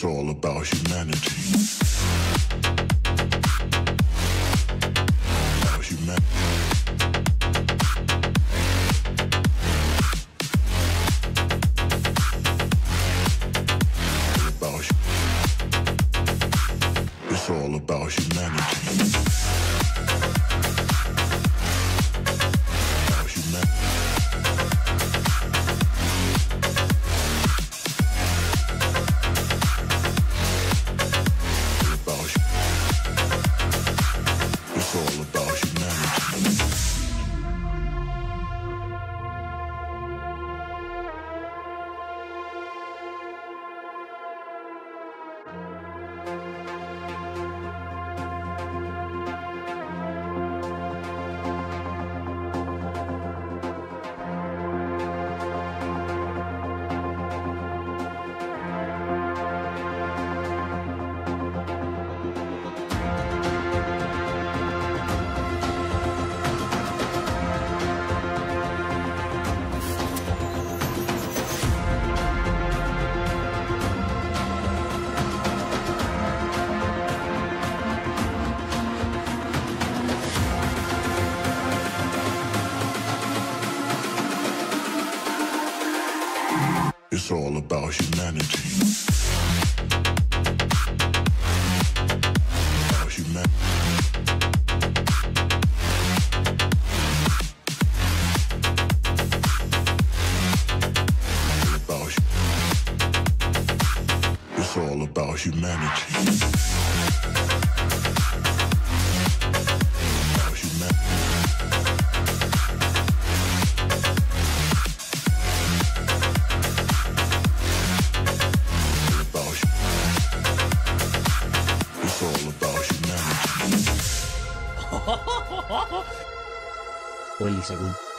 It's all about humanity.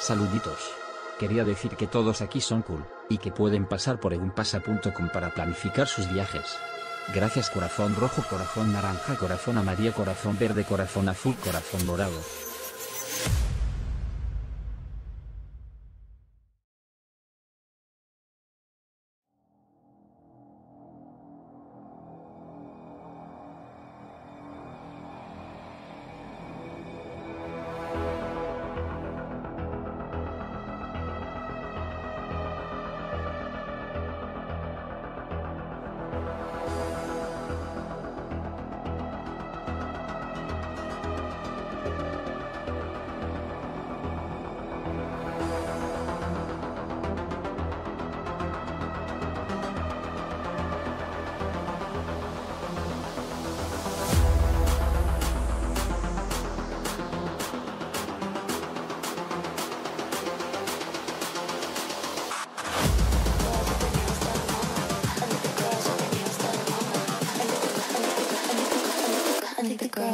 Saluditos. Quería decir que todos aquí son cool, y que pueden pasar por egunpasa.com para planificar sus viajes. Gracias corazón rojo, corazón naranja, corazón amarillo, corazón verde, corazón azul, corazón dorado.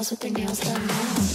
nails with their nails. done.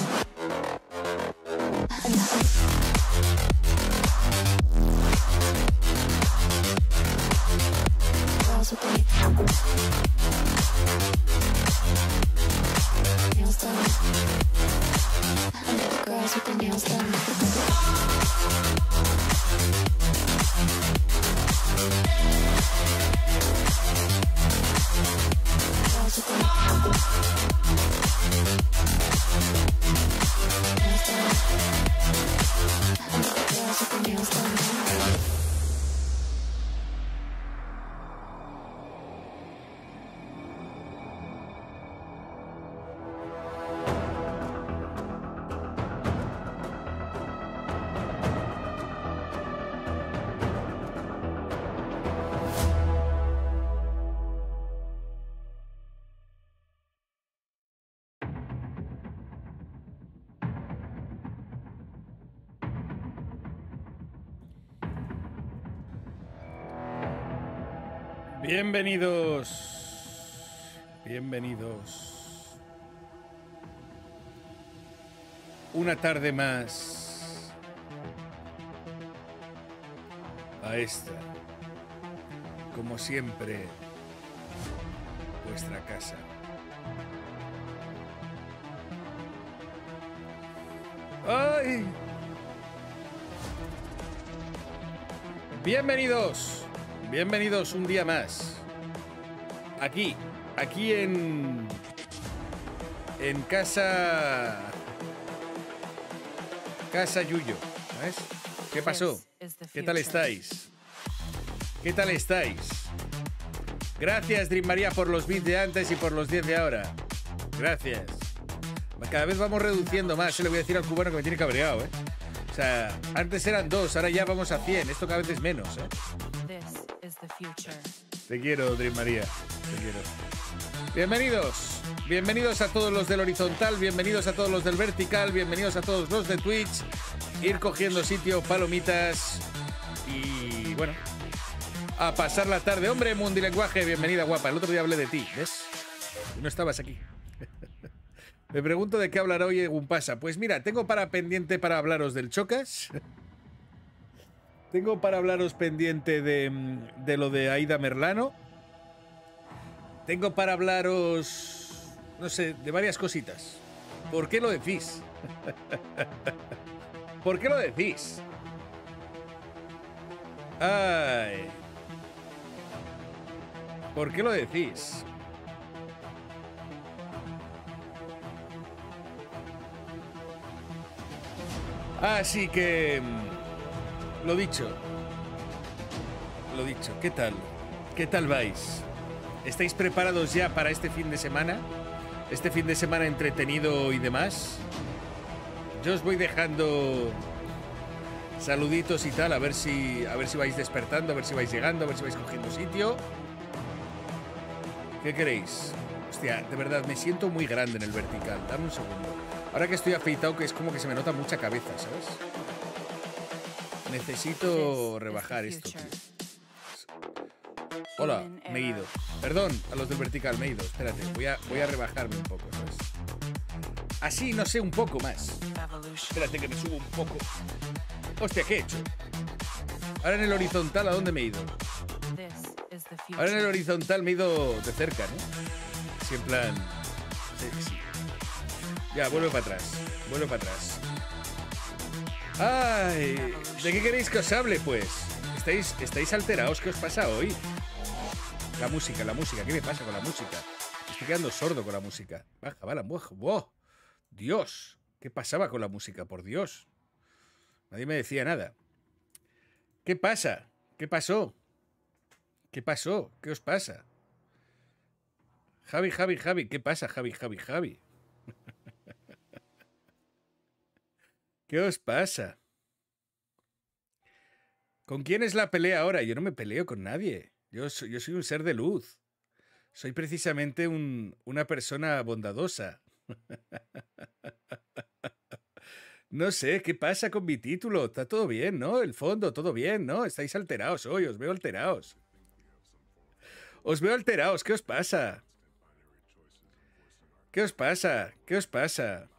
Bienvenidos. Bienvenidos. Una tarde más a esta, como siempre, vuestra casa. ¡Ay! Bienvenidos, bienvenidos un día más. Aquí, aquí en. En casa. Casa Yuyo. ¿Ves? ¿Qué pasó? ¿Qué tal estáis? ¿Qué tal estáis? Gracias, Dream María, por los bits de antes y por los 10 de ahora. Gracias. Cada vez vamos reduciendo más. Se le voy a decir al cubano que me tiene cabreado, ¿eh? O sea, antes eran dos, ahora ya vamos a 100. Esto cada vez es menos, ¿eh? Te quiero, Dream María. Te quiero. Bienvenidos. Bienvenidos a todos los del horizontal, bienvenidos a todos los del vertical, bienvenidos a todos los de Twitch. Ir cogiendo sitio, palomitas y bueno, a pasar la tarde. Hombre, Mundilenguaje, bienvenida guapa. El otro día hablé de ti, ¿ves? No estabas aquí. Me pregunto de qué hablará hoy Gumpasa. Pues mira, tengo para pendiente para hablaros del Chocas. Tengo para hablaros pendiente de, mm, de lo de Aida Merlano. Tengo para hablaros, no sé, de varias cositas. ¿Por qué lo decís? ¿Por qué lo decís? Ay. ¿Por qué lo decís? Así que... Lo dicho. Lo dicho. ¿Qué tal? ¿Qué tal vais? ¿Estáis preparados ya para este fin de semana? Este fin de semana entretenido y demás. Yo os voy dejando saluditos y tal, a ver si a ver si vais despertando, a ver si vais llegando, a ver si vais cogiendo sitio. ¿Qué queréis? Hostia, de verdad, me siento muy grande en el vertical. Dame un segundo. Ahora que estoy afeitado, que es como que se me nota mucha cabeza, ¿sabes? Necesito rebajar esto. Hola, me he ido. Perdón a los del vertical, me he ido. Espérate, voy a, voy a rebajarme un poco, ¿sabes? Así, no sé, un poco más. Espérate que me subo un poco. Hostia, ¿qué he hecho? Ahora en el horizontal, ¿a dónde me he ido? Ahora en el horizontal me he ido de cerca, ¿no? Sí, en plan... sexy. Ya, vuelve para atrás. Vuelve para atrás. Ay, ¿de qué queréis que os hable, pues? ¿Estáis, estáis alterados? ¿Qué os pasa hoy? La música, la música. ¿Qué me pasa con la música? Estoy quedando sordo con la música. Baja, bala. ¡Wow! Dios, ¿qué pasaba con la música? Por Dios. Nadie me decía nada. ¿Qué pasa? ¿Qué pasó? ¿Qué pasó? ¿Qué os pasa? Javi, Javi, Javi, ¿qué pasa, Javi, Javi, Javi? ¿Qué os pasa? ¿Con quién es la pelea ahora? Yo no me peleo con nadie. Yo soy, un ser de luz. Soy precisamente un- una persona bondadosa. No sé, ¿qué pasa con mi título? Está todo bien, ¿no? El fondo, todo bien, ¿no? Estáis alterados hoy, os veo alterados. Os veo alterados, ¿qué os pasa? ¿Qué os pasa? ¿Qué os pasa?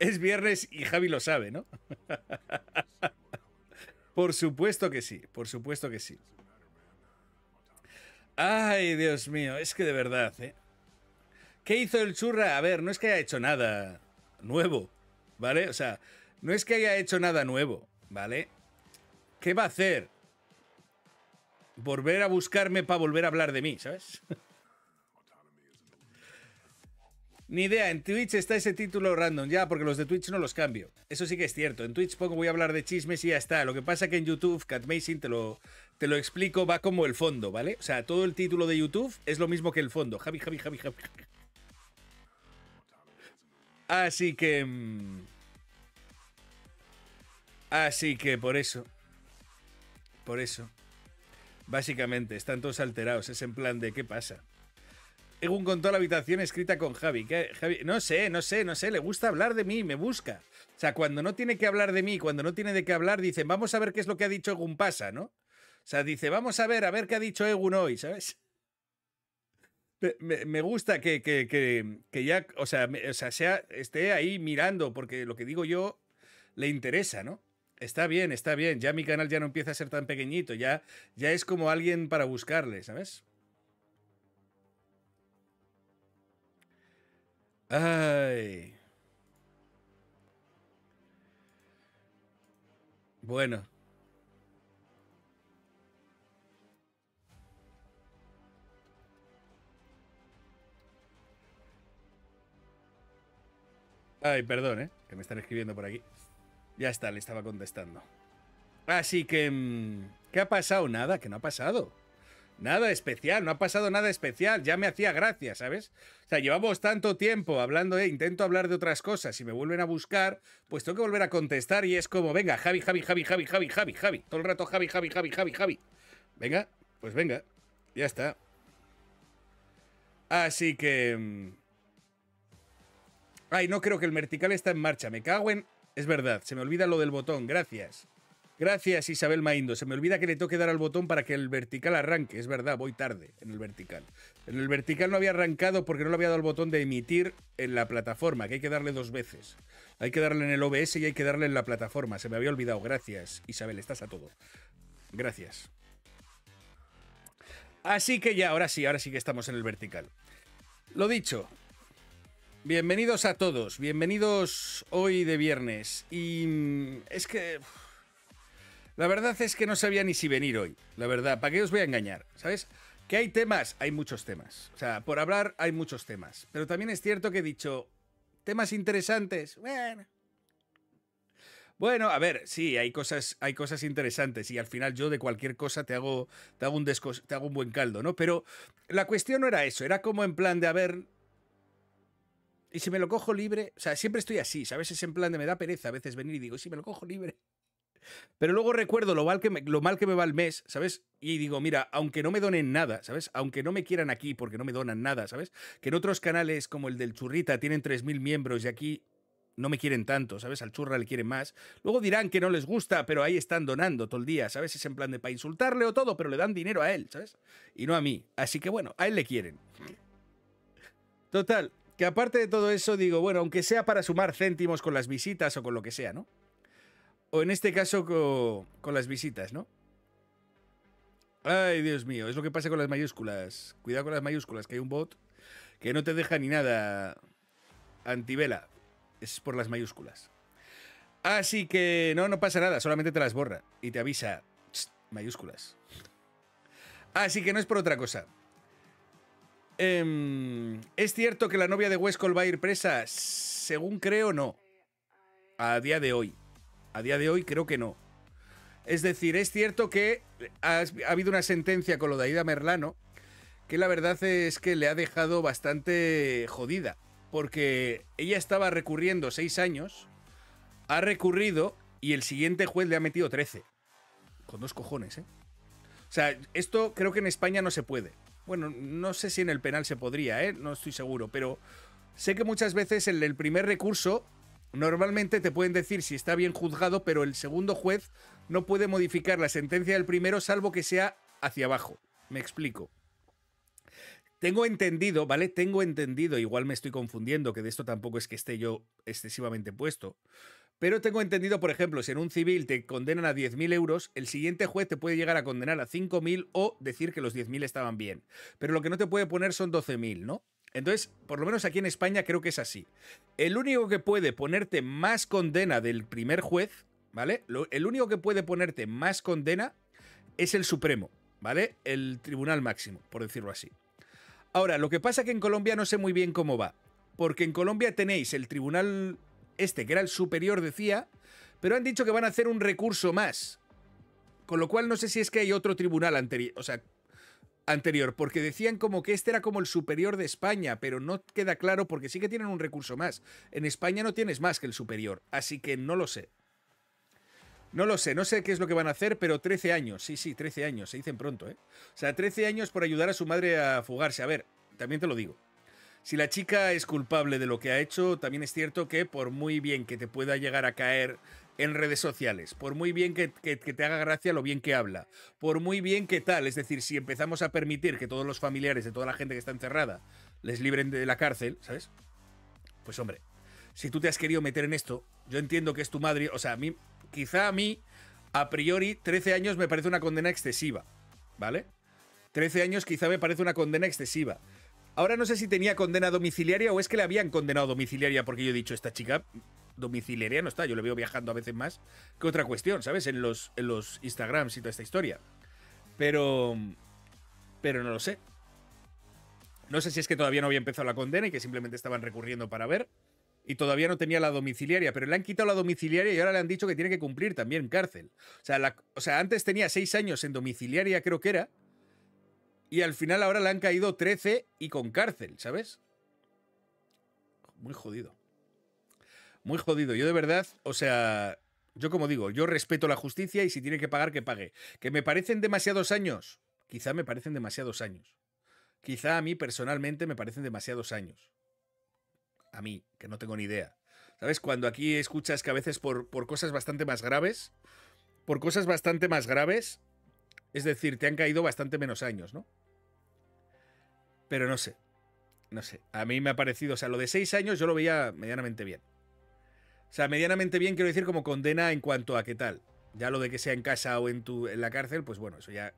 Es viernes y Javi lo sabe, ¿no? por supuesto que sí, por supuesto que sí. Ay, Dios mío, es que de verdad, ¿eh? ¿Qué hizo el churra? A ver, no es que haya hecho nada nuevo, ¿vale? O sea, no es que haya hecho nada nuevo, ¿vale? ¿Qué va a hacer? Volver a buscarme para volver a hablar de mí, ¿sabes? Ni idea, en Twitch está ese título random, ya, porque los de Twitch no los cambio. Eso sí que es cierto. En Twitch pongo voy a hablar de chismes y ya está. Lo que pasa que en YouTube, Catmacing, te lo, te lo explico, va como el fondo, ¿vale? O sea, todo el título de YouTube es lo mismo que el fondo. Javi, Javi, Javi, Javi. Así que... mm, Así que por eso. Por eso. Básicamente, están todos alterados. Es en plan de ¿qué pasa? Egun contó la habitación escrita con Javi. No sé, no sé, no sé. Le gusta hablar de mí, me busca. O sea, cuando no tiene que hablar de mí, cuando no tiene de qué hablar, dicen, vamos a ver qué es lo que ha dicho Egun pasa, ¿no? O sea, dice, vamos a ver, a ver qué ha dicho Egun hoy, ¿sabes? Me- gusta que, que, que, que ya, o sea, o sea, sea, esté ahí mirando, porque lo que digo yo le interesa, ¿no? Está bien, está bien. Ya mi canal ya no empieza a ser tan pequeñito, ya, ya es como alguien para buscarle, ¿sabes? Ay. Bueno. Ay, perdón, ¿eh? Que me están escribiendo por aquí. Ya está, le estaba contestando. Así que... mm, ¿Qué ha pasado? Nada, que no ha pasado. Nada especial, no ha pasado nada especial. Ya me hacía gracia, ¿sabes? O sea, llevamos tanto tiempo hablando, eh, intento hablar de otras cosas y me vuelven a buscar, pues tengo que volver a contestar y es como, venga, Javi, Javi, Javi, Javi, Javi, Javi, Javi. Todo el rato Javi, Javi, Javi, Javi, Javi. Venga, pues venga. Ya está. Así que... mm, Ay, no creo que el vertical está en marcha. Me cago en... Es verdad, se me olvida lo del botón. Gracias. Gracias, Isabel Maindo. Se me olvida que le tengo que dar al botón para que el vertical arranque. Es verdad, voy tarde en el vertical. En el vertical no había arrancado porque no le había dado el botón de emitir en la plataforma, que hay que darle dos veces. Hay que darle en el OBS y hay que darle en la plataforma. Se me había olvidado. Gracias, Isabel. Estás a todo. Gracias. Así que ya, ahora sí, ahora sí que estamos en el vertical. Lo dicho, Bienvenidos a todos, bienvenidos hoy de viernes. Y mm, es que... La verdad es que no sabía ni si venir hoy, la verdad, ¿para qué os voy a engañar? ¿Sabes? ¿Que hay temas? Hay muchos temas. O sea, por hablar hay muchos temas. Pero también es cierto que he dicho, temas interesantes, bueno... Bueno, a ver, sí, hay cosas, hay cosas interesantes y al final yo de cualquier cosa te hago, te hago un descos- te hago un buen caldo, ¿no? Pero la cuestión no era eso, era como en plan de, a ver, y si me lo cojo libre, o sea, siempre estoy así, ¿sabes? Es en plan de me da pereza a veces venir y digo, "¿Y si me lo cojo libre. Pero luego recuerdo lo mal, que me, lo mal que me va el mes, ¿sabes? Y digo, mira, aunque no me donen nada, ¿sabes? Aunque no me quieran aquí porque no me donan nada, ¿sabes? Que en otros canales como el del Churrita tienen 3.000 miembros y aquí no me quieren tanto, ¿sabes? Al Churra le quieren más. Luego dirán que no les gusta, pero ahí están donando todo el día, ¿sabes? Es en plan de para insultarle o todo, pero le dan dinero a él, ¿sabes? Y no a mí. Así que bueno, a él le quieren. Total, que aparte de todo eso, digo, bueno, aunque sea para sumar céntimos con las visitas o con lo que sea, ¿no? O en este caso co- con, las visitas, ¿no? Ay, Dios mío, es lo que pasa con las mayúsculas. Cuidado con las mayúsculas, que hay un bot que no te deja ni nada antivela. Es por las mayúsculas. Así que no, no pasa nada, solamente te las borra y te avisa. "Tst, mayúsculas. Así que no es por otra cosa. Em, ¿Es cierto que la novia de Westcol va a ir presa? Según creo, no. A día de hoy. A día de hoy creo que no. Es decir, es cierto que ha, ha habido una sentencia con lo de Aida Merlano que la verdad es que le ha dejado bastante jodida. Porque ella estaba recurriendo seis años, ha recurrido y el siguiente juez le ha metido 13. Con dos cojones, ¿eh? O sea, esto creo que en España no se puede. Bueno, no sé si en el penal se podría, ¿eh? No estoy seguro, pero sé que muchas veces el primer recurso normalmente te pueden decir si está bien juzgado, pero el segundo juez no puede modificar la sentencia del primero salvo que sea hacia abajo. Me explico. Tengo entendido, ¿vale? Tengo entendido, igual me estoy confundiendo, que de esto tampoco es que esté yo excesivamente puesto. Pero tengo entendido, por ejemplo, si en un civil te condenan a 10.000 euros, el siguiente juez te puede llegar a condenar a 5.000 o decir que los 10.000 estaban bien. Pero lo que no te puede poner son 12.000, ¿no? Entonces, por lo menos aquí en España creo que es así. El único que puede ponerte más condena del primer juez, ¿vale? El único que puede ponerte más condena es el Supremo, ¿vale? El Tribunal Máximo, por decirlo así. Ahora, lo que pasa que en Colombia no sé muy bien cómo va. Porque en Colombia tenéis el tribunal este, que era el superior, decía, pero han dicho que van a hacer un recurso más. Con lo cual no sé si es que hay otro tribunal anterior, o sea, anterior, porque decían como que este era como el superior de España, pero no queda claro porque sí que tienen un recurso más. En España no tienes más que el superior, así que no lo sé. No lo sé, no sé qué es lo que van a hacer, pero 13 años, sí, sí, 13 años, se dicen pronto, ¿eh? O sea, 13 años por ayudar a su madre a fugarse. A ver, también te lo digo. Si la chica es culpable de lo que ha hecho, también es cierto que por muy bien que te pueda llegar a caer en redes sociales, por muy bien que, que- te haga gracia lo bien que habla, por muy bien que tal, es decir, si empezamos a permitir que todos los familiares de toda la gente que está encerrada les libren de la cárcel, ¿sabes? Pues hombre, si tú te has querido meter en esto, yo entiendo que es tu madre, o sea, a mí, quizá a mí, a priori, 13 años me parece una condena excesiva, ¿vale? 13 años quizá me parece una condena excesiva. Ahora no sé si tenía condena domiciliaria o es que le habían condenado domiciliaria porque yo he dicho, esta chica domiciliaria no está, yo le veo viajando a veces más que otra cuestión, ¿sabes? En los, en los Instagrams y toda esta historia. Pero... Pero no lo sé. No sé si es que todavía no había empezado la condena y que simplemente estaban recurriendo para ver. Y todavía no tenía la domiciliaria, pero le han quitado la domiciliaria y ahora le han dicho que tiene que cumplir también cárcel. O sea, o sea, antes tenía seis años en domiciliaria, creo que era. Y al final ahora le han caído 13 y con cárcel, ¿sabes? Muy jodido. Muy jodido. Yo de verdad, o sea, yo como digo, yo respeto la justicia y si tiene que pagar, que pague. Que me parecen demasiados años. Quizá me parecen demasiados años. Quizá a mí personalmente me parecen demasiados años. A mí, que no tengo ni idea. ¿Sabes? Cuando aquí escuchas que a veces por, por cosas bastante más graves, por cosas bastante más graves, es decir, te han caído bastante menos años, ¿no? Pero no sé. No sé. A mí me ha parecido, o sea, lo de seis años yo lo veía medianamente bien. O sea, medianamente bien quiero decir como condena en cuanto a qué tal. Ya lo de que sea en casa o en, tu, en la cárcel, pues bueno, eso ya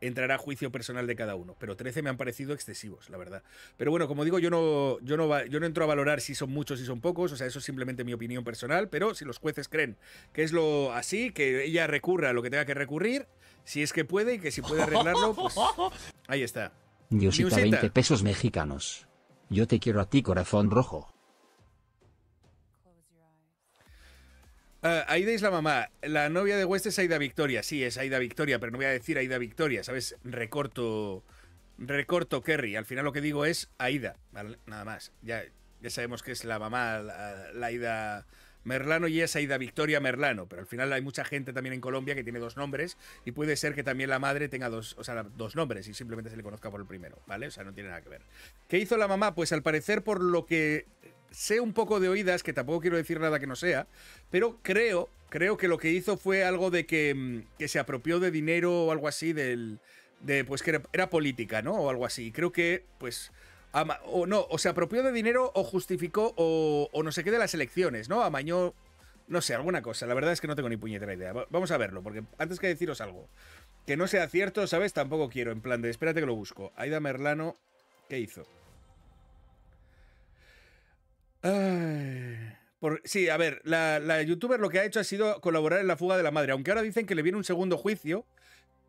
entrará a juicio personal de cada uno. Pero 13 me han parecido excesivos, la verdad. Pero bueno, como digo, yo no, yo no, va- yo no entro a valorar si son muchos, si son pocos. O sea, eso es simplemente mi opinión personal. Pero si los jueces creen que es lo así, que ella recurra a lo que tenga que recurrir, si es que puede y que si puede arreglarlo, pues ahí está. Diosita Diosita. 20 pesos mexicanos. Yo te quiero a ti, corazón rojo. Ah, Aida es la mamá. La novia de West es Aida Victoria. Sí, es Aida Victoria, pero no voy a decir Aida Victoria, ¿sabes? Recorto. Recorto Kerry. Al final lo que digo es Aida, ¿vale? Nada más. Ya, ya sabemos que es la mamá, la, Aida Merlano y es Aida Victoria Merlano. Pero al final hay mucha gente también en Colombia que tiene dos nombres y puede ser que también la madre tenga dos, o sea, dos nombres y simplemente se le conozca por el primero, ¿vale? O sea, no tiene nada que ver. ¿Qué hizo la mamá? Pues al parecer, por lo que sé un poco de oídas, que tampoco quiero decir nada que no sea, pero creo, creo que lo que hizo fue algo de que, mm, que se apropió de dinero o algo así del. De, pues que era, política, ¿no? O algo así. Creo que, pues. ama- o no, o se apropió de dinero o justificó o, o no sé qué de las elecciones, ¿no? Amañó. No sé, alguna cosa. La verdad es que no tengo ni puñetera idea. Va- Vamos a verlo, porque antes que deciros algo que no sea cierto, ¿sabes? Tampoco quiero. En plan de, espérate que lo busco. Aida Merlano, ¿qué hizo? Por- sí, a ver, la, la youtuber lo que ha hecho ha sido colaborar en la fuga de la madre, aunque ahora dicen que le viene un segundo juicio,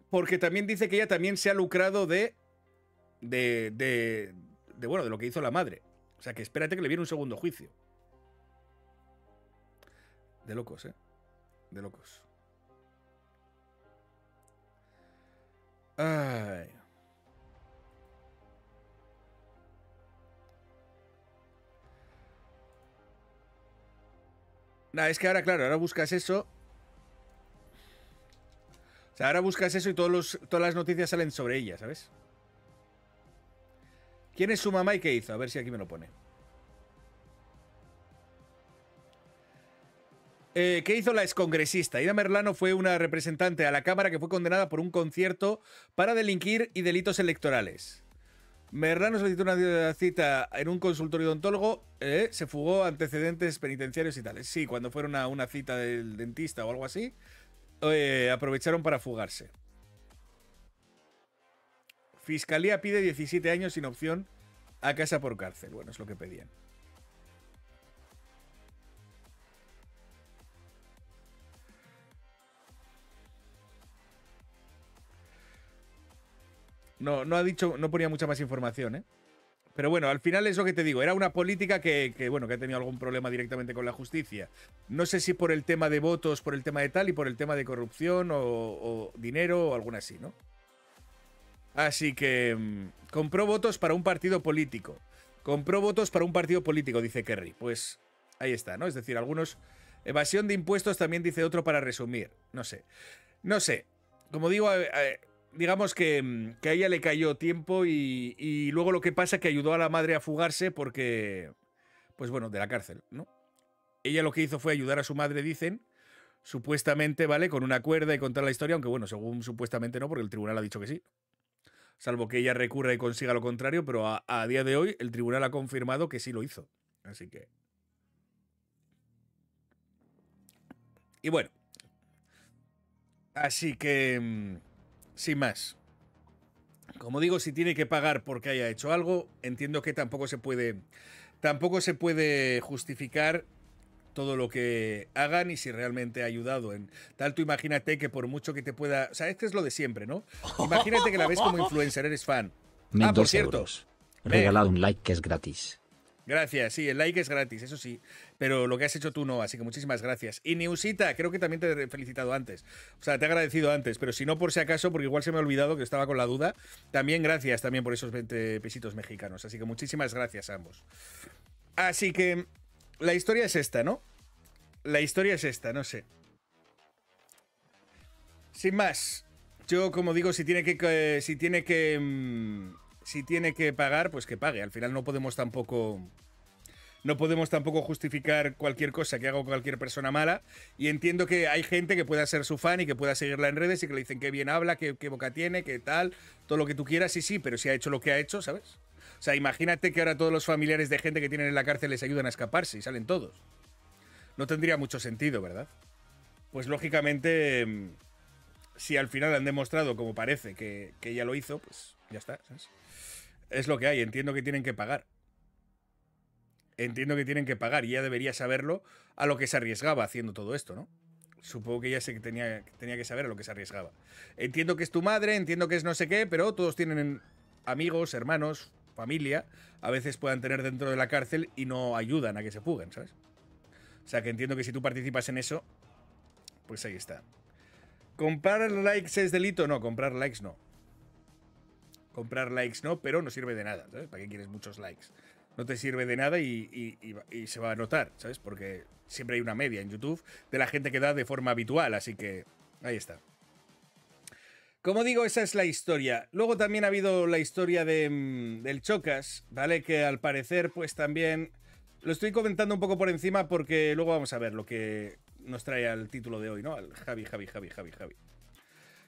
porque también dice que ella también se ha lucrado de, de, de, de, bueno, de lo que hizo la madre. O sea que espérate que le viene un segundo juicio. De locos, ¿eh? De locos. Ay. Nah, es que ahora, claro, ahora buscas eso. O sea, ahora buscas eso y todos los, todas las noticias salen sobre ella, ¿sabes? ¿Quién es su mamá y qué hizo? A ver si aquí me lo pone. Eh, ¿Qué hizo la excongresista? Ida Merlano fue una representante a la Cámara que fue condenada por un concierto para delinquir y delitos electorales. Merlano solicitó una cita en un consultorio odontólogo, eh, se fugó antecedentes penitenciarios y tales. Sí, cuando fueron a una cita del dentista o algo así, eh, aprovecharon para fugarse. Fiscalía pide 17 años sin opción a casa por cárcel. Bueno, es lo que pedían. No, no ha dicho, no ponía mucha más información, ¿eh? Pero bueno, al final es lo que te digo, era una política que, que, bueno, que ha tenido algún problema directamente con la justicia. No sé si por el tema de votos, por el tema de tal y por el tema de corrupción o, dinero o alguna así, ¿no? Así que mm, compró votos para un partido político. Compró votos para un partido político, dice Kerry. Pues ahí está, ¿no? Es decir, algunos... Evasión de impuestos también dice otro para resumir. No sé. No sé. Como digo, eh, eh, digamos que, mm, que a ella le cayó tiempo y, luego lo que pasa que ayudó a la madre a fugarse porque, pues bueno, de la cárcel, ¿no? Ella lo que hizo fue ayudar a su madre, dicen, supuestamente, ¿vale? Con una cuerda y contar la historia, aunque bueno, según supuestamente no, porque el tribunal ha dicho que sí. Salvo que ella recurra y consiga lo contrario, pero a, a día de hoy el tribunal ha confirmado que sí lo hizo. Así que... Y bueno. Así que... Sin más. Como digo, si tiene que pagar porque haya hecho algo, entiendo que tampoco se puede. Tampoco se puede justificar todo lo que hagan y si realmente ha ayudado en tal tú imagínate que por mucho que te pueda, o sea, este es lo de siempre, ¿no? Imagínate que la ves como influencer, eres fan. Ah, por cierto. Regalado un like que es gratis. Gracias, sí, el like es gratis, eso sí, pero lo que has hecho tú no, así que muchísimas gracias. Y Neusita, creo que también te he felicitado antes, o sea, te he agradecido antes, pero si no por si acaso, porque igual se me ha olvidado que estaba con la duda, también gracias también por esos 20 pesitos mexicanos, así que muchísimas gracias a ambos. Así que la historia es esta, ¿no? La historia es esta, no sé. Sin más, yo como digo, si tiene que, que- si tiene que mm, si tiene que pagar, pues que pague. Al final no podemos tampoco no podemos tampoco justificar cualquier cosa que haga cualquier persona mala. Y entiendo que hay gente que pueda ser su fan y que pueda seguirla en redes y que le dicen que bien habla, qué boca tiene, que tal, todo lo que tú quieras. Sí, sí, pero si ha hecho lo que ha hecho, ¿sabes? O sea, imagínate que ahora todos los familiares de gente que tienen en la cárcel les ayudan a escaparse y salen todos. No tendría mucho sentido, ¿verdad? Pues lógicamente, mm, si al final han demostrado, como parece, que, que ella lo hizo, pues ya está, ¿sabes? Es lo que hay, entiendo que tienen que pagar. Entiendo que tienen que pagar y ella debería saberlo a lo que se arriesgaba haciendo todo esto, ¿no? Supongo que que tenía, tenía que saber a lo que se arriesgaba. Entiendo que es tu madre, entiendo que es no sé qué, pero todos tienen amigos, hermanos, familia, a veces puedan tener dentro de la cárcel y no ayudan a que se fuguen, ¿sabes? O sea que entiendo que si tú participas en eso, pues ahí está. ¿Comprar likes es delito? No, comprar likes no. Comprar likes no, pero no sirve de nada. ¿Para qué quieres muchos likes? No te sirve de nada y se va a notar, ¿sabes? Porque siempre hay una media en YouTube de la gente que da de forma habitual, así que ahí está. Como digo, esa es la historia. Luego también ha habido la historia de, mm, del Chocas, ¿vale? Que al parecer, pues también. Lo estoy comentando un poco por encima porque luego vamos a ver lo que nos trae al título de hoy, ¿no? Al Javi, Javi, Javi, Javi, Javi.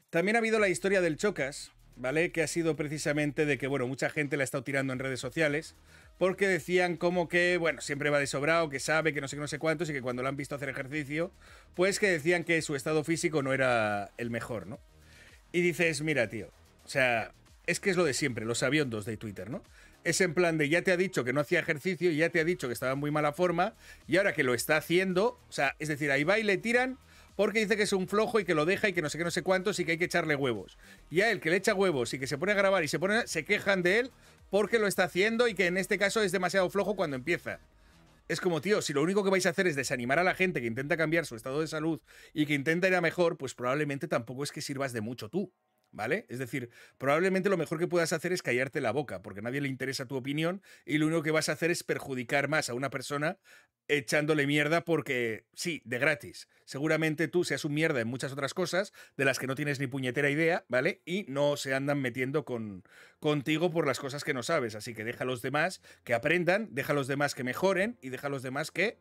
También ha habido la historia del Chocas, ¿vale? Que ha sido precisamente de que, bueno, mucha gente la ha estado tirando en redes sociales porque decían como que, bueno, siempre va de sobrado, que sabe, que no sé qué, no sé cuántos y que cuando lo han visto hacer ejercicio, pues que decían que su estado físico no era el mejor, ¿no? Y dices, mira, tío, o sea, es que es lo de siempre, los aviondos de Twitter, ¿no? Es en plan de ya te ha dicho que no hacía ejercicio ya te ha dicho que estaba en muy mala forma y ahora que lo está haciendo, o sea, es decir, ahí va y le tiran porque dice que es un flojo y que lo deja y que no sé qué, no sé cuántos y que hay que echarle huevos. Y a él que le echa huevos y que se pone a grabar y se pone, se quejan de él porque lo está haciendo y que en este caso es demasiado flojo cuando empieza. Es como, tío, si lo único que vais a hacer es desanimar a la gente que intenta cambiar su estado de salud y que intenta ir a mejor, pues probablemente tampoco es que sirvas de mucho tú, ¿vale? Es decir, probablemente lo mejor que puedas hacer es callarte la boca, porque a nadie le interesa tu opinión y lo único que vas a hacer es perjudicar más a una persona echándole mierda porque, sí, de gratis. Seguramente tú seas un mierda en muchas otras cosas de las que no tienes ni puñetera idea, ¿vale? Y no se andan metiendo con, contigo por las cosas que no sabes. Así que deja a los demás que aprendan, deja a los demás que mejoren y deja a los demás que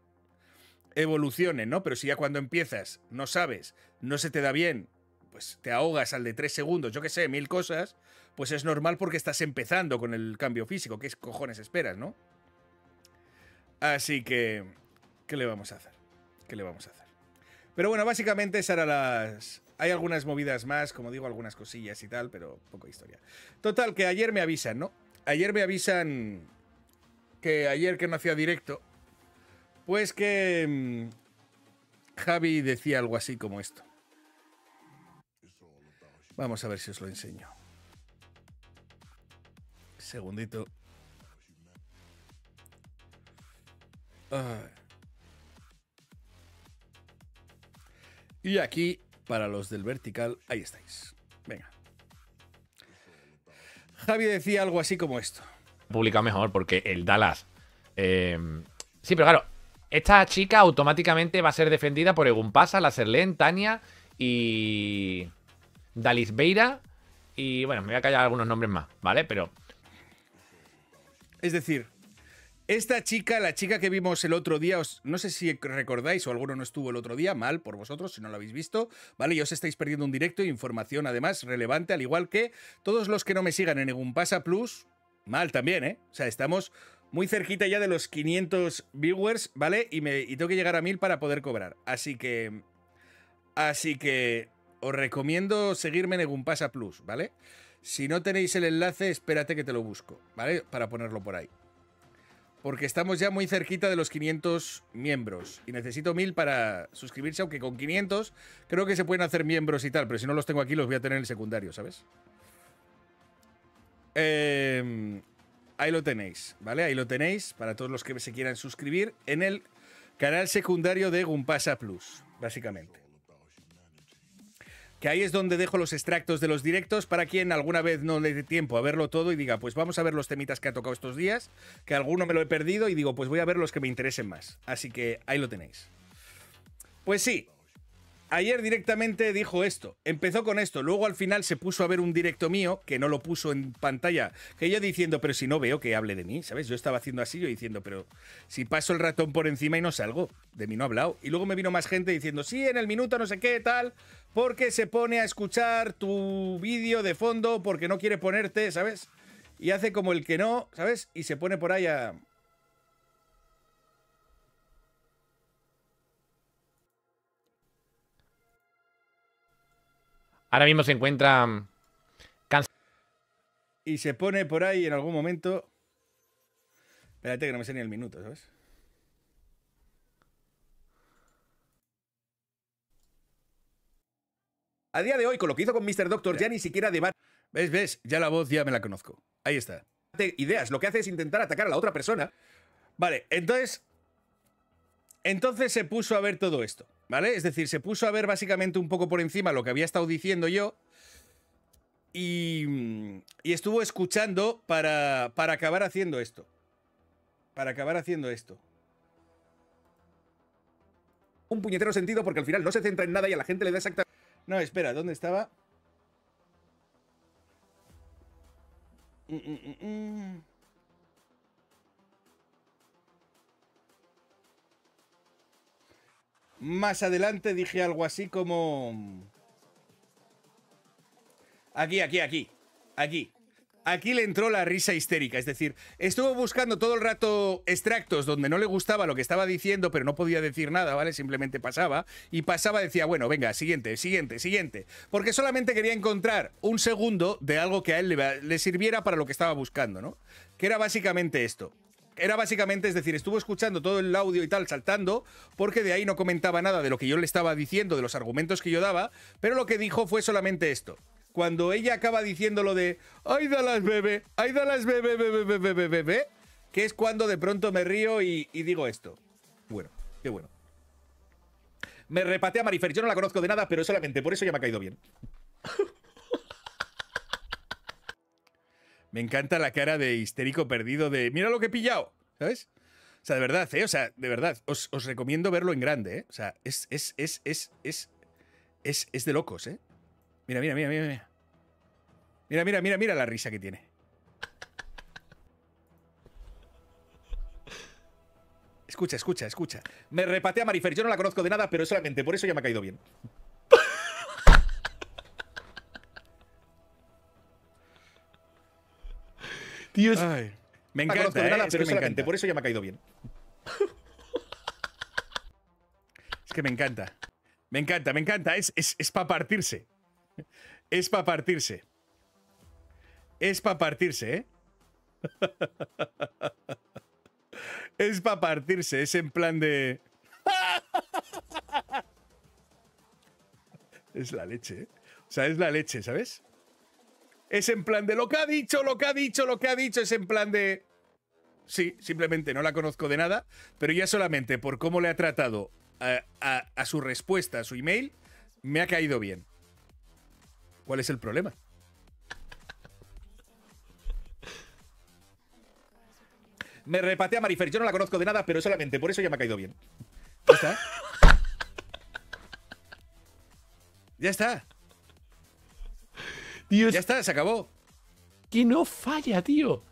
evolucionen, ¿no? Pero si ya cuando empiezas no sabes, no se te da bien, pues te ahogas al de tres segundos, yo qué sé, mil cosas, pues es normal porque estás empezando con el cambio físico. ¿Qué cojones esperas, no? Así que, ¿qué le vamos a hacer? ¿Qué le vamos a hacer? Pero bueno, básicamente eran las... Hay algunas movidas más, como digo, algunas cosillas y tal, pero poco historia. Total, que ayer me avisan, ¿no? Ayer me avisan que ayer que no hacía directo, pues que mm, Javi decía algo así como esto. Vamos a ver si os lo enseño. Segundito. Y aquí, para los del vertical, ahí estáis. Venga. Javi decía algo así como esto. publicado mejor porque el Dallas. eh, sí, pero claro, esta chica automáticamente va a ser defendida por Egunpasa, la Serlen, Tania y. Dalis Beira. Y bueno, me voy a callar algunos nombres más, ¿vale? Pero Es decir, esta chica, la chica que vimos el otro día, os- no sé si recordáis o alguno no estuvo el otro día, mal por vosotros si no lo habéis visto, ¿vale? Y os estáis perdiendo un directo e información además relevante, al igual que todos los que no me sigan en Egumpasa Plus, mal también, ¿eh? O sea, estamos muy cerquita ya de los 500 viewers, ¿vale? Y, me, y tengo que llegar a 1000 para poder cobrar. Así que... Así que os recomiendo seguirme en Egumpasa Plus, ¿vale? Si no tenéis el enlace, espérate que te lo busco, ¿vale? Para ponerlo por ahí. Porque estamos ya muy cerquita de los 500 miembros. Y necesito 1000 para suscribirse, aunque con 500 creo que se pueden hacer miembros y tal. Pero si no los tengo aquí, los voy a tener en el secundario, ¿sabes? Eh, ahí lo tenéis, ¿vale? Ahí lo tenéis para todos los que se quieran suscribir en el canal secundario de Gumpasa Plus, básicamente. Que ahí es donde dejo los extractos de los directos para quien alguna vez no le dé tiempo a verlo todo y diga, pues vamos a ver los temitas que ha tocado estos días, que alguno me lo he perdido y digo, pues voy a ver los que me interesen más. Así que ahí lo tenéis. Pues sí, ayer directamente dijo esto, empezó con esto, luego al final se puso a ver un directo mío, que no lo puso en pantalla, que yo diciendo, pero si no veo que hable de mí, ¿sabes? Yo estaba haciendo así, yo diciendo, pero si paso el ratón por encima y no salgo, de mí no ha hablado. Y luego me vino más gente diciendo, sí, en el minuto no sé qué, tal, porque se pone a escuchar tu vídeo de fondo, porque no quiere ponerte, ¿sabes? Y hace como el que no, ¿sabes? Y se pone por ahí a... ahora mismo se encuentra. mm, Y se pone por ahí en algún momento... Espérate que no me sé ni el minuto, ¿sabes? A día de hoy, con lo que hizo con Mr. Doctor, ya ni siquiera debate. ¿Ves? ¿Ves? Ya la voz ya me la conozco. Ahí está. De Ideas. Lo que hace es intentar atacar a la otra persona. Vale, entonces. Entonces se puso a ver todo esto. ¿Vale? Es decir, se puso a ver básicamente un poco por encima lo que había estado diciendo yo. Y, y estuvo escuchando para, para acabar haciendo esto. Para acabar haciendo esto. Un puñetero sentido porque al final no se centra en nada y a la gente le da exacta... No, espera, ¿dónde estaba? Mm, mm, mm, Más adelante dije algo así como... Aquí, aquí, aquí. Aquí. Aquí le entró la risa histérica. Es decir, estuvo buscando todo el rato extractos donde no le gustaba lo que estaba diciendo, pero no podía decir nada, ¿vale? Simplemente pasaba. Y pasaba, decía, bueno, venga, siguiente, siguiente, siguiente. Porque solamente quería encontrar un segundo de algo que a él le, le sirviera para lo que estaba buscando, ¿no? Que era básicamente esto. Era básicamente, es decir, estuvo escuchando todo el audio y tal, saltando, porque de ahí no comentaba nada de lo que yo le estaba diciendo, de los argumentos que yo daba, pero lo que dijo fue solamente esto. Cuando ella acaba diciendo lo de ¡Ay, Dallas bebé! ¡Ay, Dallas bebé, bebé, bebé, bebé, bebé! Que es cuando de pronto me río y, y digo esto. Bueno, qué bueno. Me repatea Marifer. Yo no la conozco de nada, pero solamente por eso ya me ha caído bien. Me encanta la cara de histérico perdido de mira lo que he pillado, ¿sabes? O sea, de verdad, ¿eh? O sea, de verdad, os, os recomiendo verlo en grande, ¿eh? O sea, es, es, es, es, es, es, es de locos, ¿eh? Mira, mira, mira, mira, mira. Mira, mira, mira, mira la risa que tiene. Escucha, escucha, escucha. Me repatea Marifer. Yo no la conozco de nada, pero solamente por eso ya me ha caído bien. Tío, es- Ay, me encanta, ¿eh? pero que me encanta. por eso ya me ha caído bien. Es que me encanta. Me encanta, me encanta. Es, es, es para partirse. Es para partirse. Es para partirse, ¿eh? Es para partirse. Es en plan de. Es la leche, ¿eh? O sea, es la leche, ¿sabes? Es en plan de lo que ha dicho, lo que ha dicho, lo que ha dicho. Es en plan de. Sí, simplemente no la conozco de nada, pero ya solamente por cómo le ha tratado a, su respuesta, a su email, me ha caído bien. ¿Cuál es el problema? Me repatea Marifer. Yo no la conozco de nada, pero solamente por eso ya me ha caído bien. Ya está. Ya está. Ya está, se acabó. que no falla, tío.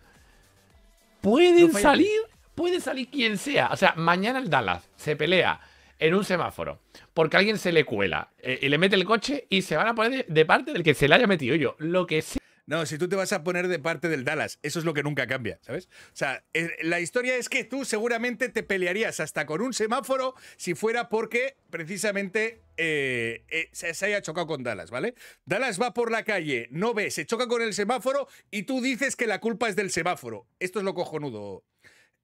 Pueden No falla. salir, puede salir quien sea. O sea, mañana el Dallas se pelea en un semáforo porque alguien se le cuela eh, y le mete el coche y se van a poner de, de parte del que se le haya metido yo. Lo que sea. No, si tú te vas a poner de parte del Dallas, eso es lo que nunca cambia, ¿sabes? O sea, eh, la historia es que tú seguramente te pelearías hasta con un semáforo si fuera porque precisamente eh, eh, se, se haya chocado con Dallas, ¿vale? Dallas va por la calle, no ve, se choca con el semáforo y tú dices que la culpa es del semáforo. Esto es lo cojonudo.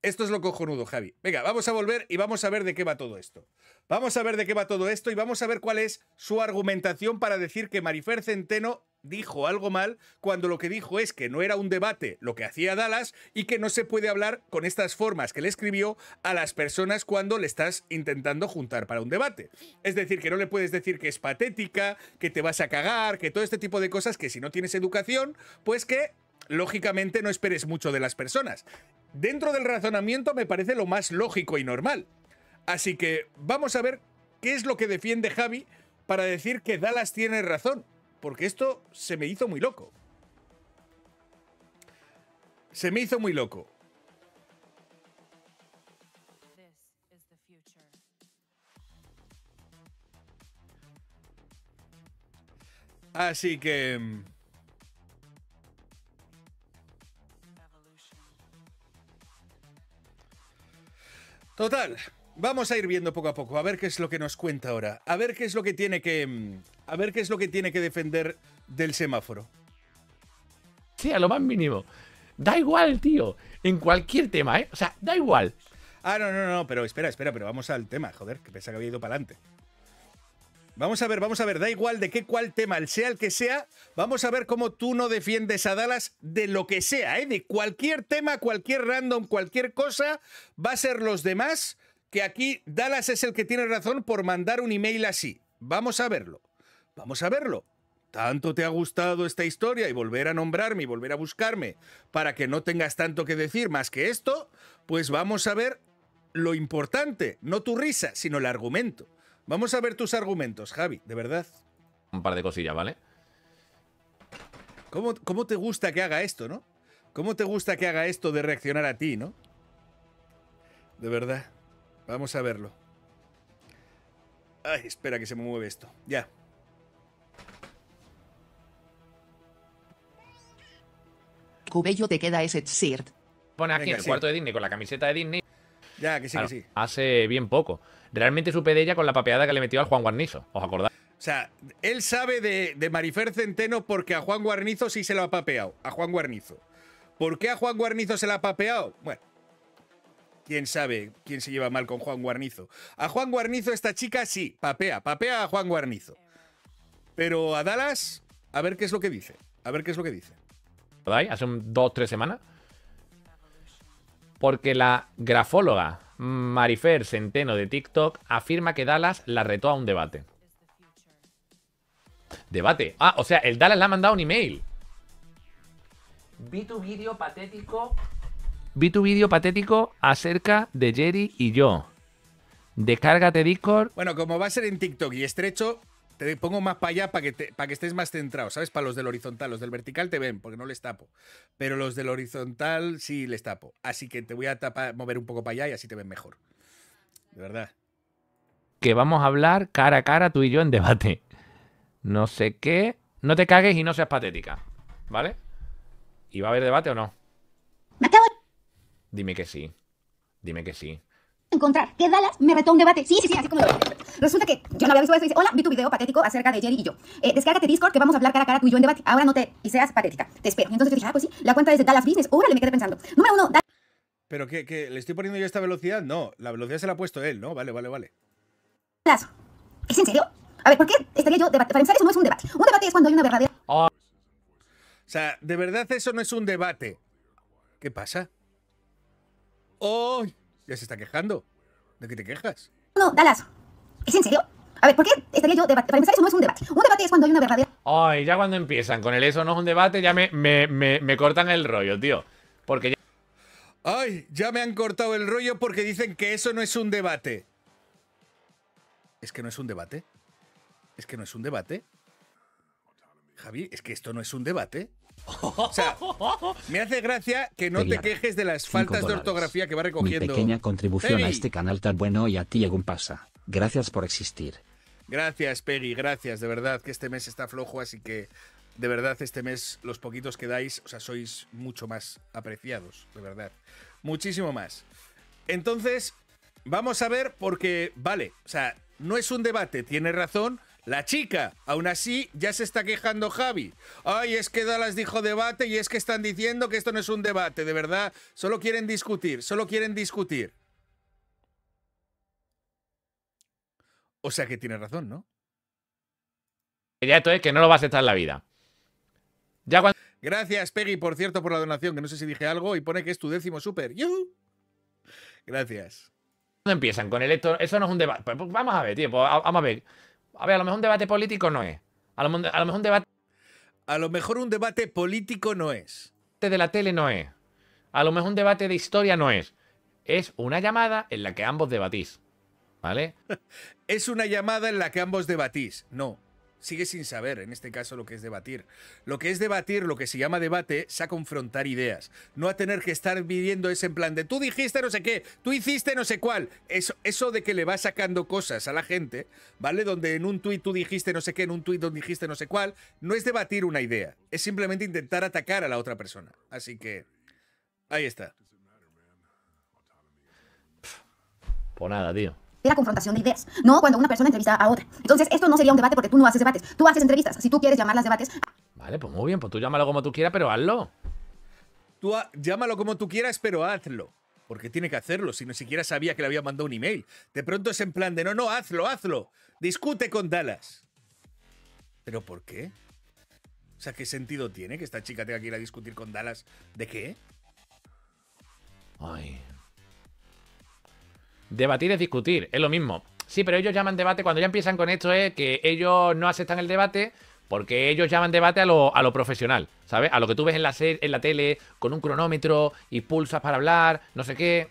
Esto es lo cojonudo, Javi. Venga, vamos a volver y vamos a ver de qué va todo esto. Vamos a ver de qué va todo esto y vamos a ver cuál es su argumentación para decir que Marifer Centeno dijo algo mal cuando lo que dijo es que no era un debate lo que hacía Dallas y que no se puede hablar con estas formas que le escribió a las personas cuando le estás intentando juntar para un debate. Es decir, que no le puedes decir que es patética, que te vas a cagar, que todo este tipo de cosas que si no tienes educación, pues que lógicamente no esperes mucho de las personas. Dentro del razonamiento me parece lo más lógico y normal. Así que vamos a ver qué es lo que defiende Javi para decir que Dallas tiene razón. Porque esto se me hizo muy loco. Se me hizo muy loco. Así que... mm. Total, vamos a ir viendo poco a poco, a ver qué es lo que nos cuenta ahora, a ver qué es lo que tiene que mm, a ver qué es lo que tiene que defender del semáforo. sea lo más mínimo. Da igual, tío. En cualquier tema, ¿eh? O sea, da igual. Ah, no, no, no, pero espera, espera, pero vamos al tema, joder, que pensaba que había ido para adelante. Vamos a ver, vamos a ver, da igual de qué cuál tema, el sea el que sea, vamos a ver cómo tú no defiendes a Dallas de lo que sea, ¿eh? De cualquier tema, cualquier random, cualquier cosa, va a ser los demás, que aquí Dallas es el que tiene razón por mandar un email así. Vamos a verlo, vamos a verlo. ¿Tanto te ha gustado esta historia y volver a nombrarme y volver a buscarme para que no tengas tanto que decir más que esto? Pues vamos a ver lo importante, no tu risa, sino el argumento. Vamos a ver tus argumentos, Javi, de verdad. Un par de cosillas, ¿vale? ¿Cómo, cómo te gusta que haga esto, no? ¿Cómo te gusta que haga esto de reaccionar a ti, no? De verdad. Vamos a verlo. Ay, espera que se me mueve esto. Ya. Cubello te queda ese shirt. Pone aquí Venga, en el sí. cuarto de Disney con la camiseta de Disney. Ya, que sí, Claro, que sí. Hace bien poco. Realmente supe de ella con la papeada que le metió al Juan Guarnizo. ¿Os acordáis? O sea, él sabe de, de Marifer Centeno porque a Juan Guarnizo sí se lo ha papeado. A Juan Guarnizo. ¿Por qué a Juan Guarnizo se lo ha papeado? Bueno. ¿Quién sabe quién se lleva mal con Juan Guarnizo? A Juan Guarnizo esta chica sí, papea, papea a Juan Guarnizo. Pero a Dallas, a ver qué es lo que dice. A ver qué es lo que dice. ¿Recordáis? Hace un, dos, tres semanas. Porque la grafóloga Marifer Centeno de TikTok afirma que Dallas la retó a un debate. Debate. Ah, o sea, el Dallas le ha mandado un email. Vi tu vídeo patético. Vi tu vídeo patético acerca de Jerry y yo. Descárgate Discord. Bueno, como va a ser en TikTok y estrecho, te pongo más para allá para que, te- para que estés más centrado, ¿sabes? Para los del horizontal. Los del vertical te ven, porque no les tapo. Pero los del horizontal sí les tapo. Así que te voy a tapar- mover un poco para allá y así te ven mejor. De verdad. que vamos a hablar cara a cara tú y yo en debate. No sé qué. No te cagues y no seas patética. ¿Vale? ¿Y va a haber debate o no? Dime que sí. Dime que sí. Encontrar que Dallas me retó un debate. Sí, sí, sí, así como lo Resulta que yo no había visto eso y dice, hola, vi tu video patético acerca de Jerry y yo. Eh, descárgate Discord que vamos a hablar cara a cara tú y yo en debate. Ahora no te... y seas patética. Te espero. Y entonces yo dije, ah, pues sí, la cuenta es de Dallas Business. Órale, me quedé pensando. Número uno, ¿Pero qué, qué? ¿Le estoy poniendo yo esta velocidad? No, la velocidad se la ha puesto él, ¿no? Vale, vale, vale. Dallas. ¿Es en serio? A ver, ¿por qué estaría yo debate? Para empezar, eso no es un debate. Un debate es cuando hay una verdadera... O sea, de verdad eso no es un debate. ¿Qué pasa? ¡Oh! Ya se está quejando. ¿De qué te quejas? No, Dallas. ¿Es en serio? A ver, ¿por qué estaría yo debate? Para empezar, eso no es un debate. Un debate es cuando hay una verdadera... Ay, ya cuando empiezan con el eso no es un debate, ya me, me, me, me cortan el rollo, tío. Porque ya... ¡Ay! Ya me han cortado el rollo porque dicen que eso no es un debate. ¿Es que no es un debate? ¿Es que no es un debate? Javi, ¿es que esto no es un debate? O sea, me hace gracia que no te quejes de las faltas de ortografía que va Mi recogiendo. pequeña contribución a este canal tan bueno y a ti, Egun Pasa. Gracias por existir. Gracias, Peggy, gracias. De verdad que este mes está flojo, así que de verdad este mes los poquitos que dais, o sea, sois mucho más apreciados, de verdad. Muchísimo más. Entonces, vamos a ver porque, vale, o sea, no es un debate, tiene razón. La chica, aún así, ya se está quejando Javi. Ay, es que Dallas dijo debate y es que están diciendo que esto no es un debate, de verdad. Solo quieren discutir, solo quieren discutir. O sea que tiene razón, ¿no? ya esto es que no lo va a aceptar en la vida. Ya cuando Gracias, Peggy, por cierto, por la donación, que no sé si dije algo y pone que es tu décimo súper. ¡Yujú! Gracias. empiezan con el eso no es un debate. Pues, pues, vamos a ver, tío, pues, vamos a ver. A ver, a lo mejor un debate político no es. A lo, mon- a lo mejor un debate A lo mejor un debate político no es. de la tele no es. A lo mejor un debate de historia no es. Es una llamada en la que ambos debatís. ¿Vale? Es una llamada en la que ambos debatís. No. Sigue sin saber, en este caso, lo que es debatir. Lo que es debatir, lo que se llama debate, es a confrontar ideas. No a tener que estar viviendo ese en plan de tú dijiste no sé qué, tú hiciste no sé cuál. Eso, eso de que le vas sacando cosas a la gente, ¿vale? Donde en un tuit tú dijiste no sé qué, en un tuit donde dijiste no sé cuál, no es debatir una idea. Es simplemente intentar atacar a la otra persona. Así que. Ahí está. Pues nada, tío. La confrontación de ideas, no cuando una persona entrevista a otra. Entonces, esto no sería un debate porque tú no haces debates, tú haces entrevistas. Si tú quieres llamarlas debates, Vale, pues muy bien, pues tú llámalo como tú quieras, pero hazlo. Tú ha- llámalo como tú quieras, pero hazlo. Porque tiene que hacerlo, si no siquiera sabía que le había mandado un email. De pronto es en plan de, no, no, hazlo, hazlo. Discute con Dallas. ¿Pero por qué? O sea, ¿qué sentido tiene que esta chica tenga que ir a discutir con Dallas? ¿De qué? Ay. Debatir es discutir, es lo mismo. Sí, pero ellos llaman debate, cuando ya empiezan con esto es que ellos no aceptan el debate porque ellos llaman debate a lo, a lo profesional, ¿sabes? A lo que tú ves en la, en la tele con un cronómetro y pulsas para hablar, no sé qué.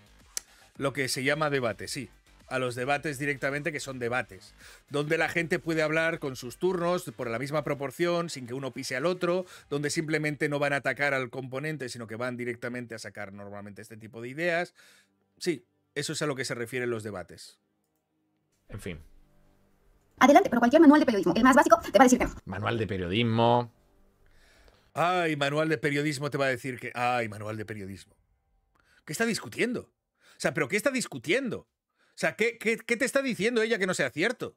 Lo que se llama debate, sí. A los debates directamente que son debates. Donde la gente puede hablar con sus turnos por la misma proporción, sin que uno pise al otro, donde simplemente no van a atacar al componente, sino que van directamente a sacar normalmente este tipo de ideas. Sí, eso es a lo que se refieren los debates. En fin, adelante, pero cualquier manual de periodismo, el más básico, te va a decir que no. manual de periodismo. Ay, manual de periodismo te va a decir que. Ay, manual de periodismo. ¿Qué está discutiendo? O sea, ¿pero qué está discutiendo? O sea, ¿qué, qué, qué te está diciendo ella que no sea cierto?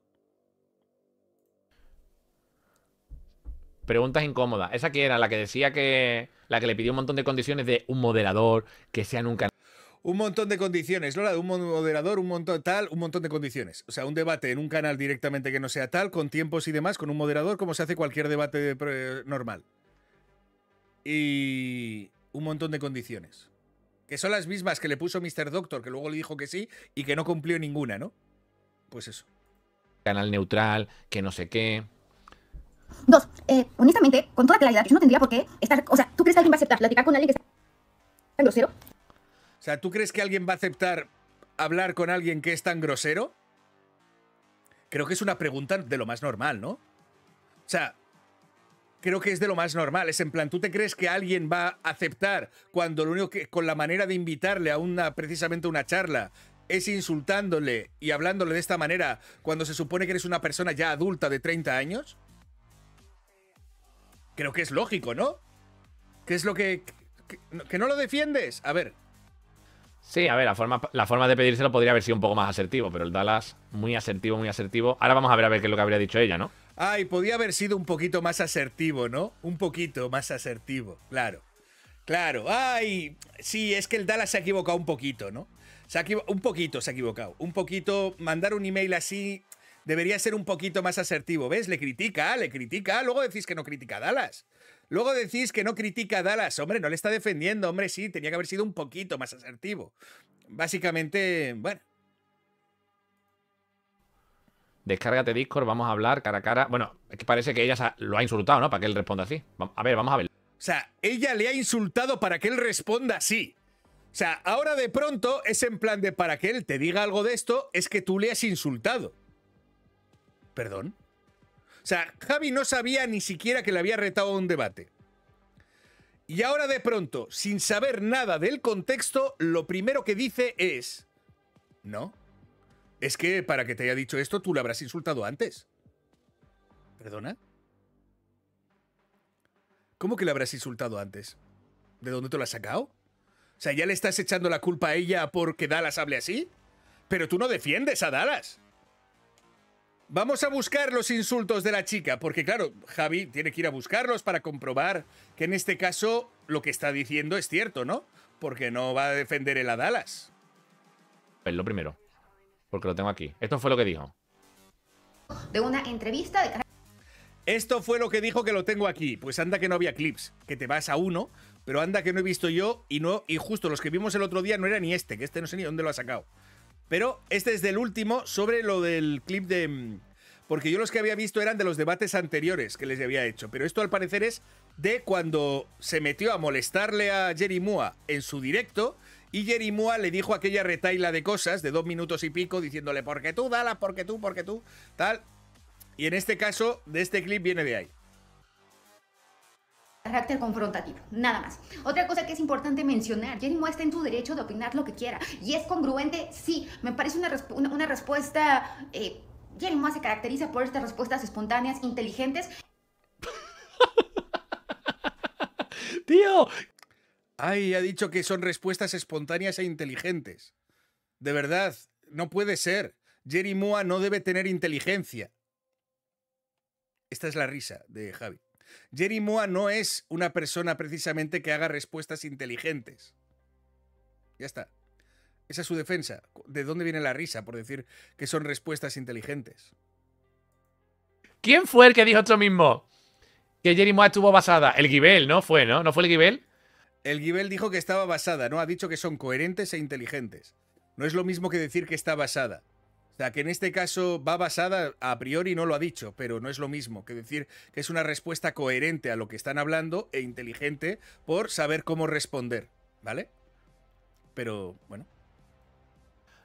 Preguntas incómodas. Esa que era la que decía que. La que le pidió un montón de condiciones de un moderador, que sea en un montón de condiciones, Lola, un moderador, un montón tal, un montón de condiciones. O sea, un debate en un canal directamente que no sea tal, con tiempos y demás, con un moderador, como se hace cualquier debate normal. Y un montón de condiciones. Que son las mismas que le puso Mr. Doctor, que luego le dijo que sí y que no cumplió ninguna, ¿no? Pues eso. canal neutral, que no sé qué. Dos, eh, honestamente, con toda claridad, yo no tendría por qué estar, o sea, ¿tú crees que alguien va a aceptar platicar con alguien que está tan grosero? Sea, ¿tú crees que alguien va a aceptar hablar con alguien que es tan grosero? Creo que es una pregunta de lo más normal, ¿no? O sea, creo que es de lo más normal. Es en plan, ¿tú te crees que alguien va a aceptar cuando lo único que, con la manera de invitarle a una, precisamente una charla, es insultándole y hablándole de esta manera cuando se supone que eres una persona ya adulta de 30 años? Creo que es lógico, ¿no? ¿Qué es lo que... ¿Que, que no lo defiendes? A ver, Sí, a ver, la forma, la forma de pedírselo podría haber sido un poco más asertivo, pero el Dallas, muy asertivo, muy asertivo. Ahora vamos a ver a ver qué es lo que habría dicho ella, ¿no? Ay, podía haber sido un poquito más asertivo, ¿no? Un poquito más asertivo, claro. Claro, ay, sí, es que el Dallas se ha equivocado un poquito, ¿no? Se ha un poquito se ha equivocado. Un poquito, mandar un email así debería ser un poquito más asertivo. ¿Ves? Le critica, le critica. Luego decís que no critica a Dallas. Luego decís que no critica a Dallas. Hombre, no le está defendiendo. Hombre, sí, tenía que haber sido un poquito más asertivo. Básicamente, bueno, Descárgate Discord, vamos a hablar cara a cara. Bueno, es que parece que ella lo ha insultado, ¿no? Para que él responda así. A ver, vamos a ver. O sea, ella le ha insultado para que él responda así. O sea, ahora de pronto es en plan de para que él te diga algo de esto, es que tú le has insultado. ¿Perdón? O sea, Javi no sabía ni siquiera que le había retado a un debate. Y ahora de pronto, sin saber nada del contexto, lo primero que dice es... No. Es que para que te haya dicho esto, tú le habrás insultado antes. ¿Perdona? ¿Cómo que le habrás insultado antes? ¿De dónde te lo has sacado? O sea, ¿ya le estás echando la culpa a ella porque Dallas hable así? Pero tú no defiendes a Dallas. Vamos a buscar los insultos de la chica, porque claro, Javi tiene que ir a buscarlos para comprobar que en este caso lo que está diciendo es cierto, ¿no? Porque no va a defender el a Dallas. Lo primero. Porque lo tengo aquí. Esto fue lo que dijo. De una entrevista de Esto fue lo que dijo que lo tengo aquí. Pues anda que no había clips, que te vas a uno, pero anda que no he visto yo y no y justo los que vimos el otro día no era ni este, que este no sé ni dónde lo ha sacado. Pero este es del último sobre lo del clip de mm, porque yo los que había visto eran de los debates anteriores que les había hecho, pero esto al parecer es de cuando se metió a molestarle a Jerry Mua en su directo y Jerry Mua le dijo aquella retaila de cosas de dos minutos y pico diciéndole porque tú, Dala, porque tú, porque tú, tal. Y en este caso, de este clip viene de ahí. Carácter confrontativo, nada más. Otra cosa que es importante mencionar, Jerry Moa está en su derecho de opinar lo que quiera. Y es congruente, sí, me parece una, una, respuesta... Eh, Jerry Moa se caracteriza por estas respuestas espontáneas, inteligentes. ¡Tío! Ay, ha dicho que son respuestas espontáneas e inteligentes. De verdad, no puede ser. Jerry Mua no debe tener inteligencia. Esta es la risa de Javi. Jerry Mua no es una persona precisamente que haga respuestas inteligentes. Ya está. Esa es su defensa. ¿De dónde viene la risa por decir que son respuestas inteligentes? ¿Quién fue el que dijo esto mismo? Que Jerry Moa estuvo basada. El Gibel, ¿no? Fue, ¿no? ¿No fue el Gibel? El Gibel dijo que estaba basada, ¿no? Ha dicho que son coherentes e inteligentes. No es lo mismo que decir que está basada. O sea, que en este caso va basada, a priori no lo ha dicho, pero no es lo mismo que decir que es una respuesta coherente a lo que están hablando e inteligente por saber cómo responder, ¿vale? Pero, bueno.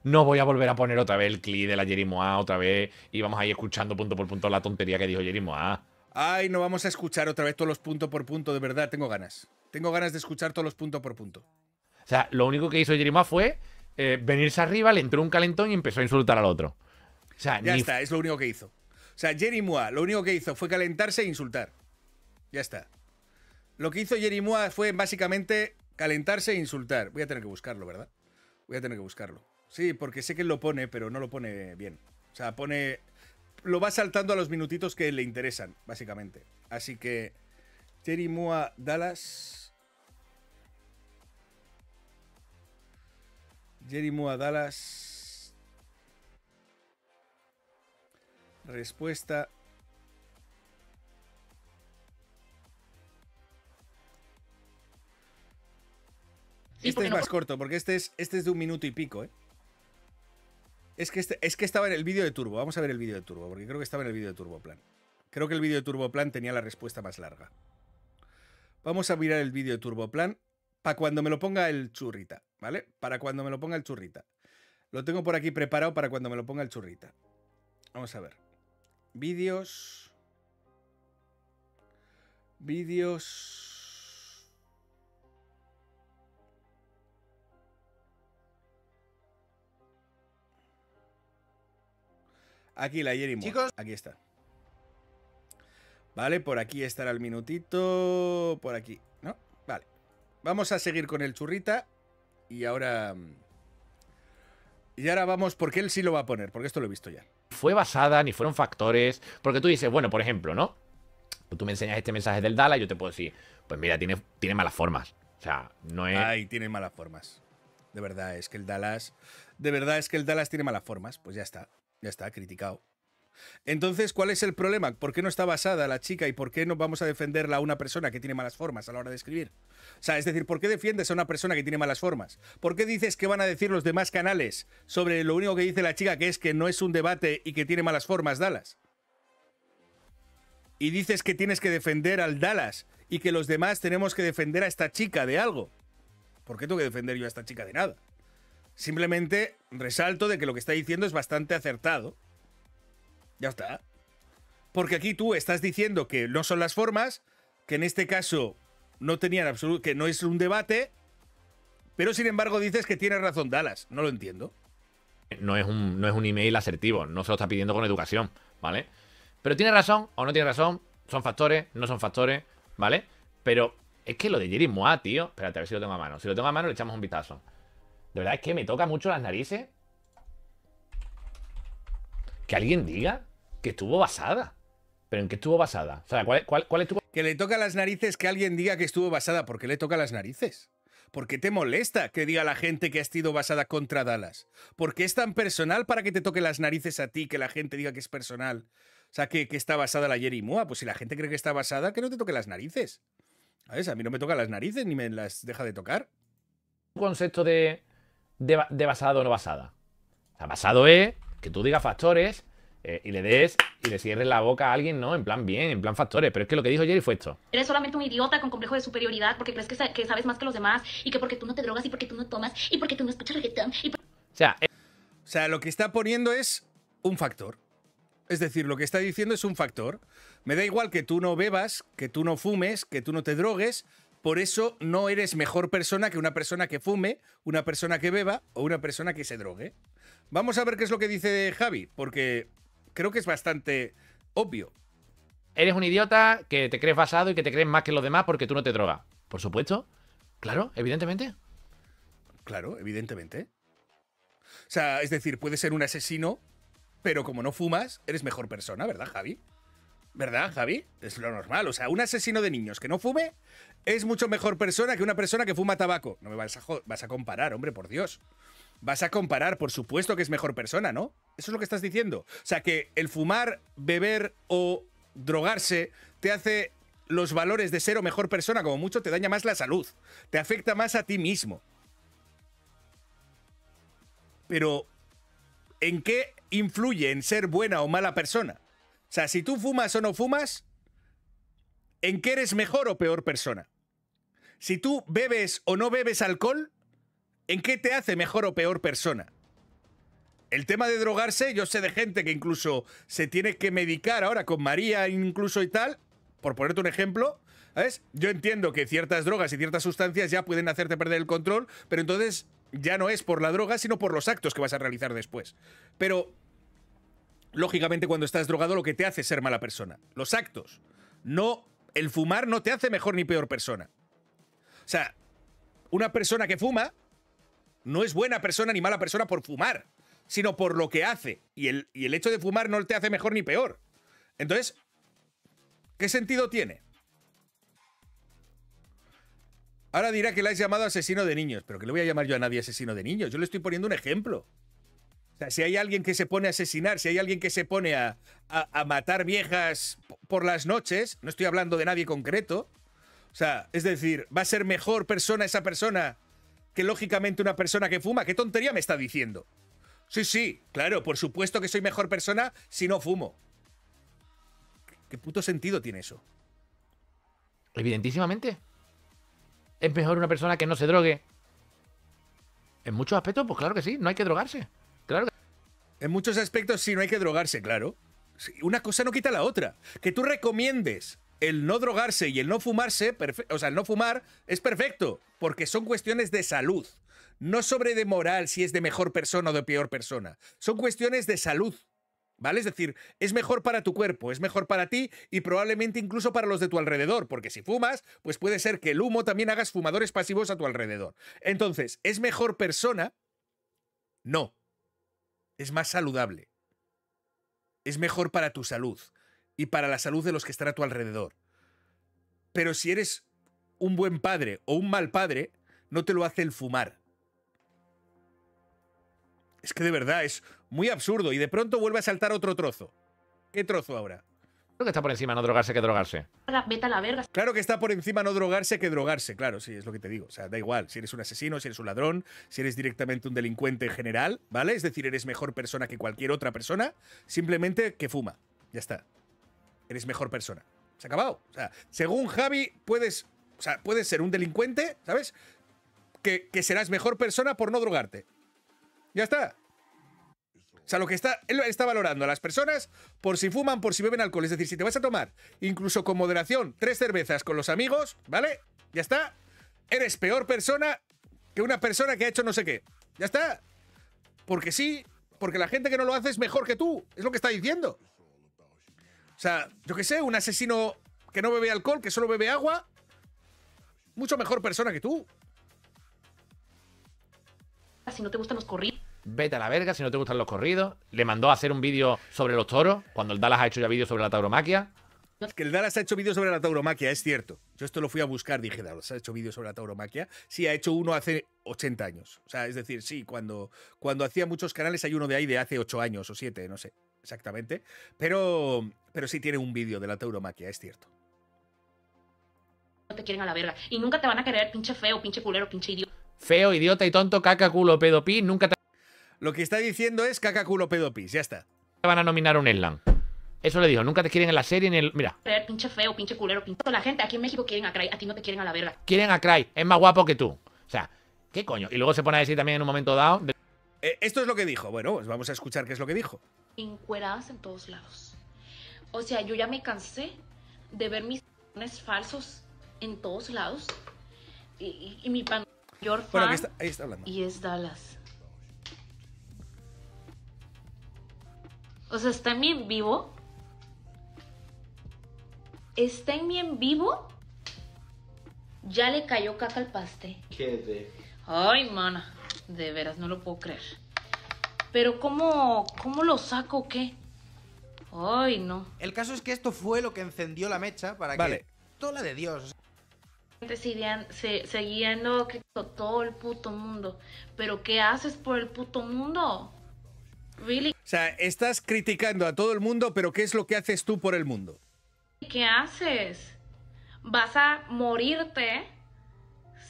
No voy a volver a poner otra vez el clip de la Jerry Moa otra vez y vamos ahí escuchando punto por punto la tontería que dijo Jerry Moa. Ay, no vamos a escuchar otra vez todos los punto por punto, de verdad, tengo ganas. Tengo ganas de escuchar todos los punto por punto. O sea, lo único que hizo Jerry Moa fue eh, venirse arriba, le entró un calentón y empezó a insultar al otro. O sea, Ya ni está, es lo único que hizo. O sea, Jerry Mua lo único que hizo fue calentarse e insultar. Ya está. Lo que hizo Jerry Mua fue básicamente calentarse e insultar. Voy a tener que buscarlo, ¿verdad? Voy a tener que buscarlo. Sí, porque sé que él lo pone, pero no lo pone bien. O sea, pone. Lo va saltando a los minutitos que le interesan, básicamente. Así que. Jerry Mua Dallas. Jerry Mua Dallas. Respuesta. Este es más corto, porque este es, este es de un minuto y pico, ¿eh? Es que, este, es que estaba en el vídeo de Turbo. Vamos a ver el vídeo de Turbo, porque creo que estaba en el vídeo de Turboplan. Creo que el vídeo de Turboplan tenía la respuesta más larga. Vamos a mirar el vídeo de Turboplan para cuando me lo ponga el churrita, ¿vale? Para cuando me lo ponga el churrita. Lo tengo por aquí preparado para cuando me lo ponga el churrita. Vamos a ver. Vídeos. Vídeos. Aquí la Jerry. Chicos. Aquí está. Vale, por aquí estará el minutito. Por aquí, ¿no? Vale. vamos a seguir con el churrita y ahora... Y ahora vamos, porque él sí lo va a poner, porque esto lo he visto ya. fue basada, ni fueron factores. Porque tú dices, bueno, por ejemplo, ¿no? Tú me enseñas este mensaje del Dala y yo te puedo decir, pues mira, tiene, tiene malas formas. O sea, no es. Ay, tiene malas formas. De verdad, es que el Dallas. De verdad es que el Dallas tiene malas formas. Pues ya está. Ya está, criticado. Entonces, ¿cuál es el problema? ¿Por qué no está basada la chica y por qué no vamos a defenderla a una persona que tiene malas formas a la hora de escribir? O sea, es decir, ¿por qué defiendes a una persona que tiene malas formas? ¿Por qué dices que van a decir los demás canales sobre lo único que dice la chica, que es que no es un debate y que tiene malas formas Dallas? Y dices que tienes que defender al Dallas y que los demás tenemos que defender a esta chica de algo. ¿Por qué tengo que defender yo a esta chica de nada? Simplemente resalto de que lo que está diciendo es bastante acertado. Ya está. Porque aquí tú estás diciendo que no son las formas, que en este caso no tenían absoluto, que no es un debate, pero sin embargo dices que tiene razón Dallas. No lo entiendo. No es, un, no es un email asertivo, no se lo está pidiendo con educación, ¿vale? Pero tiene razón o no tiene razón, son factores, no son factores, ¿vale? Pero es que lo de Jerry Moa, tío. Espérate, a ver si lo tengo a mano. Si lo tengo a mano, le echamos un vistazo. De verdad es que me toca mucho las narices. Que alguien diga que estuvo basada. ¿Pero en qué estuvo basada? O sea, ¿cuál, cuál, cuál estuvo Que le toca las narices que alguien diga que estuvo basada. ¿Por qué le toca las narices? ¿Por qué te molesta que diga la gente que ha sido basada contra Dallas? ¿Por qué es tan personal para que te toque las narices a ti que la gente diga que es personal? O sea, que, que está basada la Jerry Moa. Pues si la gente cree que está basada, que no te toque las narices. ¿Sabes? A mí no me toca las narices ni me las deja de tocar. un concepto de, de, de basado o no basada? O sea, basado es que tú digas factores eh, y le des y le cierres la boca a alguien, ¿no? En plan bien, en plan factores. Pero es que lo que dijo Jerry fue esto. Eres solamente un idiota con complejo de superioridad porque crees que, sa- que sabes más que los demás y que porque tú no te drogas y porque tú no tomas y porque tú no escuchas reggaetón y por- O sea, eh, O sea, lo que está poniendo es un factor. Es decir, lo que está diciendo es un factor. Me da igual que tú no bebas, que tú no fumes, que tú no te drogues. Por eso no eres mejor persona que una persona que fume, una persona que beba o una persona que se drogue. Vamos a ver qué es lo que dice Javi, porque creo que es bastante obvio. eres un idiota que te crees basado y que te crees más que los demás porque tú no te drogas. Por supuesto. Claro, evidentemente. Claro, evidentemente. O sea, es decir, puedes ser un asesino, pero como no fumas, eres mejor persona, ¿verdad, Javi? ¿Verdad, Javi? Es lo normal. O sea, un asesino de niños que no fume es mucho mejor persona que una persona que fuma tabaco. No me vas a, vas a comparar, hombre, por Dios. Vas a comparar, por supuesto que es mejor persona, ¿no? Eso es lo que estás diciendo. O sea, que el fumar, beber o drogarse te hace los valores de ser o mejor persona, como mucho, te daña más la salud. Te afecta más a ti mismo. Pero, ¿en qué influye en ser buena o mala persona? O sea, si tú fumas o no fumas, ¿en qué eres mejor o peor persona? Si tú bebes o no bebes alcohol, ¿en qué te hace mejor o peor persona? El tema de drogarse, yo sé de gente que incluso se tiene que medicar ahora con María incluso y tal, por ponerte un ejemplo, ¿sabes? Yo entiendo que ciertas drogas y ciertas sustancias ya pueden hacerte perder el control, pero entonces ya no es por la droga, sino por los actos que vas a realizar después. Pero, lógicamente, cuando estás drogado lo que te hace es ser mala persona. Los actos. No, el fumar no te hace mejor ni peor persona. O sea, una persona que fuma no es buena persona ni mala persona por fumar, sino por lo que hace. Y el, y el hecho de fumar no te hace mejor ni peor. Entonces, ¿qué sentido tiene? Ahora dirá que le has llamado asesino de niños, pero que le voy a llamar yo a nadie asesino de niños. Yo le estoy poniendo un ejemplo. O sea, si hay alguien que se pone a asesinar, si hay alguien que se pone a, a- a matar viejas por las noches, no estoy hablando de nadie concreto. O sea, es decir, ¿va a ser mejor persona esa persona que lógicamente una persona que fuma? ¿Qué tontería me está diciendo? Sí, sí, claro, por supuesto que soy mejor persona si no fumo. ¿Qué- ¿Qué puto sentido tiene eso? Evidentísimamente. ¿Es mejor una persona que no se drogue? En muchos aspectos, pues claro que sí, no hay que drogarse. Claro que En muchos aspectos sí no hay que drogarse, claro. Una cosa no quita la otra. Que tú recomiendes el no drogarse y el no fumarse, o sea, el no fumar, es perfecto, porque son cuestiones de salud. No sobre de moral si es de mejor persona o de peor persona. Son cuestiones de salud. ¿Vale? Es decir, es mejor para tu cuerpo, es mejor para ti y probablemente incluso para los de tu alrededor, porque si fumas, pues puede ser que el humo también hagas fumadores pasivos a tu alrededor. Entonces, ¿es mejor persona? No. Es más saludable. Es mejor para tu salud y para la salud de los que están a tu alrededor. Pero si eres un buen padre o un mal padre, no te lo hace el fumar. Es que de verdad es muy absurdo y de pronto vuelve a saltar otro trozo. ¿Qué trozo ahora? Creo que está por encima no drogarse que drogarse. Vete a la verga. Claro que está por encima no drogarse que drogarse, claro, sí, es lo que te digo. O sea, da igual, si eres un asesino, si eres un ladrón, si eres directamente un delincuente en general, ¿vale? Es decir, eres mejor persona que cualquier otra persona, simplemente que fuma. Ya está. Eres mejor persona. Se ha acabado. O sea, según Javi, puedes, o sea, puedes ser un delincuente, ¿sabes? Que, que serás mejor persona por no drogarte. Ya está. O sea, lo que está, él está valorando a las personas por si fuman, por si beben alcohol. Es decir, si te vas a tomar, incluso con moderación, tres cervezas con los amigos, ¿vale? Ya está. Eres peor persona que una persona que ha hecho no sé qué. Ya está. Porque sí, porque la gente que no lo hace es mejor que tú. Es lo que está diciendo. O sea, yo que sé, un asesino que no bebe alcohol, que solo bebe agua, mucho mejor persona que tú. Si no te gustan los corridos. Vete a la verga si no te gustan los corridos. Le mandó a hacer un vídeo sobre los toros, cuando el Dallas ha hecho ya vídeos sobre la tauromaquia. Que el Dallas ha hecho vídeos sobre la tauromaquia, es cierto. Yo esto lo fui a buscar, dije, Dallas ha hecho vídeos sobre la tauromaquia. Sí, ha hecho uno hace 80 años. O sea, es decir, sí, cuando, cuando hacía muchos canales hay uno de ahí de hace 8 años o 7, no sé exactamente. Pero, pero sí tiene un vídeo de la tauromaquia, es cierto. No te quieren a la verga. Y nunca te van a querer, pinche feo, pinche culero, pinche idiota. Feo, idiota y tonto, caca, culo, pedo, pi, nunca te Lo que está diciendo es caca, culo, pedo, pis, ya está. van a nominar un Eslan. Eso le dijo, nunca te quieren en la serie ni en el... Mira, pinche feo, pinche culero, pinche... La gente aquí en México quieren a Cray, a ti no te quieren a la verga. quieren a Cry, es más guapo que tú. O sea, ¿qué coño? Y luego se pone a decir también en un momento dado... de- Eh, esto es lo que dijo. Bueno, pues vamos a escuchar qué es lo que dijo. Encueradas en todos lados. O sea, yo ya me cansé de ver mis falsos en todos lados. Y, y- y mi pan mayor Bueno, fan aquí está, ahí está hablando. y es Dallas. O sea, está en mi en vivo. Está en mi en vivo. Ya le cayó caca al paste. ¿Qué de? Ay, mana. De veras, no lo puedo creer. Pero ¿cómo, cómo lo saco o qué? Ay, no. El caso es que esto fue lo que encendió la mecha para Vale. que. Toda la de Dios. Seguían- se- siguiendo que todo el puto mundo. Pero ¿qué haces por el puto mundo? Really? O sea, estás criticando a todo el mundo, pero ¿qué es lo que haces tú por el mundo? ¿Qué haces? Vas a morirte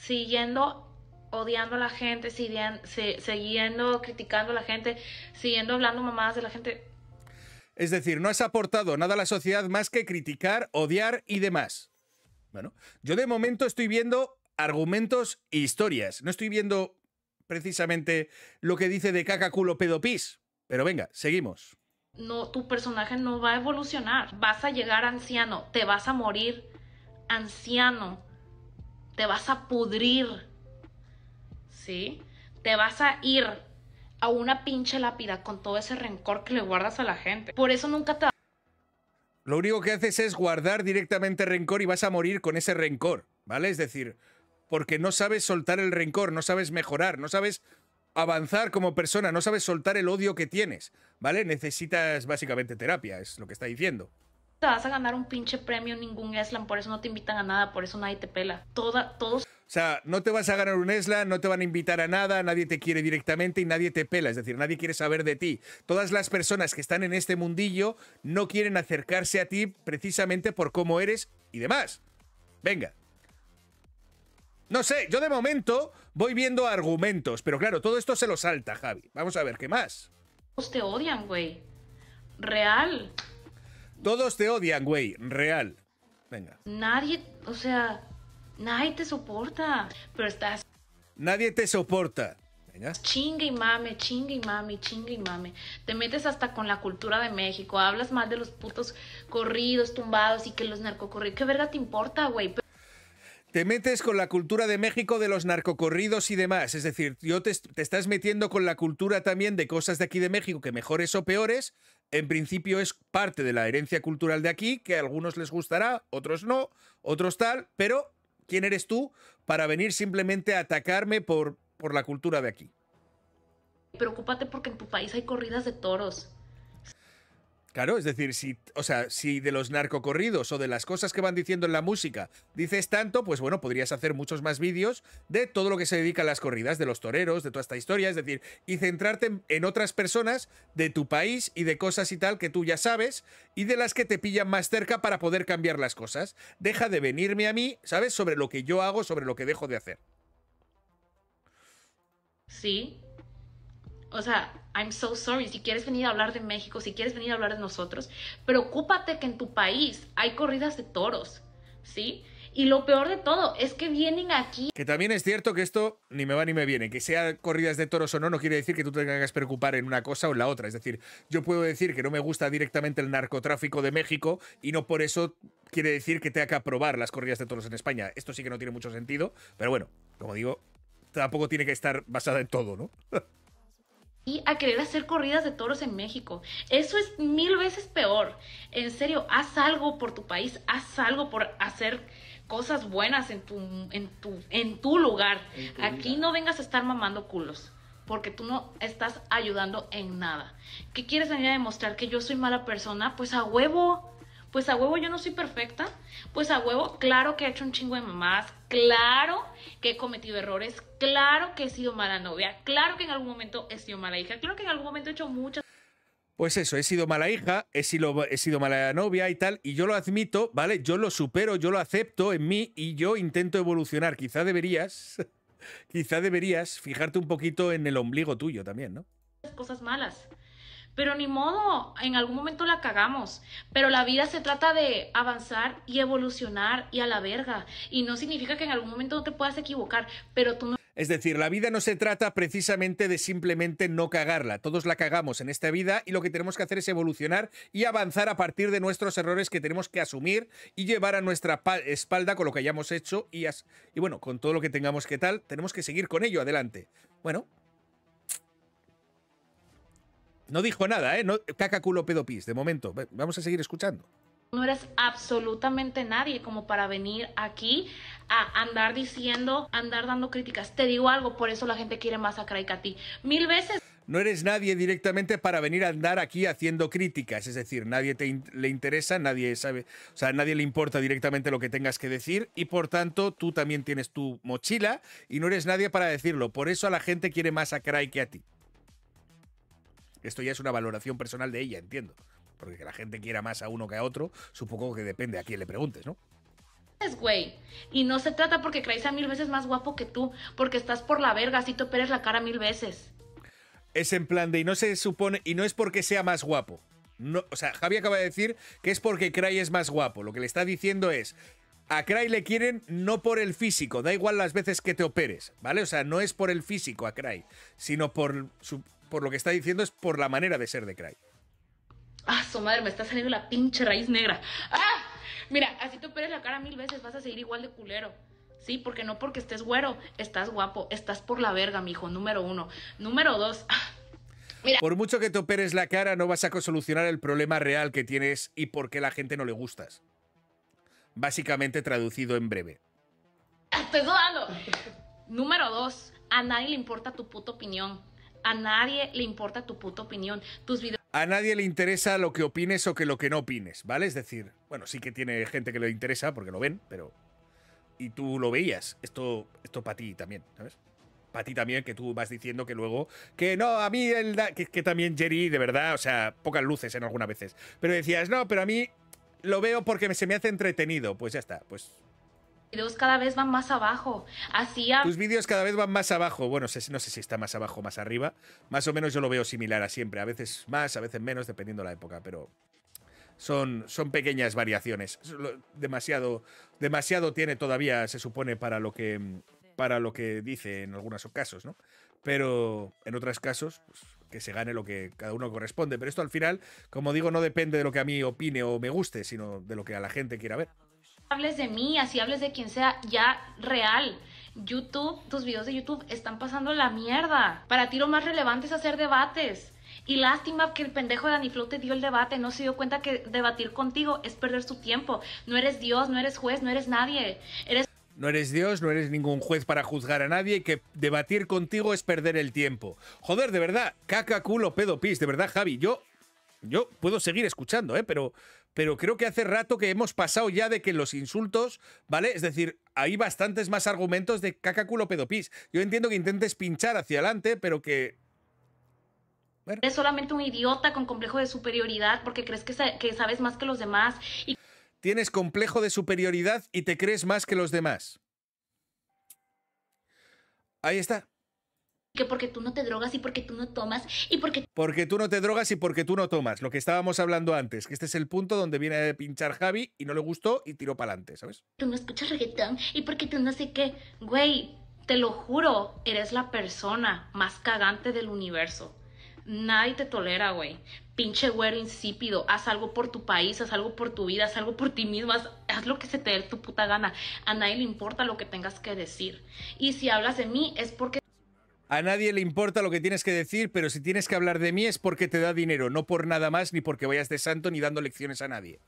siguiendo odiando a la gente, siguiendo, siguiendo criticando a la gente, siguiendo hablando mamadas de la gente. Es decir, no has aportado nada a la sociedad más que criticar, odiar y demás. Bueno, yo de momento estoy viendo argumentos e historias. No estoy viendo precisamente lo que dice de caca, culo, pedo, pis. Pero venga, seguimos. No, tu personaje no va a evolucionar. Vas a llegar anciano, te vas a morir anciano, te vas a pudrir, ¿sí? Te vas a ir a una pinche lápida con todo ese rencor que le guardas a la gente. Por eso nunca te Lo único que haces es guardar directamente rencor y vas a morir con ese rencor, ¿vale? Es decir, porque no sabes soltar el rencor, no sabes mejorar, no sabes avanzar como persona, no sabes soltar el odio que tienes, ¿vale? Necesitas básicamente terapia, es lo que está diciendo. te vas a ganar un pinche premio, ningún Eslan, por eso no te invitan a nada, por eso nadie te pela. Toda, todos O sea, no te vas a ganar un ESLA, no te van a invitar a nada, nadie te quiere directamente y nadie te pela, es decir, nadie quiere saber de ti. Todas las personas que están en este mundillo no quieren acercarse a ti precisamente por cómo eres y demás. Venga. No sé, yo de momento voy viendo argumentos, pero claro, todo esto se lo salta, Javi. Vamos a ver, ¿qué más? te odian, güey. Real. Todos te odian, güey, real. Venga. Nadie, o sea, nadie te soporta. Pero estás Nadie te soporta. Chingue y mame, chingue y mame, chingue y mame. Te metes hasta con la cultura de México. Hablas mal de los putos corridos tumbados y que los narcocorridos. ¿Qué verga te importa, güey? Te metes con la cultura de México de los narcocorridos y demás. Es decir, yo te, te estás metiendo con la cultura también de cosas de aquí de México que mejores o peores. en principio es parte de la herencia cultural de aquí, que a algunos les gustará, otros no, otros tal, pero ¿quién eres tú para venir simplemente a atacarme por, por la cultura de aquí? Preocúpate porque en tu país hay corridas de toros. Claro, es decir, si, o sea, si de los narcocorridos o de las cosas que van diciendo en la música dices tanto, pues bueno, podrías hacer muchos más vídeos de todo lo que se dedica a las corridas, de los toreros, de toda esta historia, es decir, y centrarte en, otras personas de tu país y de cosas y tal que tú ya sabes y de las que te pillan más cerca para poder cambiar las cosas. Deja de venirme a mí, ¿sabes? Sobre lo que yo hago, sobre lo que dejo de hacer. ¿Sí? O sea, I'm so sorry. Si quieres venir a hablar de México, si quieres venir a hablar de nosotros, preocúpate que en tu país hay corridas de toros, ¿sí? Y lo peor de todo es que vienen aquí Que también es cierto que esto ni me va ni me viene. Que sea corridas de toros o no, no quiere decir que tú te tengas que preocupar en una cosa o en la otra. Es decir, yo puedo decir que no me gusta directamente el narcotráfico de México y no por eso quiere decir que tenga que aprobar las corridas de toros en España. Esto sí que no tiene mucho sentido, pero bueno, como digo, tampoco tiene que estar basada en todo, ¿no? a querer hacer corridas de toros en México. Eso es mil veces peor. En serio, haz algo por tu país, haz algo por hacer cosas buenas en tu, en tu, en tu lugar. En tu Aquí vida. no vengas a estar mamando culos. Porque tú no estás ayudando en nada. ¿Qué quieres venir a demostrar? ¿Que yo soy mala persona? Pues a huevo. Pues a huevo yo no soy perfecta. Pues a huevo, claro que he hecho un chingo de mamás. Claro que he cometido errores. Claro que he sido mala novia. Claro que en algún momento he sido mala hija. Claro que en algún momento he hecho muchas Pues eso, he sido mala hija, he sido, he sido mala novia y tal, y yo lo admito, ¿vale? Yo lo supero, yo lo acepto en mí y yo intento evolucionar. Quizá deberías, quizá deberías fijarte un poquito en el ombligo tuyo también, ¿no? cosas malas. Pero ni modo, en algún momento la cagamos. Pero la vida se trata de avanzar y evolucionar y a la verga. Y no significa que en algún momento no te puedas equivocar, pero tú Es decir, la vida no se trata precisamente de simplemente no cagarla. Todos la cagamos en esta vida y lo que tenemos que hacer es evolucionar y avanzar a partir de nuestros errores que tenemos que asumir y llevar a nuestra pa- espalda con lo que hayamos hecho y, y bueno, con todo lo que tengamos que tal, tenemos que seguir con ello adelante. Bueno. No dijo nada, ¿eh? No, caca, culo, pedo, pis. De momento, vamos a seguir escuchando. no eres absolutamente nadie como para venir aquí a andar diciendo, andar dando críticas. Te digo algo, por eso la gente quiere más a Craig que a ti. Mil veces No eres nadie directamente para venir a andar aquí haciendo críticas, es decir, nadie te in- le interesa, nadie sabe, o sea, nadie le importa directamente lo que tengas que decir y por tanto tú también tienes tu mochila y no eres nadie para decirlo. Por eso a la gente quiere más a Cry que a ti. Esto ya es una valoración personal de ella, entiendo. Porque que la gente quiera más a uno que a otro, supongo que depende a quién le preguntes, ¿no? güey. Y no se trata porque Craig sea mil veces más guapo que tú, porque estás por la verga, así te operes la cara mil veces. es en plan de y no se supone y no es porque sea más guapo. No, o sea, Javi acaba de decir que es porque Cry es más guapo. Lo que le está diciendo es a Cry le quieren no por el físico, da igual las veces que te operes, ¿vale? O sea, no es por el físico a Cry, sino por su- por lo que está diciendo es por la manera de ser de Cry. Ah, su madre, me está saliendo la pinche raíz negra. ¡Ah! Mira, así te operes la cara mil veces, vas a seguir igual de culero. Sí, porque no porque estés güero, estás guapo, estás por la verga, mijo, número uno. Número dos, ah, Por mucho que te operes la cara, no vas a solucionar el problema real que tienes y por qué la gente no le gustas. Básicamente traducido en breve. estoy sudando. Número dos, a nadie le importa tu puta opinión. A nadie le importa tu puta opinión. Tus videos A nadie le interesa lo que opines o que lo que no opines, ¿vale? Es decir, bueno, sí que tiene gente que le interesa porque lo ven, pero. Y tú lo veías. Esto, esto para ti también, ¿sabes? Para ti también, que tú vas diciendo que luego. Que no, a mí el. Que, que también Jerry, de verdad, o sea, pocas luces en algunas veces. Pero decías, no, pero a mí lo veo porque se me hace entretenido. Pues ya está, pues. Videos cada vez van más abajo. Así Tus vídeos cada vez van más abajo. Bueno, no sé si está más abajo o más arriba. Más o menos yo lo veo similar a siempre. A veces más, a veces menos, dependiendo la época. Pero son, son pequeñas variaciones. Demasiado, demasiado tiene todavía, se supone, para lo que, para lo que dice en algunos casos, ¿no? Pero en otros casos, pues, que se gane lo que cada uno corresponde. Pero esto al final, como digo, no depende de lo que a mí opine o me guste, sino de lo que a la gente quiera ver. Hables de mí, así hables de quien sea, ya real. YouTube, tus videos de YouTube están pasando la mierda. Para ti lo más relevante es hacer debates. Y lástima que el pendejo de Danny Flow te dio el debate, no se dio cuenta que debatir contigo es perder su tiempo. No eres Dios, no eres juez, no eres nadie. Eres No eres Dios, no eres ningún juez para juzgar a nadie y que debatir contigo es perder el tiempo. Joder, de verdad, caca, culo, pedo, pis, de verdad, Javi, yo, yo puedo seguir escuchando, ¿eh? Pero, pero creo que hace rato que hemos pasado ya de que los insultos, ¿vale? Es decir, hay bastantes más argumentos de caca, culo, pedo, pis. Yo entiendo que intentes pinchar hacia adelante, pero que Eres solamente un idiota con complejo de superioridad porque crees que, sa- que sabes más que los demás y tienes complejo de superioridad y te crees más que los demás. Ahí está. Que porque tú no te drogas y porque tú no tomas y porque Porque tú no te drogas y porque tú no tomas. Lo que estábamos hablando antes, que este es el punto donde viene a pinchar Javi y no le gustó y tiró para adelante, ¿sabes? tú no escuchas reggaetón y porque tú no sé qué. Güey, te lo juro, eres la persona más cagante del universo. Nadie te tolera, güey. Pinche güero insípido. Haz algo por tu país, haz algo por tu vida, haz algo por ti mismo, haz, haz lo que se te dé tu puta gana. A nadie le importa lo que tengas que decir. Y si hablas de mí es porque A nadie le importa lo que tienes que decir, pero si tienes que hablar de mí es porque te da dinero, no por nada más, ni porque vayas de santo ni dando lecciones a nadie.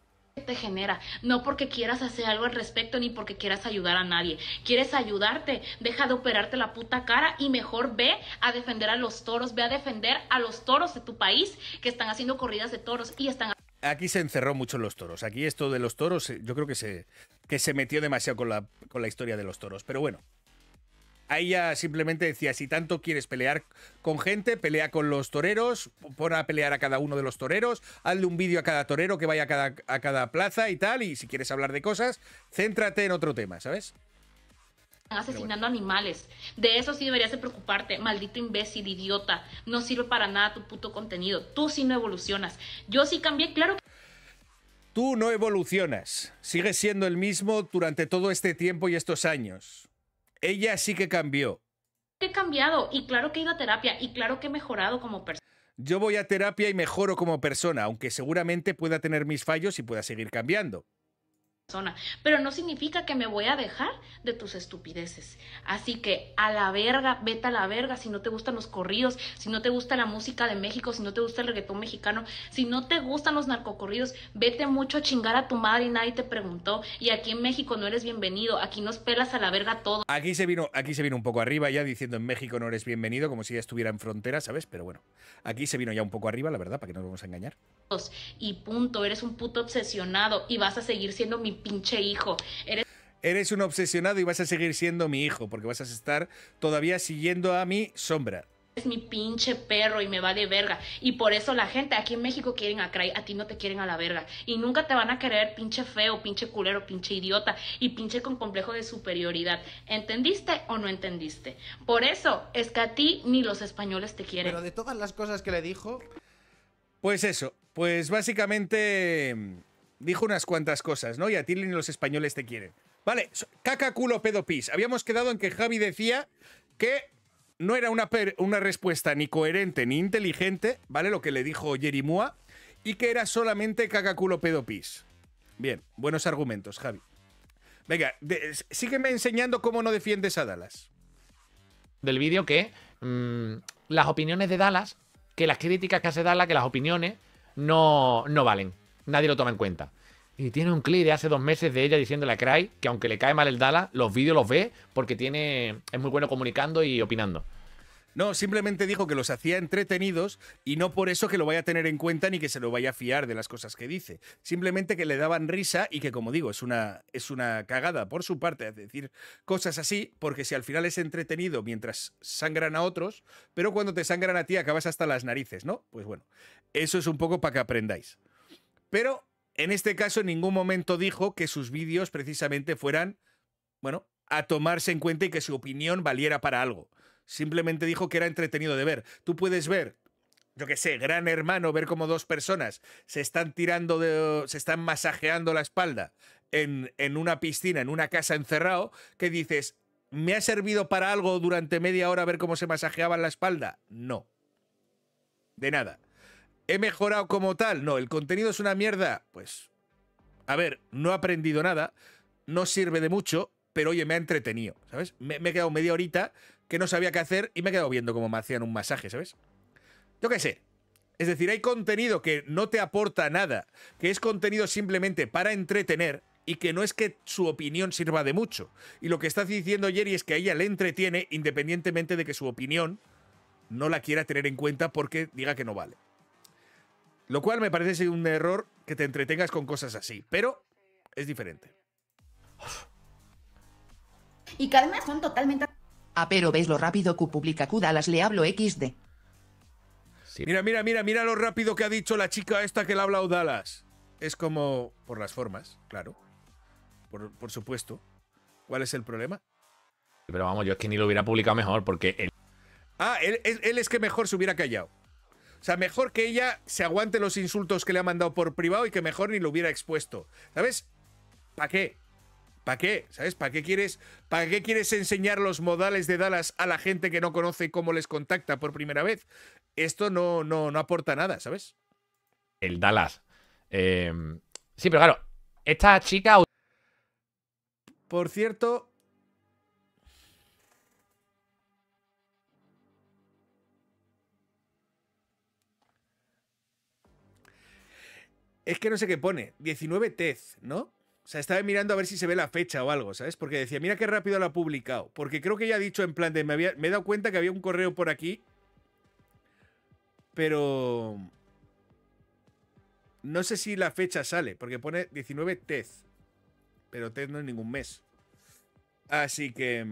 te genera, no porque quieras hacer algo al respecto ni porque quieras ayudar a nadie. Quieres ayudarte, deja de operarte la puta cara y mejor ve a defender a los toros, ve a defender a los toros de tu país que están haciendo corridas de toros y están Aquí se encerró mucho en los toros. Aquí esto de los toros, eh, yo creo que se, que se metió demasiado con la, con la historia de los toros. Pero bueno, ahí ya simplemente decía, si tanto quieres pelear con gente, pelea con los toreros, pon a pelear a cada uno de los toreros, hazle un vídeo a cada torero que vaya a cada, a cada plaza y tal, y si quieres hablar de cosas, céntrate en otro tema, ¿sabes? asesinando animales. De eso sí deberías de preocuparte, maldito imbécil, idiota. No sirve para nada tu puto contenido. Tú sí no evolucionas. Yo sí cambié, claro que Tú no evolucionas, sigues siendo el mismo durante todo este tiempo y estos años. Ella sí que cambió. he cambiado y claro que he ido a terapia y claro que he mejorado como persona. Yo voy a terapia y mejoro como persona, aunque seguramente pueda tener mis fallos y pueda seguir cambiando. Persona, pero no significa que me voy a dejar de tus estupideces. Así que a la verga, vete a la verga si no te gustan los corridos, si no te gusta la música de México, si no te gusta el reggaetón mexicano, si no te gustan los narcocorridos, vete mucho a chingar a tu madre y nadie te preguntó. Y aquí en México no eres bienvenido, aquí nos pelas a la verga todo. Aquí se vino, aquí se vino un poco arriba ya diciendo en México no eres bienvenido, como si ya estuviera en frontera, ¿sabes? Pero bueno, aquí se vino ya un poco arriba, la verdad, para que no nos vamos a engañar. Y punto, eres un puto obsesionado y vas a seguir siendo mi pinche hijo. Eres Eres un obsesionado y vas a seguir siendo mi hijo, porque vas a estar todavía siguiendo a mi sombra. Es mi pinche perro y me va de verga. Y por eso la gente aquí en México quieren a Cray, a ti no te quieren a la verga. Y nunca te van a querer pinche feo, pinche culero, pinche idiota y pinche con complejo de superioridad. ¿Entendiste o no entendiste? Por eso es que a ti ni los españoles te quieren. Pero de todas las cosas que le dijo, Pues eso, pues básicamente dijo unas cuantas cosas, ¿no? Y a ti los españoles te quieren. Vale, caca, culo, pedo, pis. Habíamos quedado en que Javi decía que no era una, una respuesta ni coherente ni inteligente, ¿vale? Lo que le dijo Jerry Mua, y que era solamente caca, culo, pedo, pis. Bien, buenos argumentos, Javi. Venga, sígueme enseñando cómo no defiendes a Dallas. del vídeo que mm, las opiniones de Dallas, que las críticas que hace Dallas, que las opiniones no, no valen. Nadie lo toma en cuenta. Y tiene un clip de hace dos meses de ella diciéndole a Cry que aunque le cae mal el Dallas, los vídeos los ve porque tiene es muy bueno comunicando y opinando. No, simplemente dijo que los hacía entretenidos y no por eso que lo vaya a tener en cuenta ni que se lo vaya a fiar de las cosas que dice. Simplemente que le daban risa y que, como digo, es una, es una cagada por su parte decir cosas así, porque si al final es entretenido mientras sangran a otros, pero cuando te sangran a ti acabas hasta las narices, ¿no? Pues bueno, eso es un poco para que aprendáis. Pero en este caso en ningún momento dijo que sus vídeos precisamente fueran, bueno, a tomarse en cuenta y que su opinión valiera para algo. Simplemente dijo que era entretenido de ver. Tú puedes ver, yo qué sé, gran hermano, ver cómo dos personas se están tirando de. se están masajeando la espalda en, en una piscina, en una casa encerrado, que dices, ¿me ha servido para algo durante media hora ver cómo se masajeaban la espalda? No. De nada. ¿He mejorado como tal? No. ¿El contenido es una mierda? Pues. A ver, no he aprendido nada, no sirve de mucho, pero oye, me ha entretenido, ¿sabes? Me, he quedado media horita que no sabía qué hacer y me he quedado viendo cómo me hacían un masaje, ¿sabes? Yo qué sé. Es decir, hay contenido que no te aporta nada, que es contenido simplemente para entretener y que no es que su opinión sirva de mucho. Y lo que está diciendo Jerry es que a ella le entretiene independientemente de que su opinión no la quiera tener en cuenta porque diga que no vale. Lo cual me parece ser un error que te entretengas con cosas así, pero es diferente. Y que además son totalmente Ah, pero ves lo rápido que publica Kudalas le hablo XD. Mira, mira, mira, mira lo rápido que ha dicho la chica esta que le ha hablado Dallas. Es como por las formas, claro. Por, por supuesto. ¿Cuál es el problema? Pero vamos, yo es que ni lo hubiera publicado mejor porque Ah, él, él- él es que mejor se hubiera callado. O sea, mejor que ella se aguante los insultos que le ha mandado por privado y que mejor ni lo hubiera expuesto. ¿Sabes? ¿Para qué? ¿Para qué? ¿Sabes? ¿Para qué quieres, para qué quieres enseñar los modales de Dallas a la gente que no conoce cómo les contacta por primera vez? Esto no, no, no aporta nada, ¿sabes? el Dallas. Eh, sí, pero claro, esta chica Por cierto. Es que no sé qué pone. 19 Tez, ¿no? O sea, estaba mirando a ver si se ve la fecha o algo, ¿sabes? Porque decía, mira qué rápido lo ha publicado. Porque creo que ya ha dicho en plan de. Me, había- me he dado cuenta que había un correo por aquí. Pero. No sé si la fecha sale, porque pone 19 Tez. Pero Tez no es ningún mes. Así que.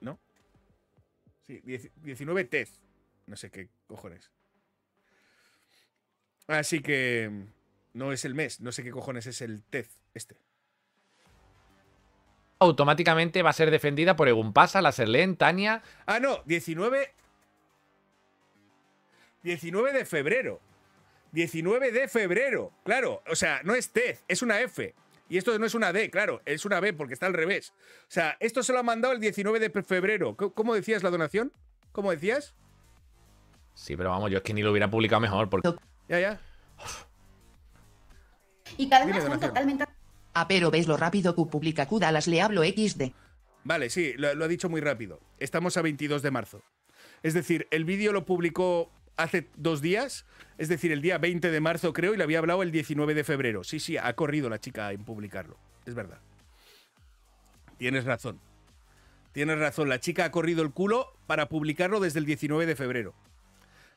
¿No? Sí, 10 19 Tez. No sé qué cojones. Así que. mm, No es el mes, no sé qué cojones es el Tez este. automáticamente va a ser defendida por Egun Pasa, la Serlen, Tania. Ah, no, 19. 19 de febrero. 19 de febrero. Claro, o sea, no es Tez, es una F. Y esto no es una D, claro, es una B porque está al revés. O sea, esto se lo han mandado el 19 de febrero. ¿Cómo- ¿Cómo decías la donación? ¿Cómo decías? Sí, pero vamos, yo es que ni lo hubiera publicado mejor porque Ya, ya. Y Dime, son totalmente Ah, pero ves lo rápido que publica Kudalas le hablo XD. Vale, sí, lo, lo ha dicho muy rápido. Estamos a 22 de marzo. Es decir, el vídeo lo publicó hace dos días, es decir, el día 20 de marzo creo, y le había hablado el 19 de febrero. Sí, sí, ha corrido la chica en publicarlo. Es verdad. Tienes razón. Tienes razón, la chica ha corrido el culo para publicarlo desde el 19 de febrero.